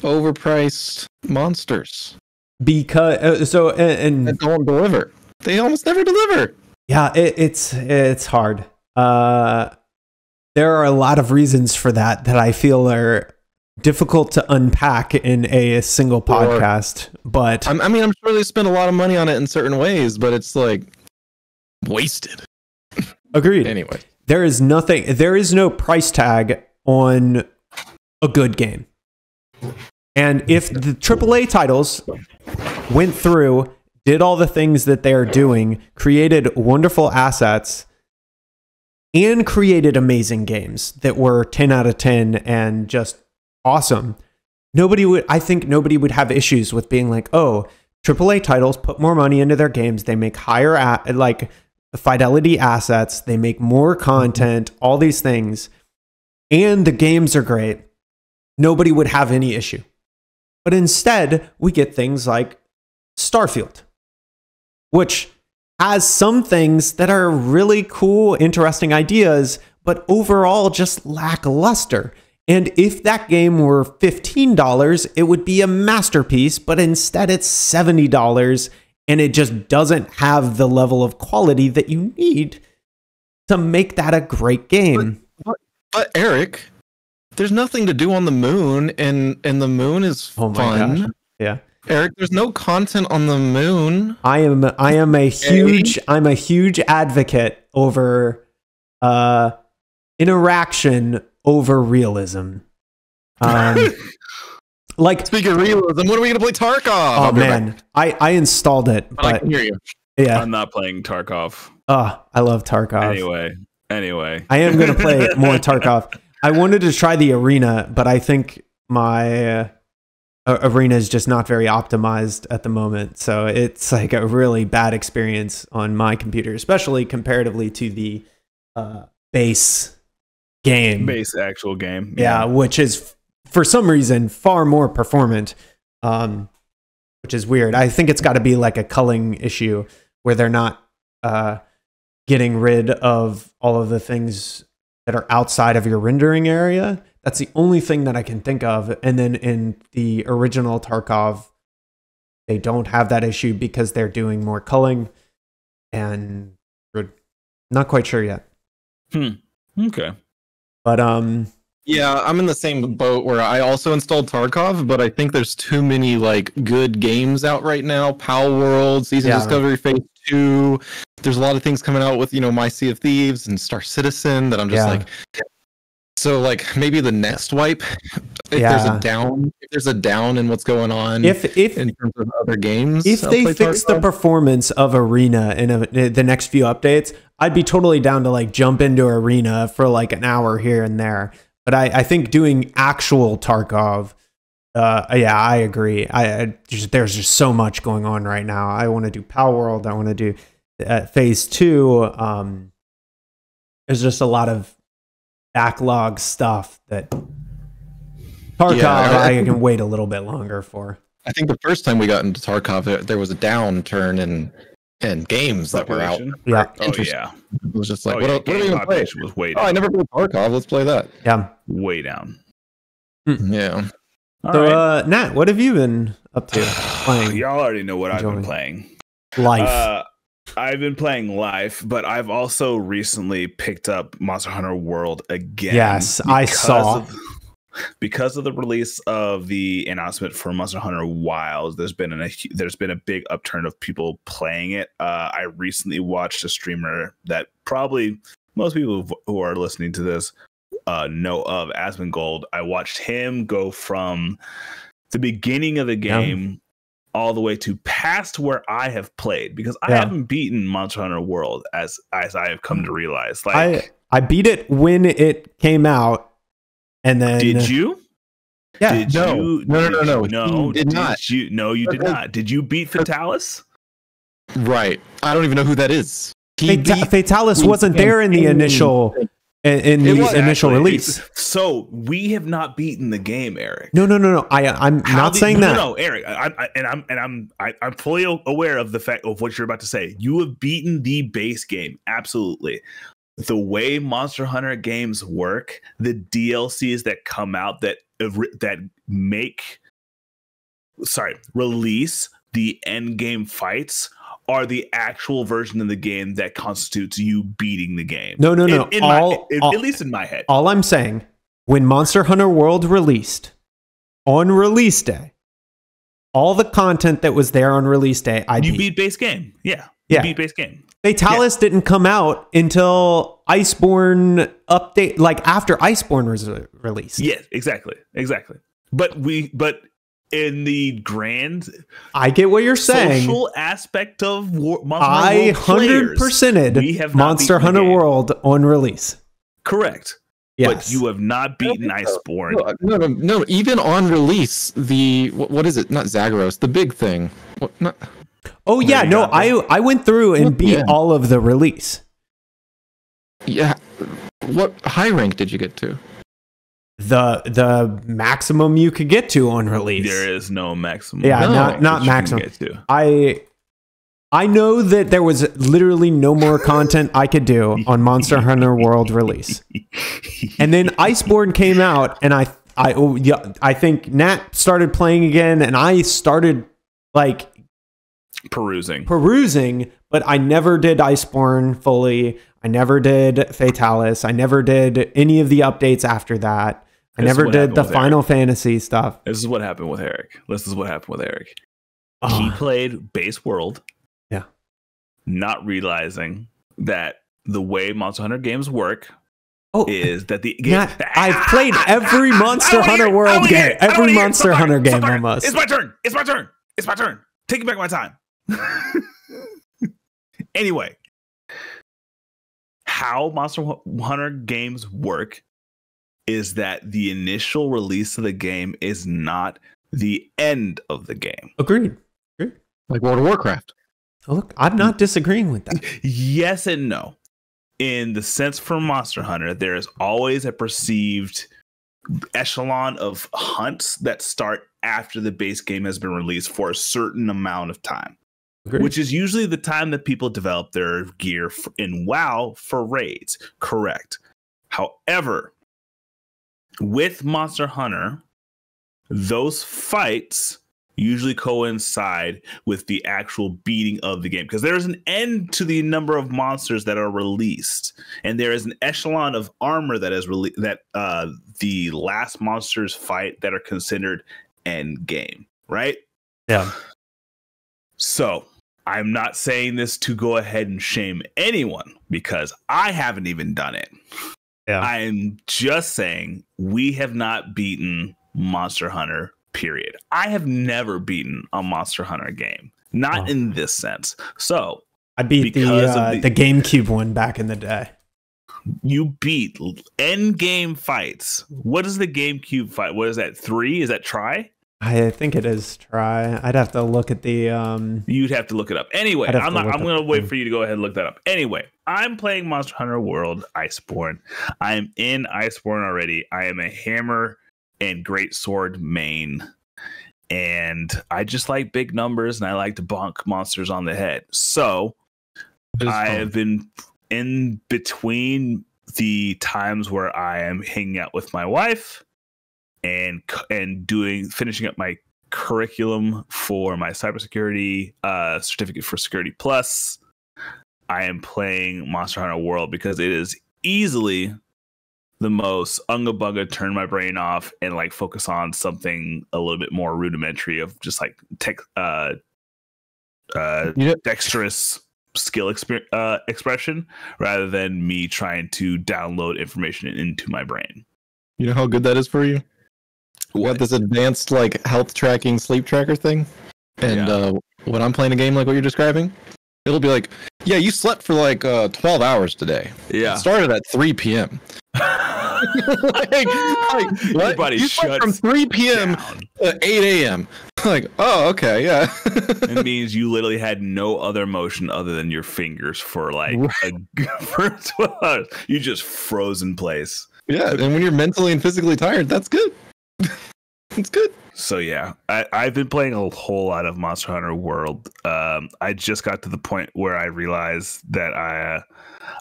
S3: overpriced monsters
S1: because uh, so and, and
S3: don't deliver? They almost never deliver.
S1: yeah it, it's it's hard uh there are a lot of reasons for that that i feel are difficult to unpack in a single podcast but
S3: I'm, I mean, I'm sure they spend a lot of money on it in certain ways, but it's like wasted.
S1: agreed
S3: Anyway,
S1: there is nothing there is no price tag on a good game. And if the aaa titles went through did all the things that they are doing created wonderful assets and created amazing games that were 10 out of 10 and just awesome nobody would i think nobody would have issues with being like oh aaa titles put more money into their games. They make higher like fidelity assets. They make more content all these things and the games are great nobody would have any issue but instead we get things like starfield which has some things that are really cool, interesting ideas, but overall just lackluster. And if that game were $15, it would be a masterpiece, but instead it's $70 and it just doesn't have the level of quality that you need to make that a great game.
S3: But Eric, there's nothing to do on the moon, and and the moon is
S1: Oh
S3: fun.
S1: gosh. Yeah.
S3: Eric, there's no content on the moon.
S1: I am I am a huge I'm a huge advocate over uh interaction over realism. Um *laughs* like
S3: Speaking of realism, when are we gonna play Tarkov?
S1: oh
S3: I'll
S1: man, I I installed it,
S3: back. I
S1: but
S3: can hear you.
S1: yeah.
S2: I'm not playing Tarkov.
S1: Oh, I love Tarkov.
S2: Anyway, anyway.
S1: I am going to play more Tarkov. I wanted to try the arena, but I think my uh, arena is just not very optimized at the moment. So it's like a really bad experience on my computer, especially comparatively to the uh, base game.
S2: Base actual game.
S1: Yeah, which is for some reason far more performant. Um, which is weird. I think it's got to be like a culling issue where they're not uh, getting rid of all of the things that are outside of your rendering area. That's the only thing that I can think of. And then in the original Tarkov, they don't have that issue because they're doing more culling, and we're not quite sure yet. Hmm.
S2: Okay.
S1: But um,
S3: Yeah, I'm in the same boat where I also installed Tarkov, but I think there's too many like good games out right now. Palworld, Season
S1: Yeah.
S3: Discovery Phase Two. There's a lot of things coming out with you know My Sea of Thieves and Star Citizen that I'm just
S1: Yeah.
S3: like. So like maybe the next wipe if there's a down, if there's a down in what's going on
S1: If if
S3: in terms of other games,
S1: if
S3: I'll
S1: they fix the performance of Arena in a, the next few updates, I'd be totally down to like jump into Arena for like an hour here and there. But I, I think doing actual Tarkov, uh, yeah, I agree. I, I just, there's just so much going on right now. I want to do Palworld. I want to do uh, Phase Two. Um, there's just a lot of backlog stuff that Tarkov
S3: Yeah, I-
S1: I can wait a little bit longer for.
S3: I think the first time we got into Tarkov, there, there was a downturn in in games that were out.
S1: Yeah,
S2: Oh yeah.
S3: It was just like,
S2: oh,
S3: what,
S2: yeah.
S3: what are we
S2: game
S3: gonna play?
S2: was way
S3: Oh, I never played Tarkov. Let's play that.
S1: yeah.
S2: way down.
S3: Yeah.
S2: All
S1: So,
S2: right.
S1: uh, Nat, what have you been up to *sighs* playing
S2: Y'all already know what I've been playing.
S1: life?
S2: Uh, I've been playing life, but I've also recently picked up Monster Hunter World again.
S1: Yes, I saw.
S2: of- *laughs* because of the release of the announcement for Monster Hunter Wilds, there's been an, a there's been a big upturn of people playing it. Uh, I recently watched a streamer that probably most people who- are listening to this uh, know of Asmongold. I watched him go from the beginning of the game all the way to past where I have played because I
S1: Yeah.
S2: haven't beaten Monster Hunter World as as I have come to realize. Like,
S1: I I beat it when it came out, and then
S2: did you?
S1: Yeah,
S2: Did
S3: No.
S2: you?
S3: No, no, no, no.
S2: no.
S3: He did not.
S2: You no, you did not. Did you beat Fatalis?
S3: Right. I don't even know who that is. He
S1: Fata-
S3: beat-
S1: Fatalis wasn't there in the
S3: campaign.
S1: initial in, in the
S3: was
S1: initial
S2: Exactly.
S1: release.
S2: So we have not beaten the game, Eric.
S1: No, no, no, no. I I'm
S2: How
S1: not
S2: did-
S1: saying
S2: no,
S1: that.
S2: No, no, Eric, I, I, and I'm and I'm I, I'm fully aware of the fact of what you're about to say. You have beaten the base game, absolutely. The way Monster Hunter games work, the DLCs that come out that that make, sorry, release the end game fights are the actual version of the game that constitutes you beating the game.
S1: No, no, no.
S2: In, in
S1: all,
S2: my, in-
S1: all,
S2: at least in my head.
S1: all I'm saying, when Monster Hunter World released on release day, all the content that was there on release day, I
S2: you
S1: beat.
S2: beat base game, yeah.
S1: Yeah.
S2: Beat base game.
S1: Fatalis didn't come out until Iceborne update, like after Iceborne was re- released.
S2: Yes, exactly, exactly. But we, but in the grand
S1: I get what you're saying.
S2: social aspect of War, Monster Hunter
S1: I
S2: World
S1: hundred
S2: players,
S1: percented
S2: we have
S1: Monster Hunter. World on release.
S2: correct.
S1: Yes,
S2: But you have not beaten
S3: think.
S2: Iceborne.
S3: No, uh, no, no, no. Even on release, the what, what is it? Not Zagros, the big thing. What, not,
S1: oh yeah, no, I I went through and beat
S3: Yeah.
S1: all of the release.
S3: yeah. What high rank did you get to?
S1: The the maximum you could get to on release.
S2: There is no maximum.
S1: Yeah,
S3: No.
S1: not not maximum.
S2: get to.
S1: I I know that there was literally no more content I could do on Monster Hunter World release. *laughs* And then Iceborne came out, and I, I, oh, yeah, I think Nat started playing again, and I started like
S2: Perusing.
S1: perusing, but I never did Iceborne fully. I never did Fatalis. I never did any of the updates after that. I
S2: This
S1: never did the Final Fantasy stuff.
S2: This is what happened with Eric. This is what happened with Eric. He
S1: Oh,
S2: played base world.
S1: Yeah.
S2: Not realizing that the way Monster Hunter games work
S1: oh,
S2: is that the game.
S1: I've played ah! every
S2: ah!
S1: Monster Hunter
S2: hear it. I
S1: World
S2: don't wanna hear
S1: game,
S2: it. I don't
S1: every
S2: wanna hear it.
S1: Monster Hunter game almost.
S2: It's my turn. It's my turn. It's my turn. Taking back my time. *laughs* anyway, how Monster Hunter games work is that the initial release of the game is not the end of the game.
S1: Agreed.
S3: Like World of Warcraft.
S1: Oh, look, I'm not disagreeing with that. *laughs*
S2: Yes and no. In the sense for Monster Hunter, there is always a perceived echelon of hunts that start after the base game has been released for a certain amount of time,
S1: Agreed.
S2: which is usually the time that people develop their gear in WoW for raids. Correct. However, with Monster Hunter, those fights usually coincide with the actual beating of the game because there is an end to the number of monsters that are released and there is an echelon of armor that is released that uh the last monsters fight that are considered end game right
S1: yeah.
S2: so i'm not saying this to go ahead and shame anyone because i haven't even done it
S1: Yeah.
S2: i'm just saying we have not beaten Monster Hunter. Period. I have never beaten a Monster Hunter game, not
S1: Oh.
S2: in this sense. So
S1: I beat the, uh,
S2: the-
S1: the GameCube one back in the day.
S2: you beat end game fights. What is the GameCube fight? What is that? Three? Is that Tri?
S1: I think it is Tri. I'd have to look at the um
S2: You'd have to look it up. Anyway,
S1: I'd have
S2: I'm not. I'm gonna
S1: the
S2: wait for you to go ahead and look that up. Anyway, I'm playing Monster Hunter World Iceborne. I'm in Iceborne already. I am a hammer and great sword main, and I just like big numbers and I like to bonk monsters on the head. So I have been in between the times where I am hanging out with my wife and and doing finishing up my curriculum for my cybersecurity uh, certificate for Security Plus. I am playing Monster Hunter World because it is easily the most unga bunga turn my brain off and like focus on something a little bit more rudimentary of just like tech uh uh
S3: know-
S2: dexterous skill exper- uh, expression rather than me trying to download information into my brain.
S3: You know how good that is for you? We
S2: What?
S3: got this advanced like health tracking sleep tracker thing. And
S2: Yeah.
S3: uh when I'm playing a game like what you're describing, it'll be like, Yeah, you slept for like uh 12 hours today.
S2: Yeah.
S3: It started at 3 p.m. *laughs* like, like,
S2: Your
S3: what?
S2: body
S3: you slept from 3 p.m.
S2: down.
S3: to 8 a.m. *laughs* Like, oh, okay, yeah. *laughs*
S2: It means you literally had no other motion other than your fingers for like a, for 12 hours. You just froze in place.
S3: yeah, and when you're mentally and physically tired, that's good. It's good.
S2: So yeah, I, I've been playing a whole lot of Monster Hunter World. Um, I just got to the point where I realized that I uh,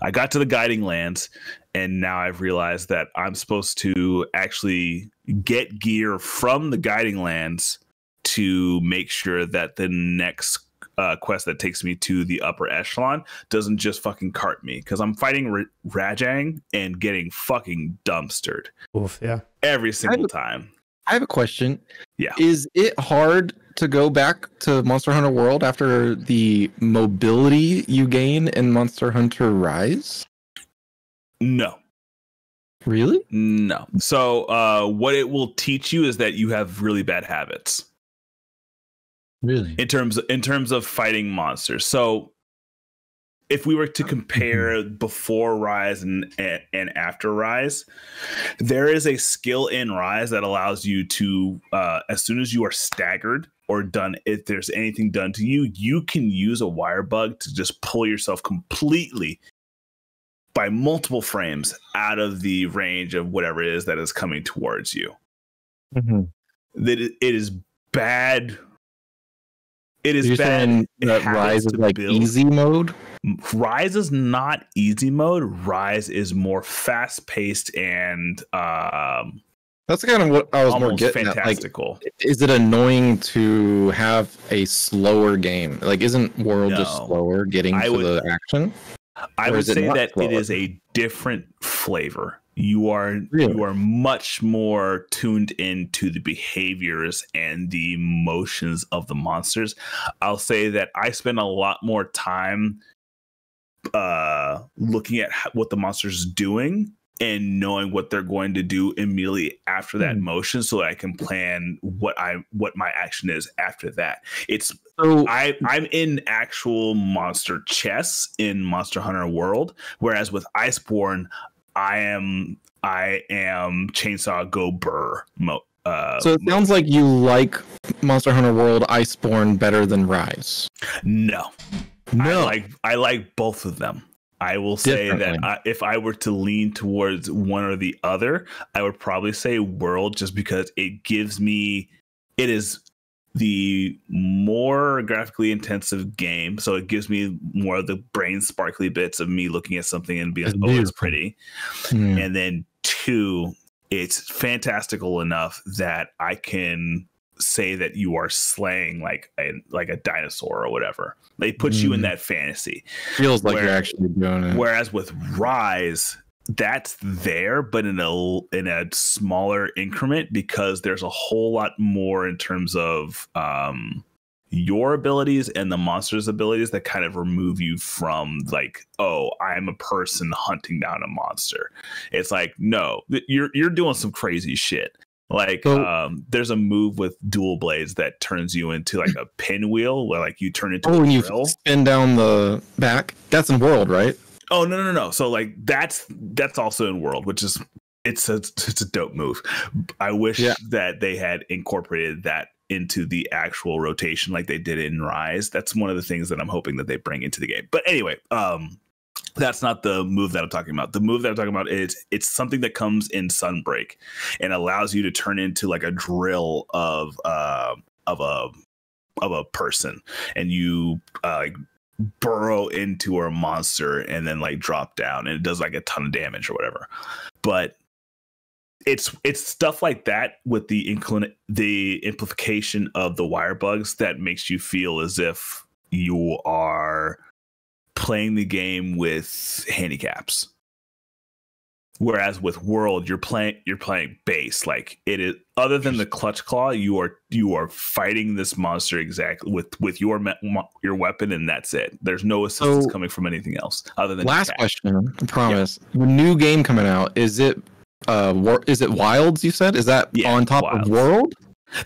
S2: I got to the guiding lands, and now I've realized that I'm supposed to actually get gear from the guiding lands to make sure that the next uh, quest that takes me to the upper echelon doesn't just fucking cart me because I'm fighting R- Rajang and getting fucking dumpstered
S1: oof, yeah.
S2: every single time.
S3: I have a question.
S2: Yeah.
S3: Is it hard to go back to Monster Hunter World after the mobility you gain in Monster Hunter Rise?
S2: No.
S3: Really?
S2: No. So uh what it will teach you is that you have really bad habits
S3: Really?
S2: in terms in terms of fighting monsters. So if we were to compare *laughs* before Rise and, and after Rise, there is a skill in Rise that allows you to uh as soon as you are staggered or done if there's anything done to you, you can use a wire bug to just pull yourself completely by multiple frames out of the range of whatever it is that is coming towards you. that it, it is bad. It is
S3: You're
S2: bad.
S3: saying that Rise is like
S2: build.
S3: easy mode?
S2: Rise is not easy mode. Rise is more fast paced and um,
S3: That's kind of what I was more
S2: almost
S3: getting at. Like,
S2: fantastical.
S3: is it annoying to have a slower game? Like, isn't World just
S2: No.
S3: slower getting
S2: I
S3: to
S2: would-
S3: the action?
S2: I
S3: or
S2: would say that
S3: slower?
S2: it is a different flavor. You are
S3: Really?
S2: you are much more tuned into the behaviors and the emotions of the monsters. I'll say that I spend a lot more time uh looking at what the monster's doing and knowing what they're going to do immediately after that
S3: Hmm.
S2: motion so that I can plan what I what my action is after that. It's
S3: So,
S2: I I'm in actual monster chess in Monster Hunter World, whereas with Iceborne, I am I am Chainsaw Go Burr mo- uh,
S3: so it sounds like you like Monster Hunter World Iceborne better than Rise.
S2: no. No, I like I like both of them. I will say that I, if I were to lean towards one or the other, I would probably say World just because it gives me it is the more graphically intensive game, so it gives me more of the brain sparkly bits of me looking at something and being
S3: It's
S2: "Oh, it's pretty."
S3: Hmm.
S2: And then two, it's fantastical enough that I can say that you are slaying like a like a dinosaur or whatever. They put you in
S3: Mm.
S2: that fantasy.
S3: Feels like you're actually doing it.
S2: Whereas with Rise, that's there, but in a in a smaller increment because there's a whole lot more in terms of um your abilities and the monster's abilities that kind of remove you from like oh i'm a person hunting down a monster it's like no you're you're doing some crazy shit Like,
S3: So-
S2: um, there's a move with dual blades that turns you into like a pinwheel, where like you turn into
S3: Oh,
S2: a
S3: and you spin down the back. That's in World, right?
S2: Oh no no no! So like that's that's also in World, which is it's a it's a dope move. I wish
S3: Yeah.
S2: that they had incorporated that into the actual rotation like they did in Rise. That's one of the things that I'm hoping that they bring into the game. But anyway, um that's not the move that I'm talking about. The move that I'm talking about is it's something that comes in Sunbreak and allows you to turn into like a drill of uh of a of a person and you uh, like burrow into a monster and then like drop down and it does like a ton of damage or whatever. But it's it's stuff like that with the inclin the amplification of the wire bugs that makes you feel as if you are playing the game with handicaps. Whereas with World, you're playing you're playing base. Like it is other than the clutch claw, you are you are fighting this monster exactly with with your me- your weapon, and that's it. There's no assistance
S3: So-
S2: coming from anything else other than
S3: Last
S2: attack.
S3: question. I promise. The new game coming out is it? Uh, war, is it Wilds? You said is that
S2: Yeah,
S3: on top
S2: Wilds.
S3: of World?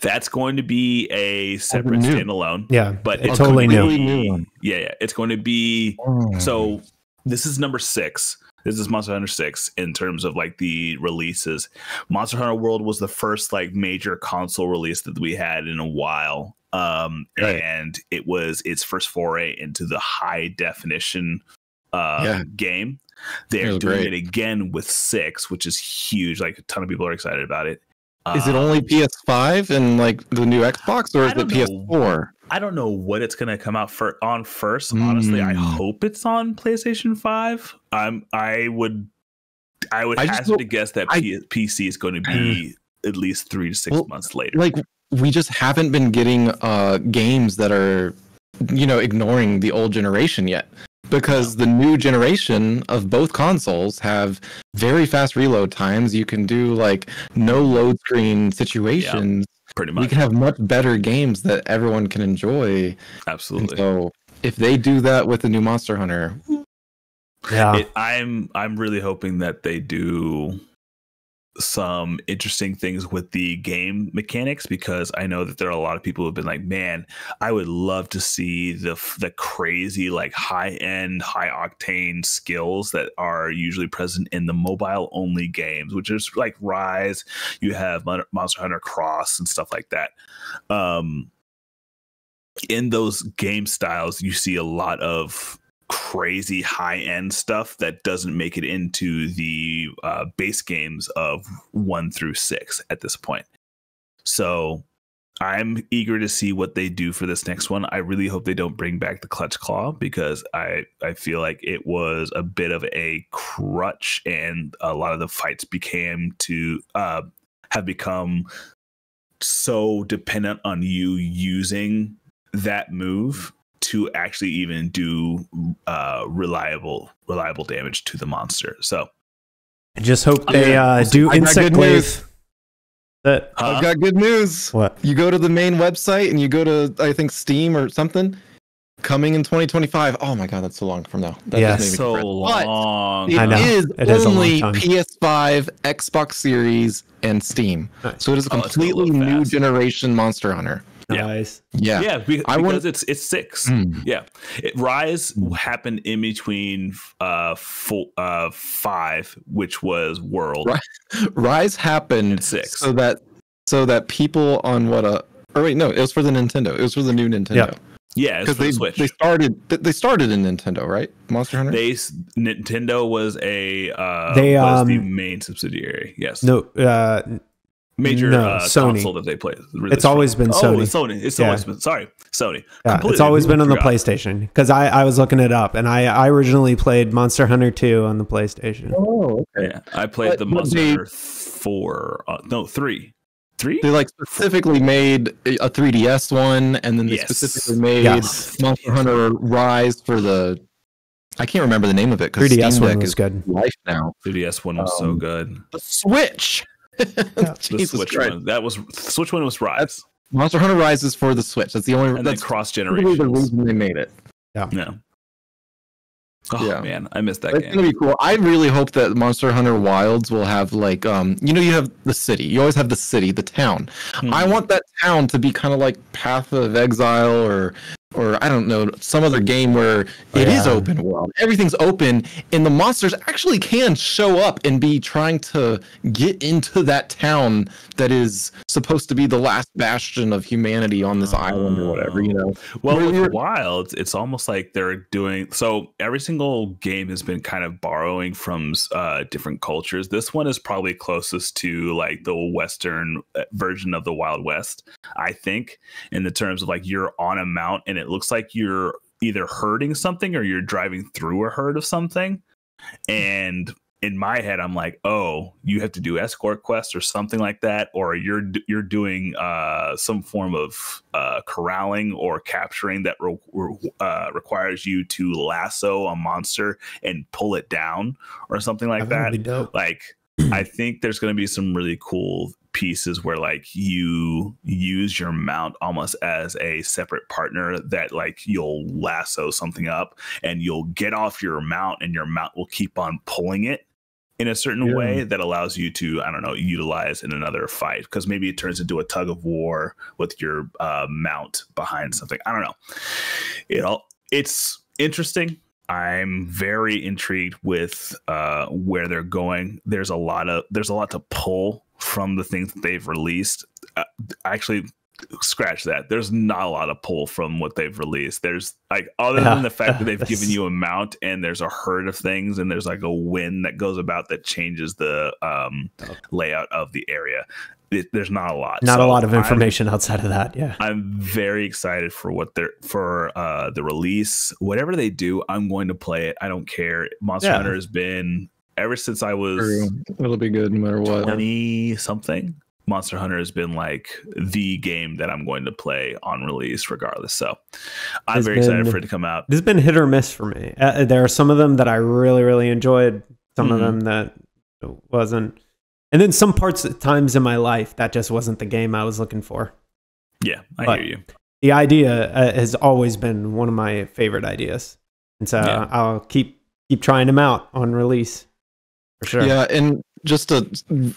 S2: That's going to be a separate
S3: new.
S2: standalone.
S1: Yeah,
S2: But
S1: it's
S2: it's
S1: totally
S2: going
S1: new.
S2: be-
S3: New one.
S2: Yeah, yeah, it's going to be So this is number six. This is Monster Hunter six in terms of like the releases. Monster Hunter World was the first like major console release that we had in a while. Um
S3: Right.
S2: and it was its first foray into the high definition uh
S3: Yeah.
S2: game. They're doing
S3: great.
S2: it again with six, which is huge. Like a ton of people are excited about it.
S3: Is it only PS5 and like the new Xbox, or is it
S2: don't know.
S3: PS4?
S2: I don't know what it's gonna come out for on first. Honestly, I
S3: Mm.
S2: hope it's on PlayStation Five. I'm. I would. I would
S3: I
S2: hazard to guess that
S3: I-
S2: PC is going to be *sighs* at least three to six
S3: Well,
S2: months later.
S3: Like we just haven't been getting uh games that are, you know, ignoring the old generation yet. Because the new generation of both consoles have very fast reload times. You can do like no load screen situations.
S2: Pretty
S3: We
S2: much,
S3: can have much better games that everyone can enjoy. And
S2: absolutely.
S3: so if they do that with the new Monster Hunter,
S1: Yeah.
S2: It, I'm. I'm really hoping that they do some interesting things with the game mechanics because I know that there are a lot of people who have been like, man, I would love to see the the crazy like high end, high octane skills that are usually present in the mobile only games, which is like Rise. You have Monster Hunter Cross and stuff like that. Um, in those game styles, you see a lot of crazy high end stuff that doesn't make it into the uh, base games of one through six at this point. So I'm eager to see what they do for this next one. I really hope they don't bring back the clutch claw because I I feel like it was a bit of a crutch and a lot of the fights became to uh, have become so dependent on you using that move to actually even do uh reliable reliable damage to the monster. So
S1: I just hope they
S3: Yeah.
S1: uh, do
S3: I
S1: insect wave. That,
S2: huh?
S3: I've got good news.
S1: what?
S3: You go to the main website and you go to I think Steam or something. Coming in 2025. Oh my god, that's so long from now. That
S1: Yes.
S3: just made me
S2: so
S3: depressed. But
S2: long.
S3: It
S1: I know.
S3: is
S1: It is
S3: only
S1: time.
S3: PS5, Xbox Series, and Steam.
S1: Nice.
S3: So it is a
S2: Oh, it's gonna
S3: completely
S2: load
S3: new generation Monster Hunter.
S2: Yeah.
S1: Nice.
S3: Yeah.
S2: Yeah, be-
S3: I
S2: because
S3: want-
S2: it's it's six.
S3: Mm.
S2: Yeah, it, Rise
S3: Mm.
S2: happened in between uh four, uh five, which was World.
S3: Right. Rise happened
S2: And six.
S3: so that so that people on what a or wait no it was for the Nintendo it was for the new Nintendo
S1: Yeah.
S2: Yeah, it's
S3: because
S2: for
S3: they
S2: the Switch.
S3: they started they started in Nintendo right Monster Hunter
S2: They Nintendo was a uh
S1: They,
S2: was the
S1: um,
S2: main subsidiary. Yes,
S1: No, uh,
S2: major
S1: no,
S2: uh,
S1: Sony.
S2: console that they play.
S1: It's always been
S2: Oh,
S1: Sony.
S2: it's Sony. It's
S1: Yeah.
S2: always been sorry, Sony.
S1: yeah, it's always been on the
S2: forgot.
S1: PlayStation because I, I was looking it up and I, I originally played Monster Hunter 2 on the PlayStation.
S3: oh okay
S2: Yeah, I played
S3: But-
S2: the
S3: but
S2: Monster
S3: they-
S2: Hunter four. Uh, no, three, three.
S3: they like specifically made a 3DS one and then they
S2: Yes.
S3: specifically made
S1: Yes.
S3: Monster Hunter Rise for the I can't remember the name of it because
S1: 3DS
S3: Steam
S1: one was
S3: is
S1: good.
S3: life now
S2: 3DS one was so
S3: Um,
S2: good.
S3: the Switch *laughs*
S2: The Switch
S3: Christ.
S2: one. That was Switch one was Rise,
S3: Monster Hunter Rise is for the Switch that's the only
S2: and
S3: that's
S2: cross
S3: literally the reason they made it
S2: Yeah. Oh
S3: Yeah.
S2: man, I missed that
S3: That's
S2: game.
S3: gonna be cool. I really hope that Monster Hunter Wilds will have like um you know you have the city. You always have the city, the town.
S2: Hmm.
S3: I want that town to be kind of like Path of Exile or or I don't know some other game where it is
S1: Yeah.
S3: open world. Everything's open and the monsters actually can show up and be trying to get into that town that is supposed to be the last bastion of humanity on this island or whatever, you know.
S2: Well,
S3: We're-
S2: with
S3: we're-
S2: Wilds, it's almost like they're doing so. Every single game has been kind of borrowing from uh, different cultures. This one is probably closest to like the Western uh, version of the Wild West, I think, in the terms of like you're on a mount and it looks like you're either herding something or you're driving through a herd of something. And in my head, I'm like, oh, you have to do escort quests or something like that, or you're you're doing uh, some form of uh, corralling or capturing that re- re- uh, requires you to lasso a monster and pull it down or something like
S1: That
S2: that.
S1: would be dope.
S2: Like, I think there's going to be some really cool pieces where like you use your mount almost as a separate partner that like you'll lasso something up and you'll get off your mount and your mount will keep on pulling it in a certain
S3: Yeah.
S2: way that allows you to i don't know utilize in another fight. Because maybe it turns into a tug of war with your uh, mount behind something. I don't know. It all it's interesting. I'm very intrigued with uh, where they're going. There's a lot of there's a lot to pull from the things that they've released uh, actually scratch that there's not a lot of pull from what they've released there's like other
S1: Yeah.
S2: than the fact that they've *laughs* given you a mount and there's a herd of things and there's like a wind that goes about that changes the um, layout of the area it, there's not a lot
S1: Not a lot of
S2: I'm-
S1: information outside of that. Yeah.
S2: I'm very excited for what they're for uh the release. Whatever they do, I'm going to play it. I don't care. Monster
S1: Yeah.
S2: Hunter has been ever since I was
S3: True. It'll be good no matter what.
S2: 20 something. Monster Hunter has been like the game that I'm going to play on release regardless. So I'm
S1: It's
S2: very excited for it to come out.
S1: This has been hit or miss for me. Uh, there are some of them that I really, really enjoyed. Some of
S2: Mhm.
S1: them that wasn't. And then some parts of times in my life that just wasn't the game I was looking for.
S2: Yeah, I
S1: But-
S2: hear you.
S1: The idea uh, has always been one of my favorite ideas, and so
S2: Yeah.
S1: I'll keep keep trying them out on release for sure.
S3: Yeah, and just to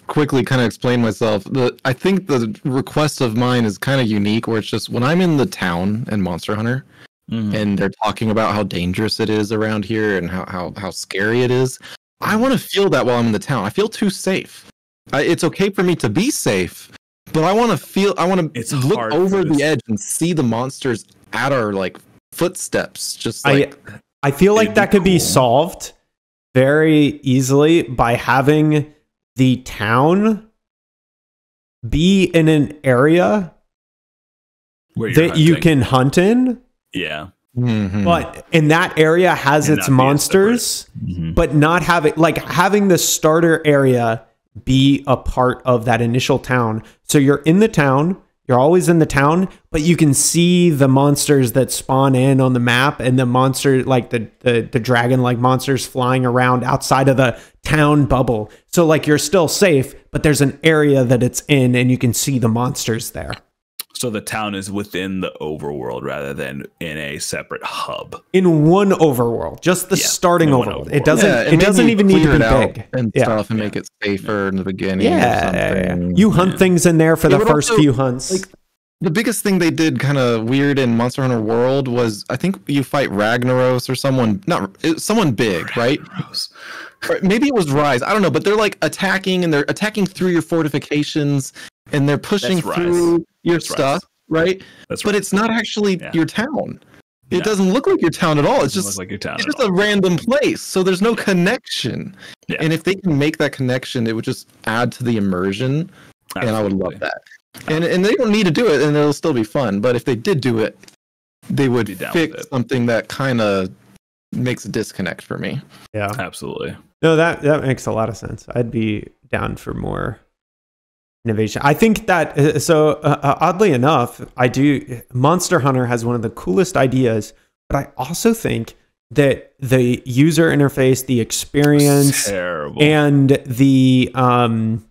S3: quickly kind of explain myself, the I think the request of mine is kind of unique, where it's just when I'm in the town in Monster Hunter
S2: Mhm.
S3: and they're talking about how dangerous it is around here and how how, how scary it is, I want to feel that while I'm in the town. I feel too safe. I, it's okay for me to be safe, but I want to feel. I want to look over the edge and see the monsters at our like footsteps. Just
S1: I
S3: like
S1: I feel like that could be solved very easily by having the town be in an area
S2: Where you're
S1: that you can hunt in,
S2: Yeah.
S3: Mhm.
S1: but in that area has
S2: And
S1: its
S2: not be a
S1: monsters,
S2: Mhm.
S1: but not having like having the starter area be a part of that initial town. So you're in the town, you're always in the town, but you can see the monsters that spawn in on the map and the monster like the the, the dragon like monsters flying around outside of the town bubble. So like you're still safe, but there's an area that it's in and you can see the monsters there.
S2: So the town is within the overworld rather than in a separate hub.
S1: In one overworld, just the
S2: Yeah,
S1: starting overworld.
S2: overworld.
S1: It doesn't
S3: Yeah, and
S1: it doesn't even need to be
S3: it
S1: big.
S3: and
S1: Yeah.
S3: stuff and
S2: Yeah.
S3: make it safer in the beginning.
S1: Yeah,
S3: or
S1: yeah, yeah. you hunt
S2: Yeah.
S1: things in there for
S3: It
S1: the first
S3: also,
S1: few hunts.
S3: like, the biggest thing they did kind of weird in Monster Hunter World was I think you fight Ragnaros or someone not someone big, right?
S2: Gross.
S3: Or maybe it was Rise. I don't know, but they're like attacking and they're attacking through your fortifications and they're pushing
S2: That's Rise.
S3: through your
S2: That's Rise.
S3: stuff, right?
S2: That's
S3: But
S2: right.
S3: it's not actually
S2: Yeah.
S3: your town. It
S2: Yeah.
S3: doesn't look like your town at all. It's
S2: Doesn't
S3: just
S2: like your town.
S3: it's just
S2: all.
S3: a random place. So there's no connection.
S2: Yeah.
S3: And if they can make that connection, it would just add to the immersion and I would love that. And and they don't need to do it, and it'll still be fun. But if they did do it, they would
S2: Be down with
S3: fix something that kind of makes a disconnect for me.
S1: yeah.
S2: Absolutely.
S1: No, that that makes a lot of sense. I'd be down for more innovation. I think that uh, so uh, uh, oddly enough, I do Monster Hunter has one of the coolest ideas, but I also think that the user interface, the experience,
S2: Terrible.
S1: and the um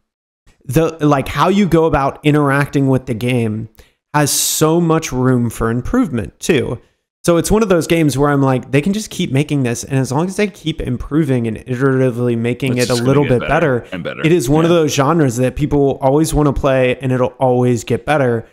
S1: the like how you go about interacting with the game has so much room for improvement too So it's one of those games where I'm like, they can just keep making this, and as long as they keep improving and iteratively making
S2: It's
S1: it a little bit better,
S2: and better.
S1: it is one of those genres that people always want to play, and it'll always get better.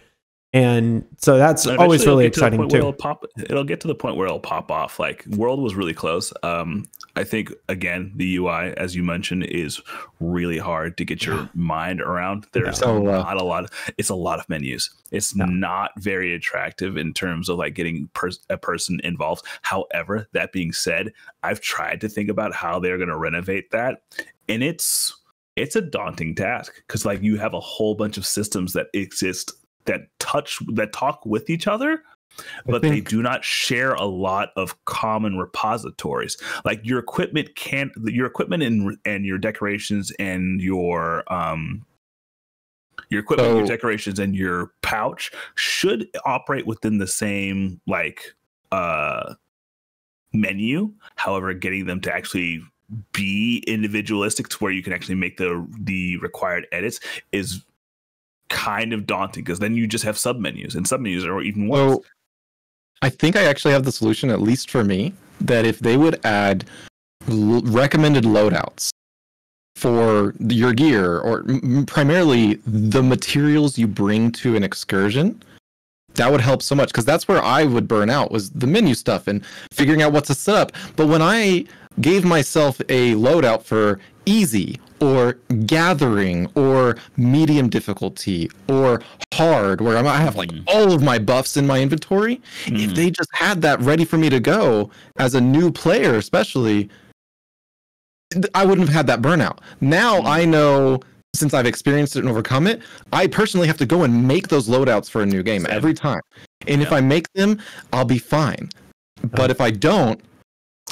S1: And so that's
S2: And
S1: always really
S2: it'll to the
S1: exciting too.
S2: It'll pop. It'll get to the point where it'll pop off. Like World was really close. Um, I think again the UI, as you mentioned, is really hard to get your mind around. There's
S3: So, uh,
S2: not a lot. Of, it's a lot of menus. It's
S1: Yeah.
S2: not very attractive in terms of like getting pers- a person involved. However, that being said, I've tried to think about how they're going to renovate that, and it's it's a daunting task because like you have a whole bunch of systems that exist that touch that talk with each other but they do not share a lot of common repositories. Like your equipment can't your equipment and and your decorations and your um your equipment your decorations and your pouch should operate within the same like uh menu. However getting them to actually be individualistic to where you can actually make the the required edits is kind of daunting because then you just have submenus and submenus are even worse.
S3: So I think I actually have the solution, at least for me, that if they would add l- recommended loadouts for your gear or m- primarily the materials you bring to an excursion, that would help so much because that's where I would burn out was the menu stuff and figuring out what to set up. But when I gave myself a loadout for easy or gathering or medium difficulty or hard, where I'm- have like
S2: Mhm.
S3: all of my buffs in my inventory, if
S2: Mhm.
S3: they just had that ready for me to go as a new player, especially, I wouldn't have had that burnout. Now
S2: Mhm.
S3: I know since I've experienced it and overcome it, I personally have to go and make those loadouts for a new game
S2: Same.
S3: every time. And if I make them, I'll be fine. But
S1: Oh.
S3: if I don't,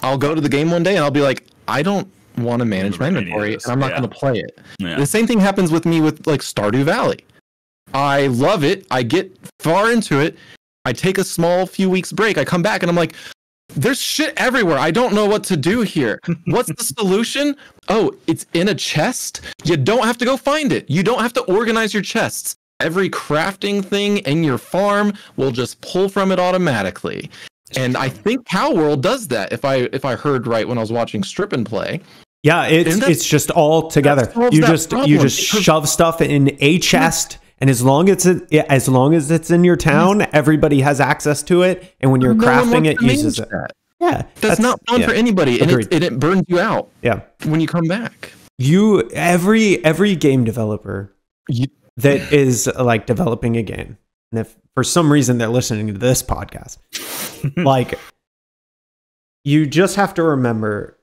S3: I'll go to the game one day and I'll be like, I don't want to manage my
S2: Remember any of
S3: inventory and I'm not
S2: yeah.
S3: going to play it.
S2: yeah.
S3: The same thing happens with me with like Stardew Valley. I love it. I get far into it. I take a small few weeks break. I come back and I'm like, there's shit everywhere. I don't know what to do here. *laughs* What's the solution? Oh, it's in a chest. You don't have to go find it. You don't have to organize your chests. Every crafting thing in your farm will just pull from it automatically. And I think Palworld does that. If I if I heard right when I was watching Strip and Play,
S1: Yeah, it's it's just all together. You just you just shove stuff in a chest, and as long as it as long as it's in your town, everybody has access to it. And when you're
S3: no
S1: crafting it,
S3: to
S1: uses it.
S3: that.
S1: Yeah,
S3: That's, not fun
S1: yeah.
S3: for anybody, and it,
S1: Agreed.
S3: and it burns you out
S1: Yeah,
S3: when you come back.
S1: you every every game developer
S3: You,
S1: that is like developing a game, and if for some reason they're listening to this podcast, *laughs* like you just have to remember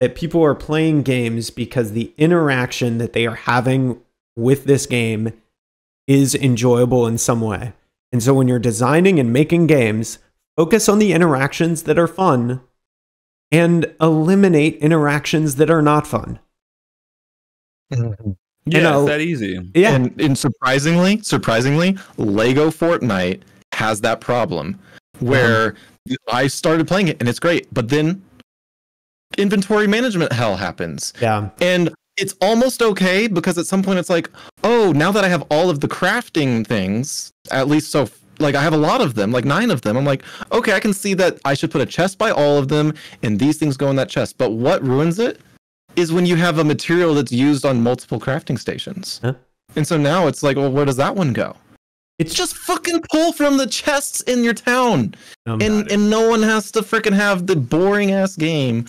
S1: that people are playing games because the interaction that they are having with this game is enjoyable in some way. And so when you're designing and making games, focus on the interactions that are fun and eliminate interactions that are not fun. Mm-hmm.
S2: yeah,
S1: know-
S2: it's that easy.
S1: Yeah.
S3: and, and surprisingly, surprisingly, Lego Fortnite has that problem where mm-hmm. I started playing it and it's great, but then inventory management hell happens.
S1: yeah.
S3: And it's almost okay because at some point it's like, oh, now that I have all of the crafting things, at least so like I have a lot of them, like nine of them. I'm like, okay, I can see that I should put a chest by all of them and these things go in that chest. But what ruins it is when you have a material that's used on multiple crafting stations.
S1: Huh?
S3: And so now it's like, well, where does that one go?
S1: It's
S3: Just fucking pull from the chests in your town. And and no one has to freaking have the boring ass game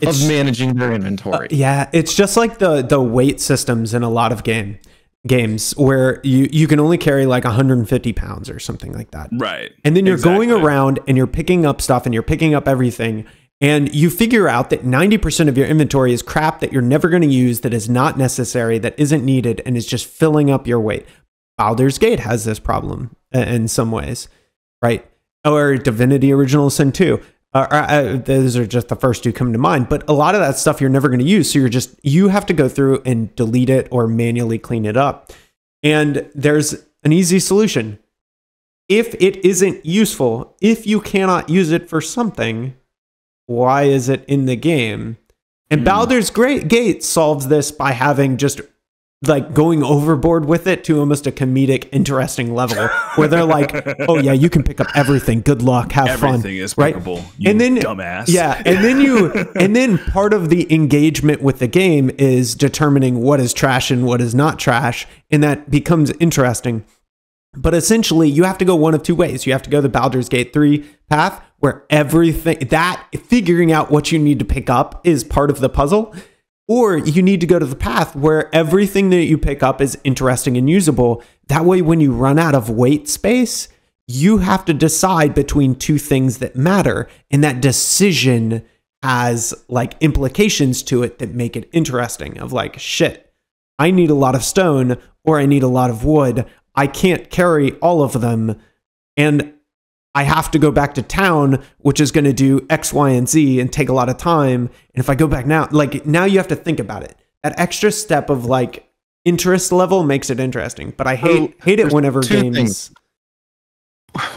S1: it's-
S3: of managing their
S1: Uh,
S3: inventory.
S1: yeah, it's just like the the weight systems in a lot of game games where you you can only carry like 150 pounds or something like that.
S2: Right.
S1: And then you're going around and you're picking up stuff and you're picking up everything. And you figure out that 90% of your inventory is crap that you're never going to use, that is not necessary, that isn't needed, and is just filling up your weight. Baldur's Gate has this problem uh, in some ways, right? Or Divinity Original Sin 2. Uh, uh, those are just the first two come to mind. But a lot of that stuff you're never going to use. So you're just, you have to go through and delete it or manually clean it up. And there's an easy solution if it isn't useful, if you cannot use it for something, why is it in the game? And
S2: Hmm.
S1: Baldur's Great Gate solves this by having just like going overboard with it to almost a comedic, interesting level where they're like, *laughs* "Oh yeah, you can pick up everything. Good luck, have
S2: Everything
S1: fun."
S2: is
S1: right?
S2: pickable. You
S1: And then-
S2: dumbass.
S1: Yeah, and then you and then part of the engagement with the game is determining what is trash and what is not trash, and that becomes interesting. But essentially, you have to go one of two ways. You have to go the Baldur's Gate 3 path where everything that figuring out what you need to pick up is part of the puzzle, or you need to go to the path where everything that you pick up is interesting and usable. That way when you run out of weight space, you have to decide between two things that matter, and that decision has like implications to it that make it interesting of like shit I need a lot of stone or I need a lot of wood. I can't carry all of them. And I have to go back to town, which is going to do X, Y, and Z and take a lot of time. And if I go back now, like now you have to think about it. That extra step of like interest level makes it interesting. But I hate hate it whenever
S3: two
S1: games.
S3: things.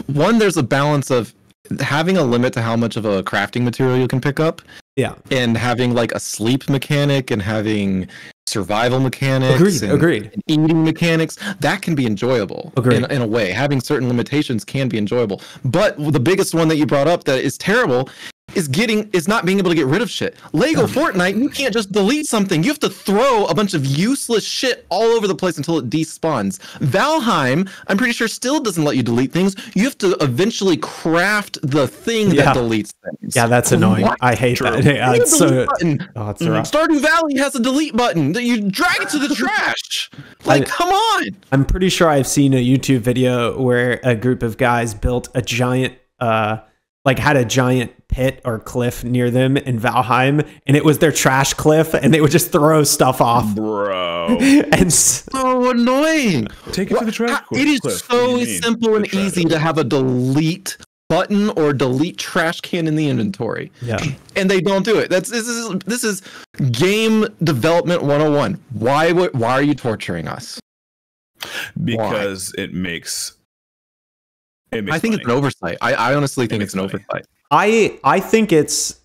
S3: One, there's a balance of having a limit to how much of a crafting material you can pick up,
S1: Yeah,
S3: and having like a sleep mechanic and having survival mechanics.
S1: agreed,
S3: and,
S1: agreed.
S3: and eating mechanics that can be enjoyable
S1: Agreed.
S3: in, in a way having certain limitations can be enjoyable but the biggest one that you brought up that is terrible is getting is not being able to get rid of shit lego fortnite you can't just delete something you have to throw a bunch of useless shit all over the place until it despawns valheim i'm pretty sure still doesn't let you delete things you have to eventually craft the thing
S1: Yeah.
S3: that deletes things
S1: Yeah, that's annoying.
S3: What?
S1: I hate
S2: True.
S1: that. Yeah,
S3: You need a
S1: it's so.
S3: button.
S1: Oh, it's
S3: Mm,
S1: rough.
S3: Stardew Valley has a delete button that you drag it to the *laughs* trash. Like,
S1: I-
S3: come on.
S1: I'm pretty sure I've seen a YouTube video where a group of guys built a giant, uh, like had a giant pit or cliff near them in Valheim, and it was their trash cliff, and they would just throw stuff off.
S2: Bro. *laughs*
S1: And
S3: So annoying.
S2: Take it to the trash.
S3: How- It is
S2: cliff.
S3: So simple and easy to have a delete button or delete trash can in the inventory.
S1: yeah, *clears throat*
S3: And they don't do it. That's this is this is game development 101. Why would why are you torturing us?
S2: because it makes. It makes
S3: I think it's an oversight. I, I honestly think
S2: makes
S3: it's an
S2: money.
S3: oversight.
S1: I I think it's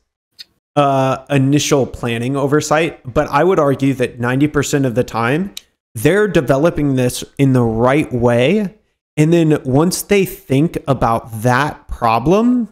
S1: uh, initial planning oversight, but I would argue that 90% of the time they're developing this in the right way. And then once they think about that problem,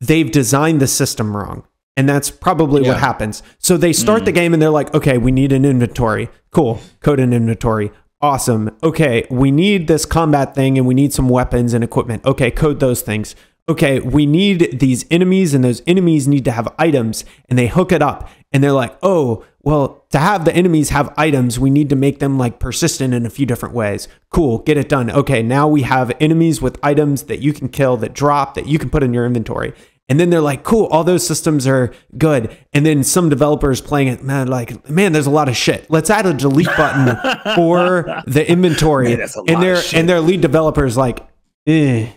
S1: they've designed the system wrong. And that's probably what happens. So they start the game and they're like, okay, we need an inventory. Cool. Code an inventory. Awesome. Okay, we need this combat thing and we need some weapons and equipment. Okay, code those things. Okay, we need these enemies and those enemies need to have items and they hook it up and they're like, oh, well, to have the enemies have items, we need to make them like persistent in a few different ways. Cool, get it done. Okay, now we have enemies with items that you can kill that drop that you can put in your inventory. And then they're like, cool, all those systems are good. And then some developers playing it, man, like, man, there's a lot of shit. Let's add a delete button *laughs* for the inventory.
S2: Man,
S1: and their and their lead developers like, eh.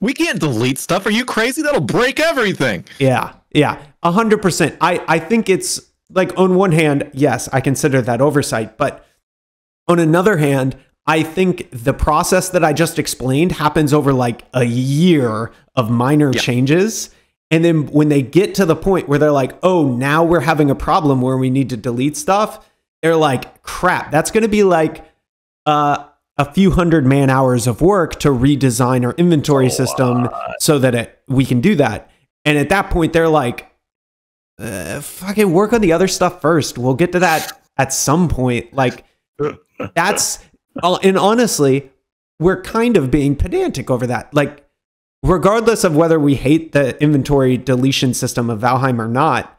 S3: We can't delete stuff. Are you crazy? That'll break everything.
S1: Yeah, yeah, a hundred percent. I I think it's like on one hand, yes, I consider that oversight, but on another hand, I think the process that I just explained happens over like a year of minor
S3: Yeah.
S1: changes. And then when they get to the point where they're like, oh, now we're having a problem where we need to delete stuff, they're like, crap, that's going to be like uh, a few hundred man hours of work to redesign our inventory system so that it, we can do that. And at that point, they're like, uh, fucking work on the other stuff first. We'll get to that at some point. Like, *laughs* that's, uh, and honestly, we're kind of being pedantic over that. Like, regardless of whether we hate the inventory deletion system of Valheim or not,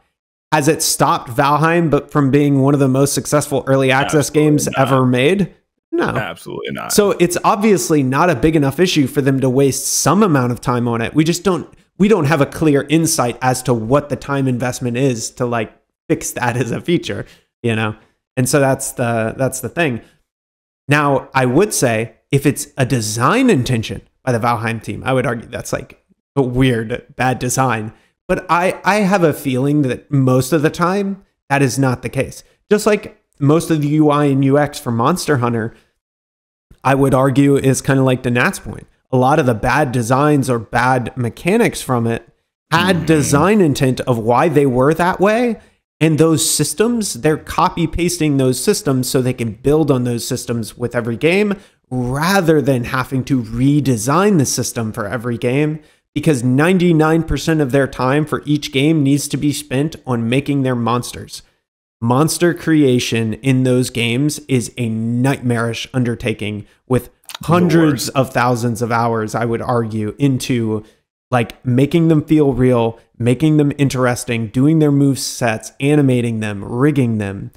S1: has it stopped Valheim but from being one of the most successful early access
S2: Absolutely
S1: games
S2: not.
S1: ever made? No.
S2: Absolutely not.
S1: So it's obviously not a big enough issue for them to waste some amount of time on it. We just don't we don't have a clear insight as to what the time investment is to like fix that as a feature, you know. And so that's the that's the thing. Now, I would say if it's a design intention by the Valheim team, I would argue that's like a weird bad design. But I I have a feeling that most of the time that is not the case. Just like most of the UI and UX for Monster Hunter, I would argue is kind of like the Nat's point. A lot of the bad designs or bad mechanics from it had
S2: Mhm.
S1: design intent of why they were that way. And those systems, they're copy pasting those systems so they can build on those systems with every game rather than having to redesign the system for every game because 99% of their time for each game needs to be spent on making their monsters. Monster creation in those games is a nightmarish undertaking with hundreds of thousands of hours, I would argue, into like making them feel real, making them interesting, doing their move sets, animating them, rigging them,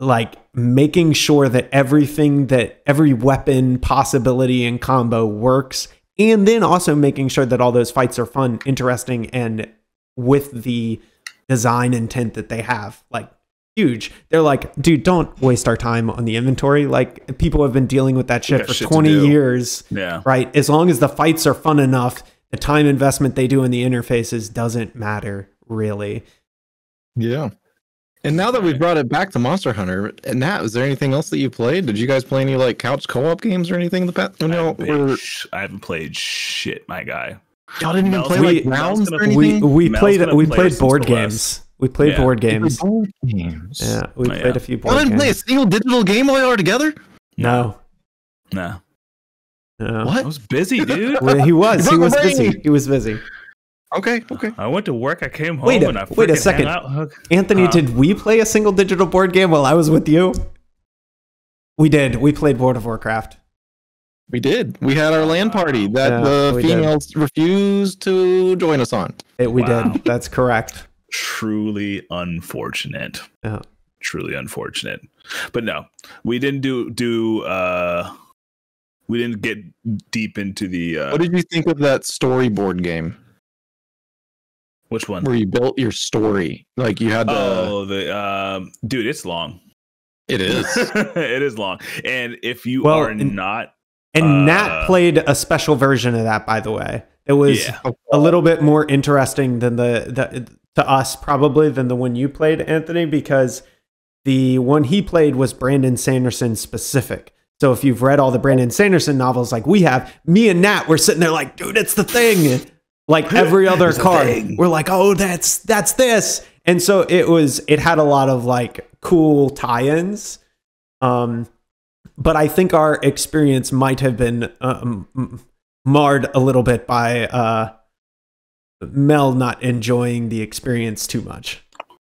S1: like making sure that everything that every weapon possibility and combo works, and then also making sure that all those fights are fun, interesting, and with the design intent that they have. Like huge. They're like, dude, don't waste our time on the inventory. Like people have been dealing with that shit for
S2: shit
S1: 20 years
S2: Yeah.
S1: right? As long as the fights are fun enough, the time investment they do in the interfaces doesn't matter really.
S3: Yeah. And now that we've brought it back to Monster Hunter, and Nat, is there anything else that you played? Did you guys play any like couch co-op games or anything in the past? You
S2: I, haven't
S3: or
S2: played, sh- I haven't played shit, my guy.
S3: y'all didn't even play
S2: gonna-
S3: like
S2: Mel's
S3: rounds
S2: gonna-
S3: or
S1: We
S3: anything?
S1: we
S2: Mel's
S1: played we
S2: play
S1: played board games. We played
S2: Yeah.
S1: board games.
S3: board games.
S1: Yeah, we
S2: Oh,
S1: played
S2: yeah.
S1: a few
S3: Y'all
S1: board
S3: didn't play a single digital game while y'all were together?
S1: No,
S2: Nah.
S1: no.
S2: I
S3: What?
S2: was busy, dude. *laughs*
S1: Well, he was. He was busy. He was busy.
S3: Okay, okay.
S2: I went to work. I came home
S1: Wait a-
S2: and I
S1: wait a second.
S2: hang out. Hook-
S1: Anthony,
S2: Huh?
S1: did we play a single digital board game while I was with you? We did. We played World of Warcraft.
S3: We did. We had our LAN party that
S1: Yeah,
S3: the
S1: we did.
S3: females refused to join us on.
S1: It, we
S2: Wow.
S1: did. That's correct.
S2: Truly unfortunate.
S1: Yeah.
S2: Truly unfortunate. But no, we didn't do do. uh We didn't get deep into the. uh
S3: What did you think of that storyboard game
S2: Which one?
S3: where you built your story? Like you had to.
S2: Oh, the um, dude, it's long.
S3: It *laughs* is.
S2: it is long, and if you
S1: Well,
S2: are
S1: and-
S2: not,
S1: And Nat
S2: Uh,
S1: played a special version of that, by the way. It was
S2: yeah,
S1: a little bit more interesting than the, the to us probably than the one you played, Anthony, because the one he played was Brandon Sanderson specific. So if you've read all the Brandon Sanderson novels like we have, me and Nat were sitting there like, dude, it's the thing. Like every other card, we're like, oh, that's that's this. And so it was it had a lot of like cool tie-ins. Um but I think our experience might have been um, marred a little bit by uh, Mel not enjoying the experience too much.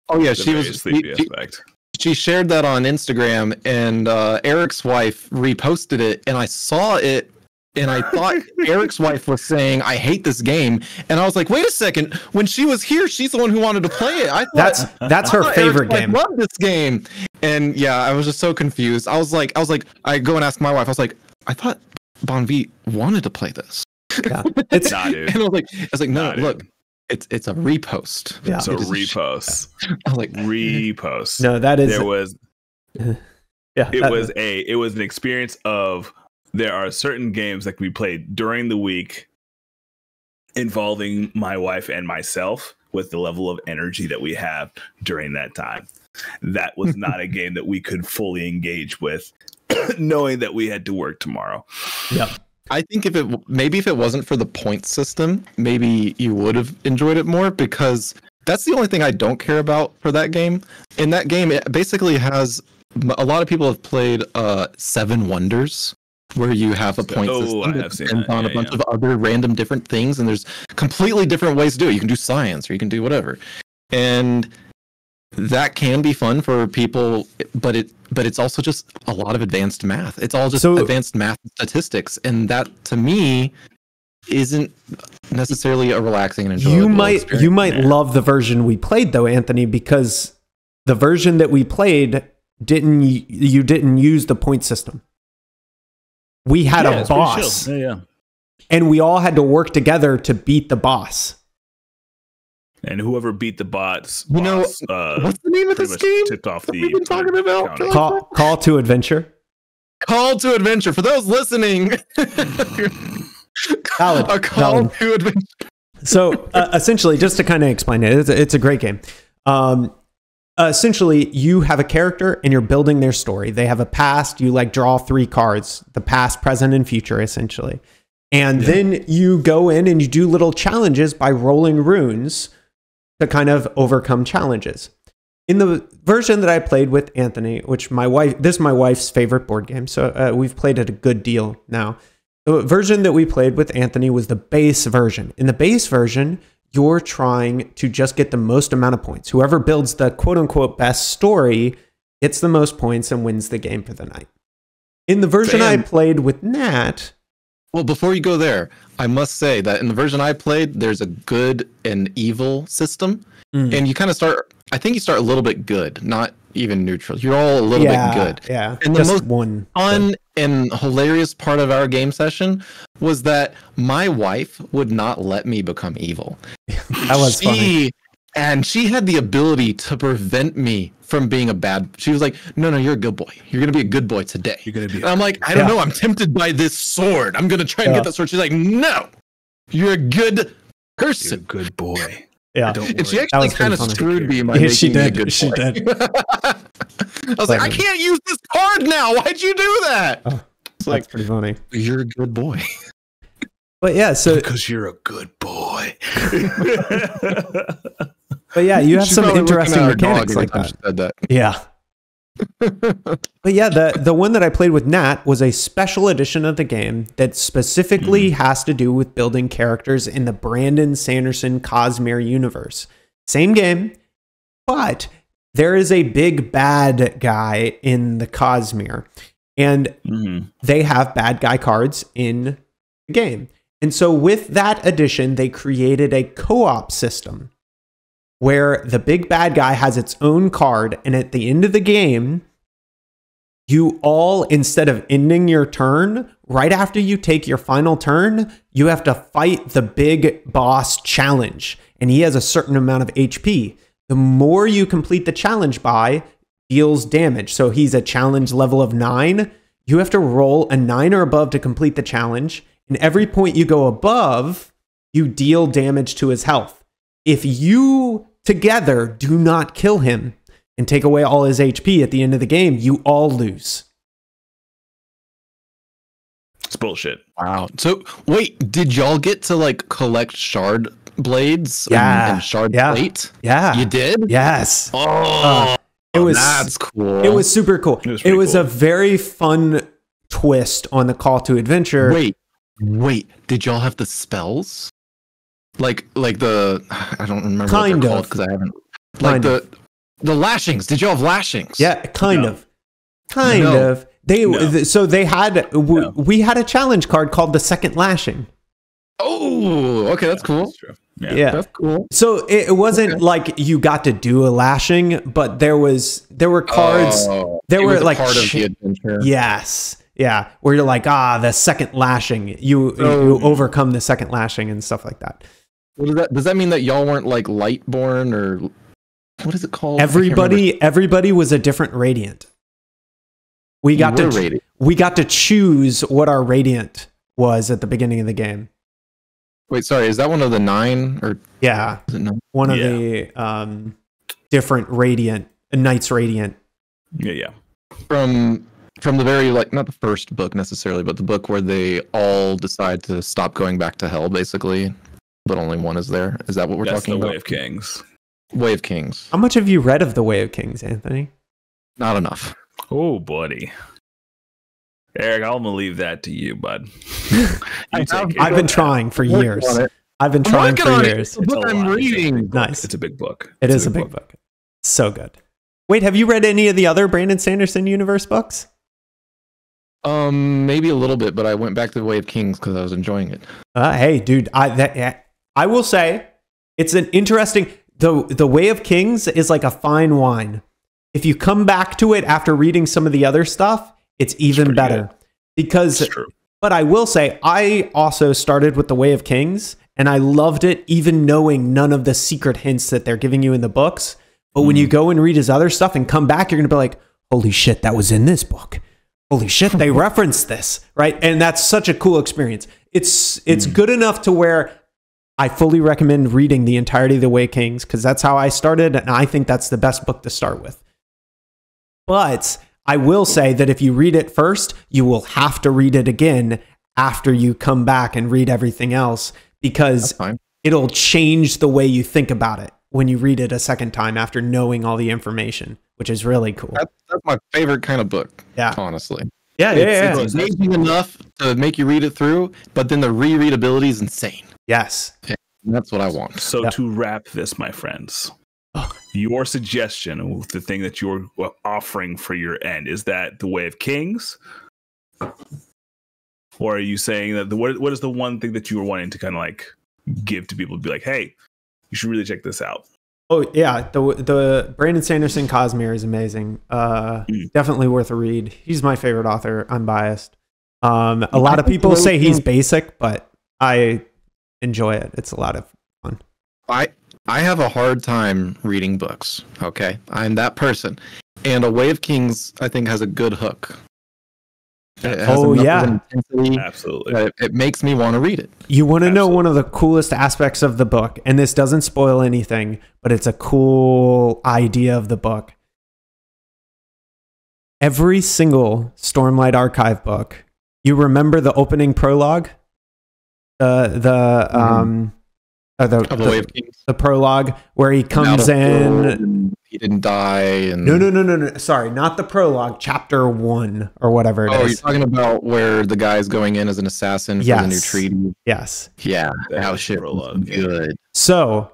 S3: oh yeah, she
S2: very
S3: was.
S2: sleepy
S3: she-
S2: aspect.
S3: She shared that on Instagram, and uh, Eric's wife reposted it, and I saw it, and I thought *laughs* Eric's wife was saying, "I hate this game," and I was like, "Wait a second! When she was here, she's the one who wanted to play it. I thought
S1: That's that's
S3: I
S1: her favorite
S3: Eric's wife
S1: game.
S3: Loved this game, and yeah, I was just so confused. I was like, I was like, I go and ask my wife. I was like, I thought Bon V wanted to play this,
S1: Yeah. *laughs* It's
S2: Nah, dude.
S3: and I was like, I was like, no,
S2: Nah, dude.
S3: Look, it's it's a repost.
S1: yeah.
S2: So
S3: It is a
S2: repost,
S3: I was *laughs* like,
S2: repost.
S1: No, that is
S2: there was *laughs*
S1: yeah.
S2: it
S1: that-
S2: was a it was an experience of there are certain games that can be played during the week involving my wife and myself with the level of energy that we have during that time that was *laughs* not a game that we could fully engage with *coughs* knowing that we had to work tomorrow
S1: Yep.
S3: I think if it maybe if it wasn't for the point system, maybe you would have enjoyed it more because that's the only thing I don't care about for that game. In that game, it basically has a lot of people have played uh Seven Wonders, where you have a point
S2: Oh,
S3: system that depends
S2: that.
S3: on a bunch
S2: yeah.
S3: of other random different things, and there's completely different ways to do it. You can do science, or you can do whatever, and that can be fun for people, but it but it's also just a lot of advanced math. It's all just
S1: So-
S3: advanced math statistics, and that to me isn't necessarily a relaxing and enjoyable.
S1: you might
S3: experience.
S1: you might
S2: Yeah.
S1: love the version we played though, Anthony, because the version that we played didn't you didn't use the point system. We had
S2: Yeah,
S1: a boss,
S2: yeah yeah
S1: and we all had to work together to beat the boss.
S2: And whoever beat the bots
S3: You know,
S2: uh,
S3: What's the name of this game?
S2: tipped off
S3: that
S2: the
S3: we've been talking about
S2: counter.
S3: for like-
S1: Call call to adventure.
S3: Call to adventure for those listening. *laughs*
S1: Valid,
S3: a call
S1: valid.
S3: to adventure.
S1: so uh, essentially just to kind of explain it it's a, it's a great game um, essentially you have a character and you're building their story they have a past you like draw three cards the past present and future essentially and then you go in and you do little challenges by rolling runes to kind of overcome challenges in the version that I played with Anthony, which my wife, this is my wife's favorite board game, so uh, we've played it a good deal now. The version that we played with Anthony was the base version. In the base version, you're trying to just get the most amount of points. Whoever builds the quote unquote best story gets the most points and wins the game for the night. In the version I played with Nat,
S3: Well, before you go there, I must say that in the version I played, there's a good and evil system,
S1: Mm.
S3: and you kind of start. I think you start a little bit good, not even neutral. You're all a little
S1: yeah,
S3: bit good.
S1: Yeah,
S3: And the most
S1: one
S3: Fun and hilarious part of our game session was that my wife would not let me become evil. *laughs*
S1: That was
S3: she,
S1: funny.
S3: And she had the ability to prevent me from being a bad. She was like, "No, no, you're a good boy. You're gonna be a good boy today."
S2: You're gonna be.
S3: And I'm like, I don't
S1: Yeah.
S3: know. I'm tempted by this sword. I'm gonna try and
S1: Yeah.
S3: get that sword. She's like, no, you're a good
S2: You're a
S3: person.
S2: good boy.
S1: Yeah,
S2: Don't
S3: And she
S2: worry.
S1: That was
S3: actually kind of screwed me by
S1: Yeah, she did.
S3: good
S1: She
S3: boy.
S1: did. *laughs*
S3: I was like, I can't use this card now. Why'd you do that?
S1: Oh,
S3: it's like,
S1: pretty funny.
S3: you're a good boy.
S1: But yeah, so
S2: because you're a good boy. *laughs* *laughs*
S1: but yeah, you have
S3: She's
S1: some interesting
S3: at our dog
S1: mechanics like that.
S3: said that.
S1: Yeah. *laughs* But yeah, the the one that I played with Nat was a special edition of the game that specifically has to do with building characters in the Brandon Sanderson Cosmere universe. Same game, but there is a big bad guy in the Cosmere, and
S2: Mhm.
S1: they have bad guy cards in the game. And so with that addition, they created a co-op system where the big bad guy has its own card and at the end of the game you all instead of ending your turn right after you take your final turn you have to fight the big boss challenge. And he has a certain amount of HP the more you complete the challenge by deals damage. So he's a challenge level of 9 you have to roll a 9 or above to complete the challenge. And every point you go above you deal damage to his health. If you together do not kill him and take away all his HP at the end of the game, you all lose.
S2: It's bullshit.
S3: Wow. So wait, did y'all get to like collect shard blades and-
S1: Yeah,
S3: and, shard
S1: yeah.
S3: plate?
S1: Yeah.
S3: You did?
S1: Yes.
S3: Oh,
S1: Uh, it was
S3: that's cool.
S1: it was super cool.
S2: It was
S1: It was
S2: cool.
S1: a very fun twist on the call to adventure.
S3: Wait, wait. Did y'all have the spells? Like, like the *sighs* I don't remember
S1: Kind
S3: what they're
S1: of.
S3: because I haven't. Like
S1: Kind
S3: the the lashings. Did y'all have lashings?
S1: Yeah, kind
S2: No.
S1: of. Kind
S3: No.
S1: of. They
S2: No.
S1: th- so they had w-
S2: No.
S1: we had a challenge card called the second lashing.
S3: Oh, okay, that's cool.
S2: That's true. Yeah.
S1: Yeah.
S3: That's cool.
S1: So it, it wasn't
S3: Okay.
S1: like you got to do a lashing, but there was there were cards
S3: Oh,
S1: there
S3: it
S1: were,
S3: was
S1: like,
S3: part of
S1: ch-
S3: the adventure.
S1: Yes. Yeah. Where you're like, ah, the second lashing. You
S3: Oh.
S1: you overcome the second lashing and stuff like that.
S3: What does that? Does that mean that y'all weren't like Lightborn or what is it called? I can't remember.
S1: Everybody everybody was a different radiant. We got to
S3: were
S1: ch-
S3: rated.
S1: we got to choose what our radiant was at the beginning of the game.
S3: Wait, sorry. Is that one of the nine or
S1: Yeah.
S3: is it nine?
S1: One of
S2: Yeah.
S1: the um different radiant knights radiant.
S2: Yeah. Yeah.
S3: from from the very like not the first book necessarily, but the book where they all decide to stop going back to hell, basically. But only one is there. Is that what we're
S2: That's
S3: talking
S2: the
S3: about?
S2: Way of Kings.
S3: Way of Kings.
S1: How much have you read of the Way of Kings, Anthony?
S3: Not enough.
S2: Oh, buddy. Eric, I'm gonna leave that to you, bud. *laughs*
S3: I
S2: You take
S3: have-
S1: I've been trying for years. I've been trying for
S3: it.
S1: years.
S3: The book
S2: It's a
S3: I'm
S2: lot. It's
S3: reading.
S1: Nice.
S2: It's a big book.
S1: It
S2: It's
S1: is a big book. So good. Wait, have you read any of the other Brandon Sanderson universe books?
S3: Um, maybe a little bit, but I went back to the Way of Kings because I was enjoying it.
S1: Uh, hey, dude, I that I will say it's an interesting the the Way of Kings is like a fine wine. If you come back to it after reading some of the other stuff, it's even
S2: pretty
S1: better. Because
S2: It's true.
S1: but I will say I also started with the Way of Kings and I loved it even knowing none of the secret hints that they're giving you in the books. But when you mm. go and read his other stuff and come back, you're going to be like, "Holy shit, that was in this book." Holy shit, they *laughs* referenced this, right? And that's such a cool experience. It's it's mm. good enough to where I fully recommend reading the entirety of The Way Kings because that's how I started, and I think that's the best book to start with. But I will say that if you read it first, you will have to read it again after you come back and read everything else because it'll change the way you think about it. when you read it a second time after knowing all the information, which is really cool.
S3: That's, that's my favorite kind of book,
S1: Yeah,
S3: honestly.
S1: yeah, yeah, yeah.
S3: It's, amazing enough to make you read it through, but then the rereadability is insane.
S1: Yes.
S3: And that's what I want.
S2: So
S1: Yeah.
S2: to wrap this, my friends,
S1: Oh.
S2: your suggestion, the thing that you're offering for your end, is that the Way of Kings, or are you saying that the what? What is the one thing that you were wanting to kind of like give to people to be like, hey, you should really check this out?
S1: Oh yeah, the the Brandon Sanderson Cosmere is amazing. Uh,
S2: Mm.
S1: definitely worth a read. He's my favorite author. I'm biased. Um, a lot of people say he's basic, but I enjoy it. It's a lot of fun.
S3: I I have a hard time reading books. Okay, I'm that person, and A Way of Kings I think has a good hook. It has
S1: Oh, yeah.
S3: intensity
S2: Absolutely.
S3: it, it makes me want to read it.
S1: You want to know one of the coolest aspects of the book, and this doesn't spoil anything, but it's a cool idea of the book. Every single Stormlight Archive book, you remember the opening prologue, the the um, uh, the,
S3: Of A
S1: the,
S3: Way of Kings.
S1: the prologue where he comes in.
S3: He didn't die. And
S1: No, no, no, no, no. Sorry, not the prologue. Chapter one or whatever it
S3: Oh, you're talking about where the guy's going in as an assassin for the new treaty.
S1: Yes.
S3: Yeah,
S2: That
S3: how
S2: was
S3: shit was
S2: prologue,
S3: good.
S1: So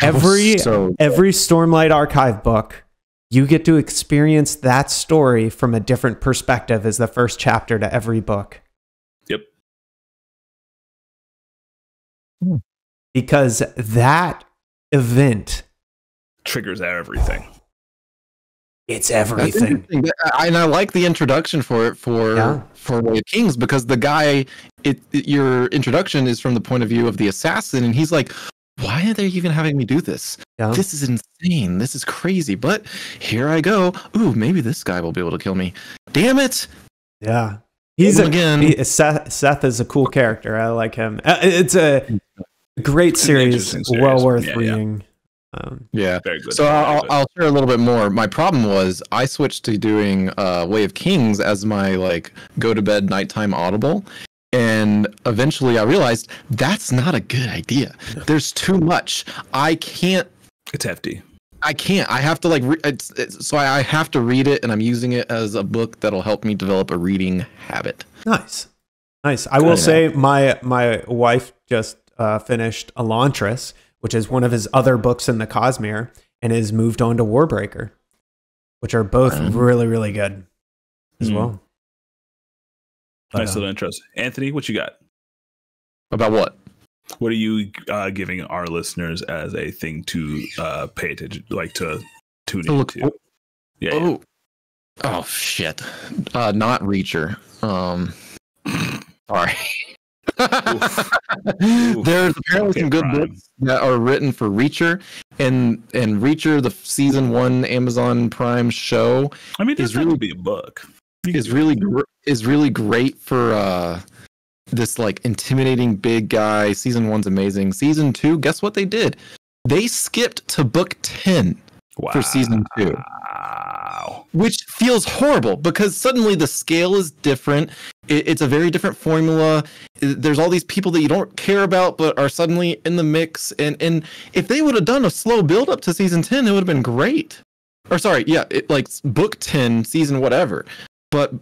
S1: Every-
S3: so
S1: every Stormlight Archive book, you get to experience that story from a different perspective as the first chapter to every book.
S3: Hmm.
S1: Because that event,
S2: Triggers everything.
S1: it's everything.
S3: I- And I like the introduction for it for
S1: Yeah.
S3: for Way of Kings because the guy, it, it- your introduction is from the point of view of the assassin, and he's like, "Why are they even having me do this?
S1: Yeah.
S3: This is insane. This is crazy." But here I go. Ooh, maybe this guy will be able to kill me. Damn it!
S1: Yeah. He's a,
S3: again.
S1: he- Szeth, Szeth is a cool character. I like him. Uh, It's a great series,
S2: series.
S1: well worth
S2: Yeah, yeah.
S1: reading. Um,
S3: Yeah.
S2: Very good.
S3: So I'll,
S2: good.
S3: I'll share a little bit more. My problem was I switched to doing uh, Way of Kings as my like go to bed nighttime audible, and eventually I realized that's not a good idea. There's too much. I can't.
S2: it's hefty.
S3: I can't. I have to like. Re- it's, it's, so I I have to read it, and I'm using it as a book that'll help me develop a reading habit.
S1: Nice, nice. I will
S3: Good.
S1: say my my wife just uh, finished Elantris, which is one of his other books in the Cosmere, and has moved on to Warbreaker, which are both
S3: Um,
S1: really really good as
S2: Hmm.
S1: well. But,
S2: nice
S1: uh,
S2: little intros. Anthony, what you got?
S3: About what?
S2: What are you uh, giving our listeners as a thing to uh, pay attention, like to tune
S3: To
S2: into? Yeah, yeah.
S3: Oh, oh shit! Uh, not Reacher. Um, *laughs* sorry. There's apparently
S2: Okay,
S3: some good books that are written for Reacher, and and Reacher, the season one Amazon Prime show,
S2: I mean, it
S3: is
S2: doesn't
S3: really-
S2: be a book.
S3: Is really gr- is really great for uh this like intimidating big guy. Season one's amazing. Season two, guess what they did? They skipped to book ten for season two.
S2: Wow.
S3: which feels horrible because suddenly the scale is different. It's a very different formula. There's all these people that you don't care about, but are suddenly in the mix. And and if they would have done a slow build up to season ten, it would have been great. Or sorry, yeah, it, like book ten, season whatever. But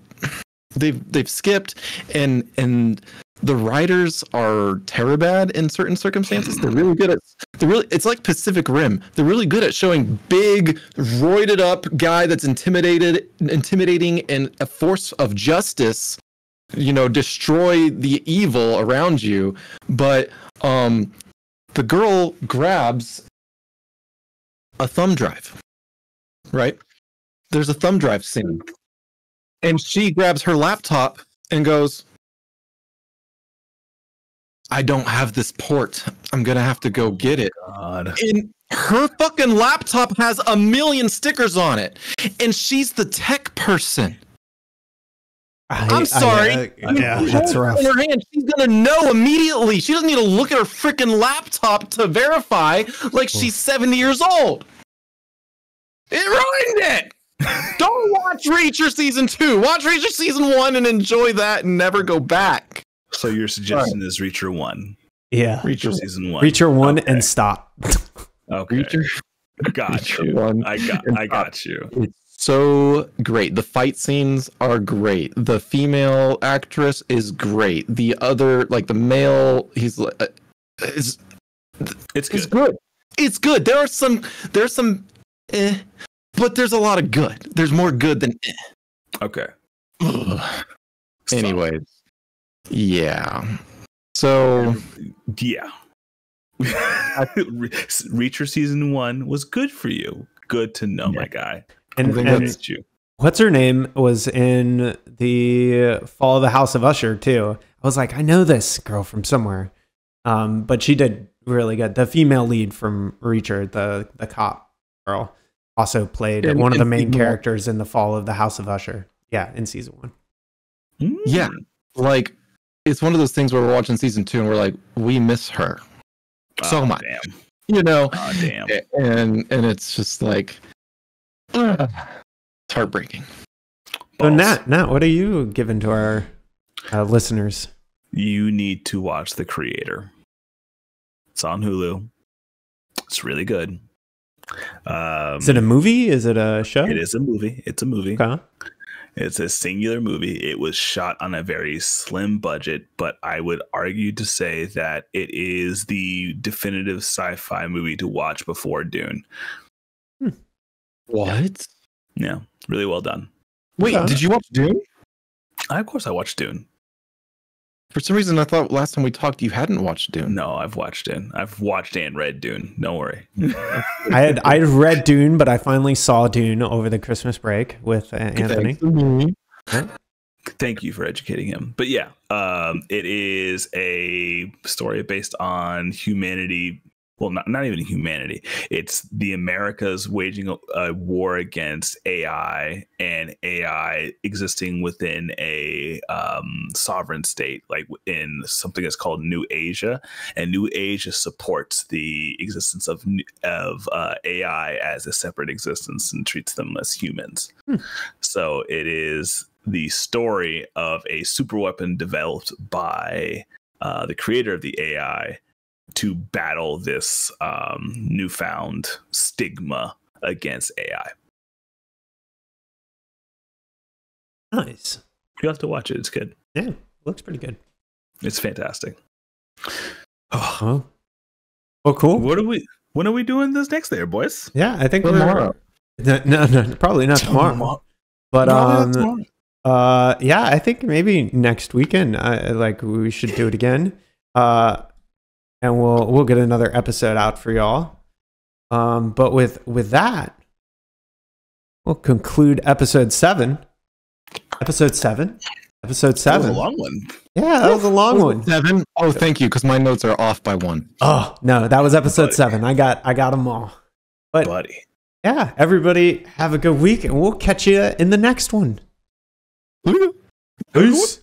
S3: they've they've skipped, and and the writers are terribad in certain circumstances. They're really good at they're really it's like Pacific Rim. They're really good at showing big, roided up guy that's intimidated intimidating and a force of justice, you know, destroy the evil around you. But um the girl grabs a thumb drive. Right? There's a thumb drive scene. And she grabs her laptop and goes, I don't have this port. I'm gonna have to go get it.
S2: God.
S3: And her fucking laptop has a million stickers on it. And she's the tech person.
S1: I,
S3: I'm sorry.
S1: I- uh, yeah, that's rough.
S3: In her hand, she's gonna know immediately. She doesn't need to look at her freaking laptop to verify like she's 70 years old. It ruined it. *laughs* Don't watch Reacher season two. Watch Reacher season one and enjoy that and never go back.
S2: So your suggestion is Reacher one,
S1: Yeah,
S2: Reacher season one.
S1: Reacher one
S2: Okay.
S1: and stop.
S2: Okay,
S3: Reacher,
S2: got
S3: Reacher
S2: you.
S3: one.
S2: I got, I got you.
S3: It's so great. The fight scenes are great. The female actress is great. The other, like the male, he's like, uh, it's
S2: It's
S3: it's
S2: good.
S3: good. It's good. There are some, there's some, eh, but there's a lot of good. There's more good than eh.
S2: Okay.
S3: Ugh. Anyways, yeah. So
S2: yeah. *laughs* Reacher season one was good for you. Good to know, my guy.
S1: And, and
S3: that's-
S2: you.
S1: what's her name was in the Fall of the House of Usher too. I was like, I know this girl from somewhere. Um, but she did really good. The female lead from Reacher, the the cop girl, also played
S3: In-
S1: one of the main
S3: season one?
S1: characters in the Fall of the House of Usher. Yeah, in season one.
S2: Mm.
S3: Yeah. like, it's one of those things where we're watching season two and we're like, we miss her, so
S2: Oh,
S3: much.
S2: Damn.
S3: you know.
S2: Oh, damn.
S3: and and it's just like ugh, it's heartbreaking.
S1: So
S2: Balls.
S1: Nat, Nat, what are you giving to our uh, listeners?
S2: you need to watch The Creator. It's on Hulu. It's really good. Um,
S1: Is it a movie? Is it a show?
S2: It is a movie. It's a movie.
S1: Okay.
S2: It's a singular movie. It was shot on a very slim budget, but I would argue to say that it is the definitive sci-fi movie to watch before Dune. Hmm.
S3: What?
S2: Yeah, really well done.
S3: Wait,
S1: Okay.
S3: did you watch Dune?
S2: I, of course, I watched Dune.
S3: For some reason, I thought last time we talked you hadn't watched Dune.
S2: No, I've watched Dune. I've watched and read Dune. Don't worry.
S1: I had I had read Dune, but I finally saw Dune over the Christmas break with uh, Anthony.
S3: Thanks.
S2: Thank you for educating him. But yeah, um, it is a story based on humanity. Well, not, not even humanity. It's the Americas waging a, a war against AI and AI existing within a um, sovereign state, like in something that's called New Asia. And New Asia supports the existence of of uh, AI as a separate existence and treats them as humans.
S1: Hmm.
S2: So it is the story of a super weapon developed by uh, the creator of the AI to battle this um, newfound stigma against AI.
S1: Nice.
S2: You have to watch it. It's good.
S1: Yeah, looks pretty good.
S2: It's fantastic. Oh,
S1: Oh, well, cool.
S2: what are we? When are we doing this next there, boys?
S1: Yeah, I think
S3: Tomorrow.
S1: no, no, no, probably not tomorrow. But
S2: No,
S1: um,
S2: tomorrow.
S1: uh, yeah, I think maybe next weekend, uh, like we should do it again. Uh, and we'll we'll get another episode out for y'all. Um, but with with that, we'll conclude episode seven. Episode seven. Episode
S2: That was
S1: seven.
S2: a long one.
S1: yeah, that was a long one.
S3: Seven. Oh, thank you, because my notes are off by one.
S1: Oh no, that was episode
S2: Buddy.
S1: seven. I got I got them all. But
S2: buddy.
S1: yeah, everybody have a good week, and we'll catch you in the next one. Peace.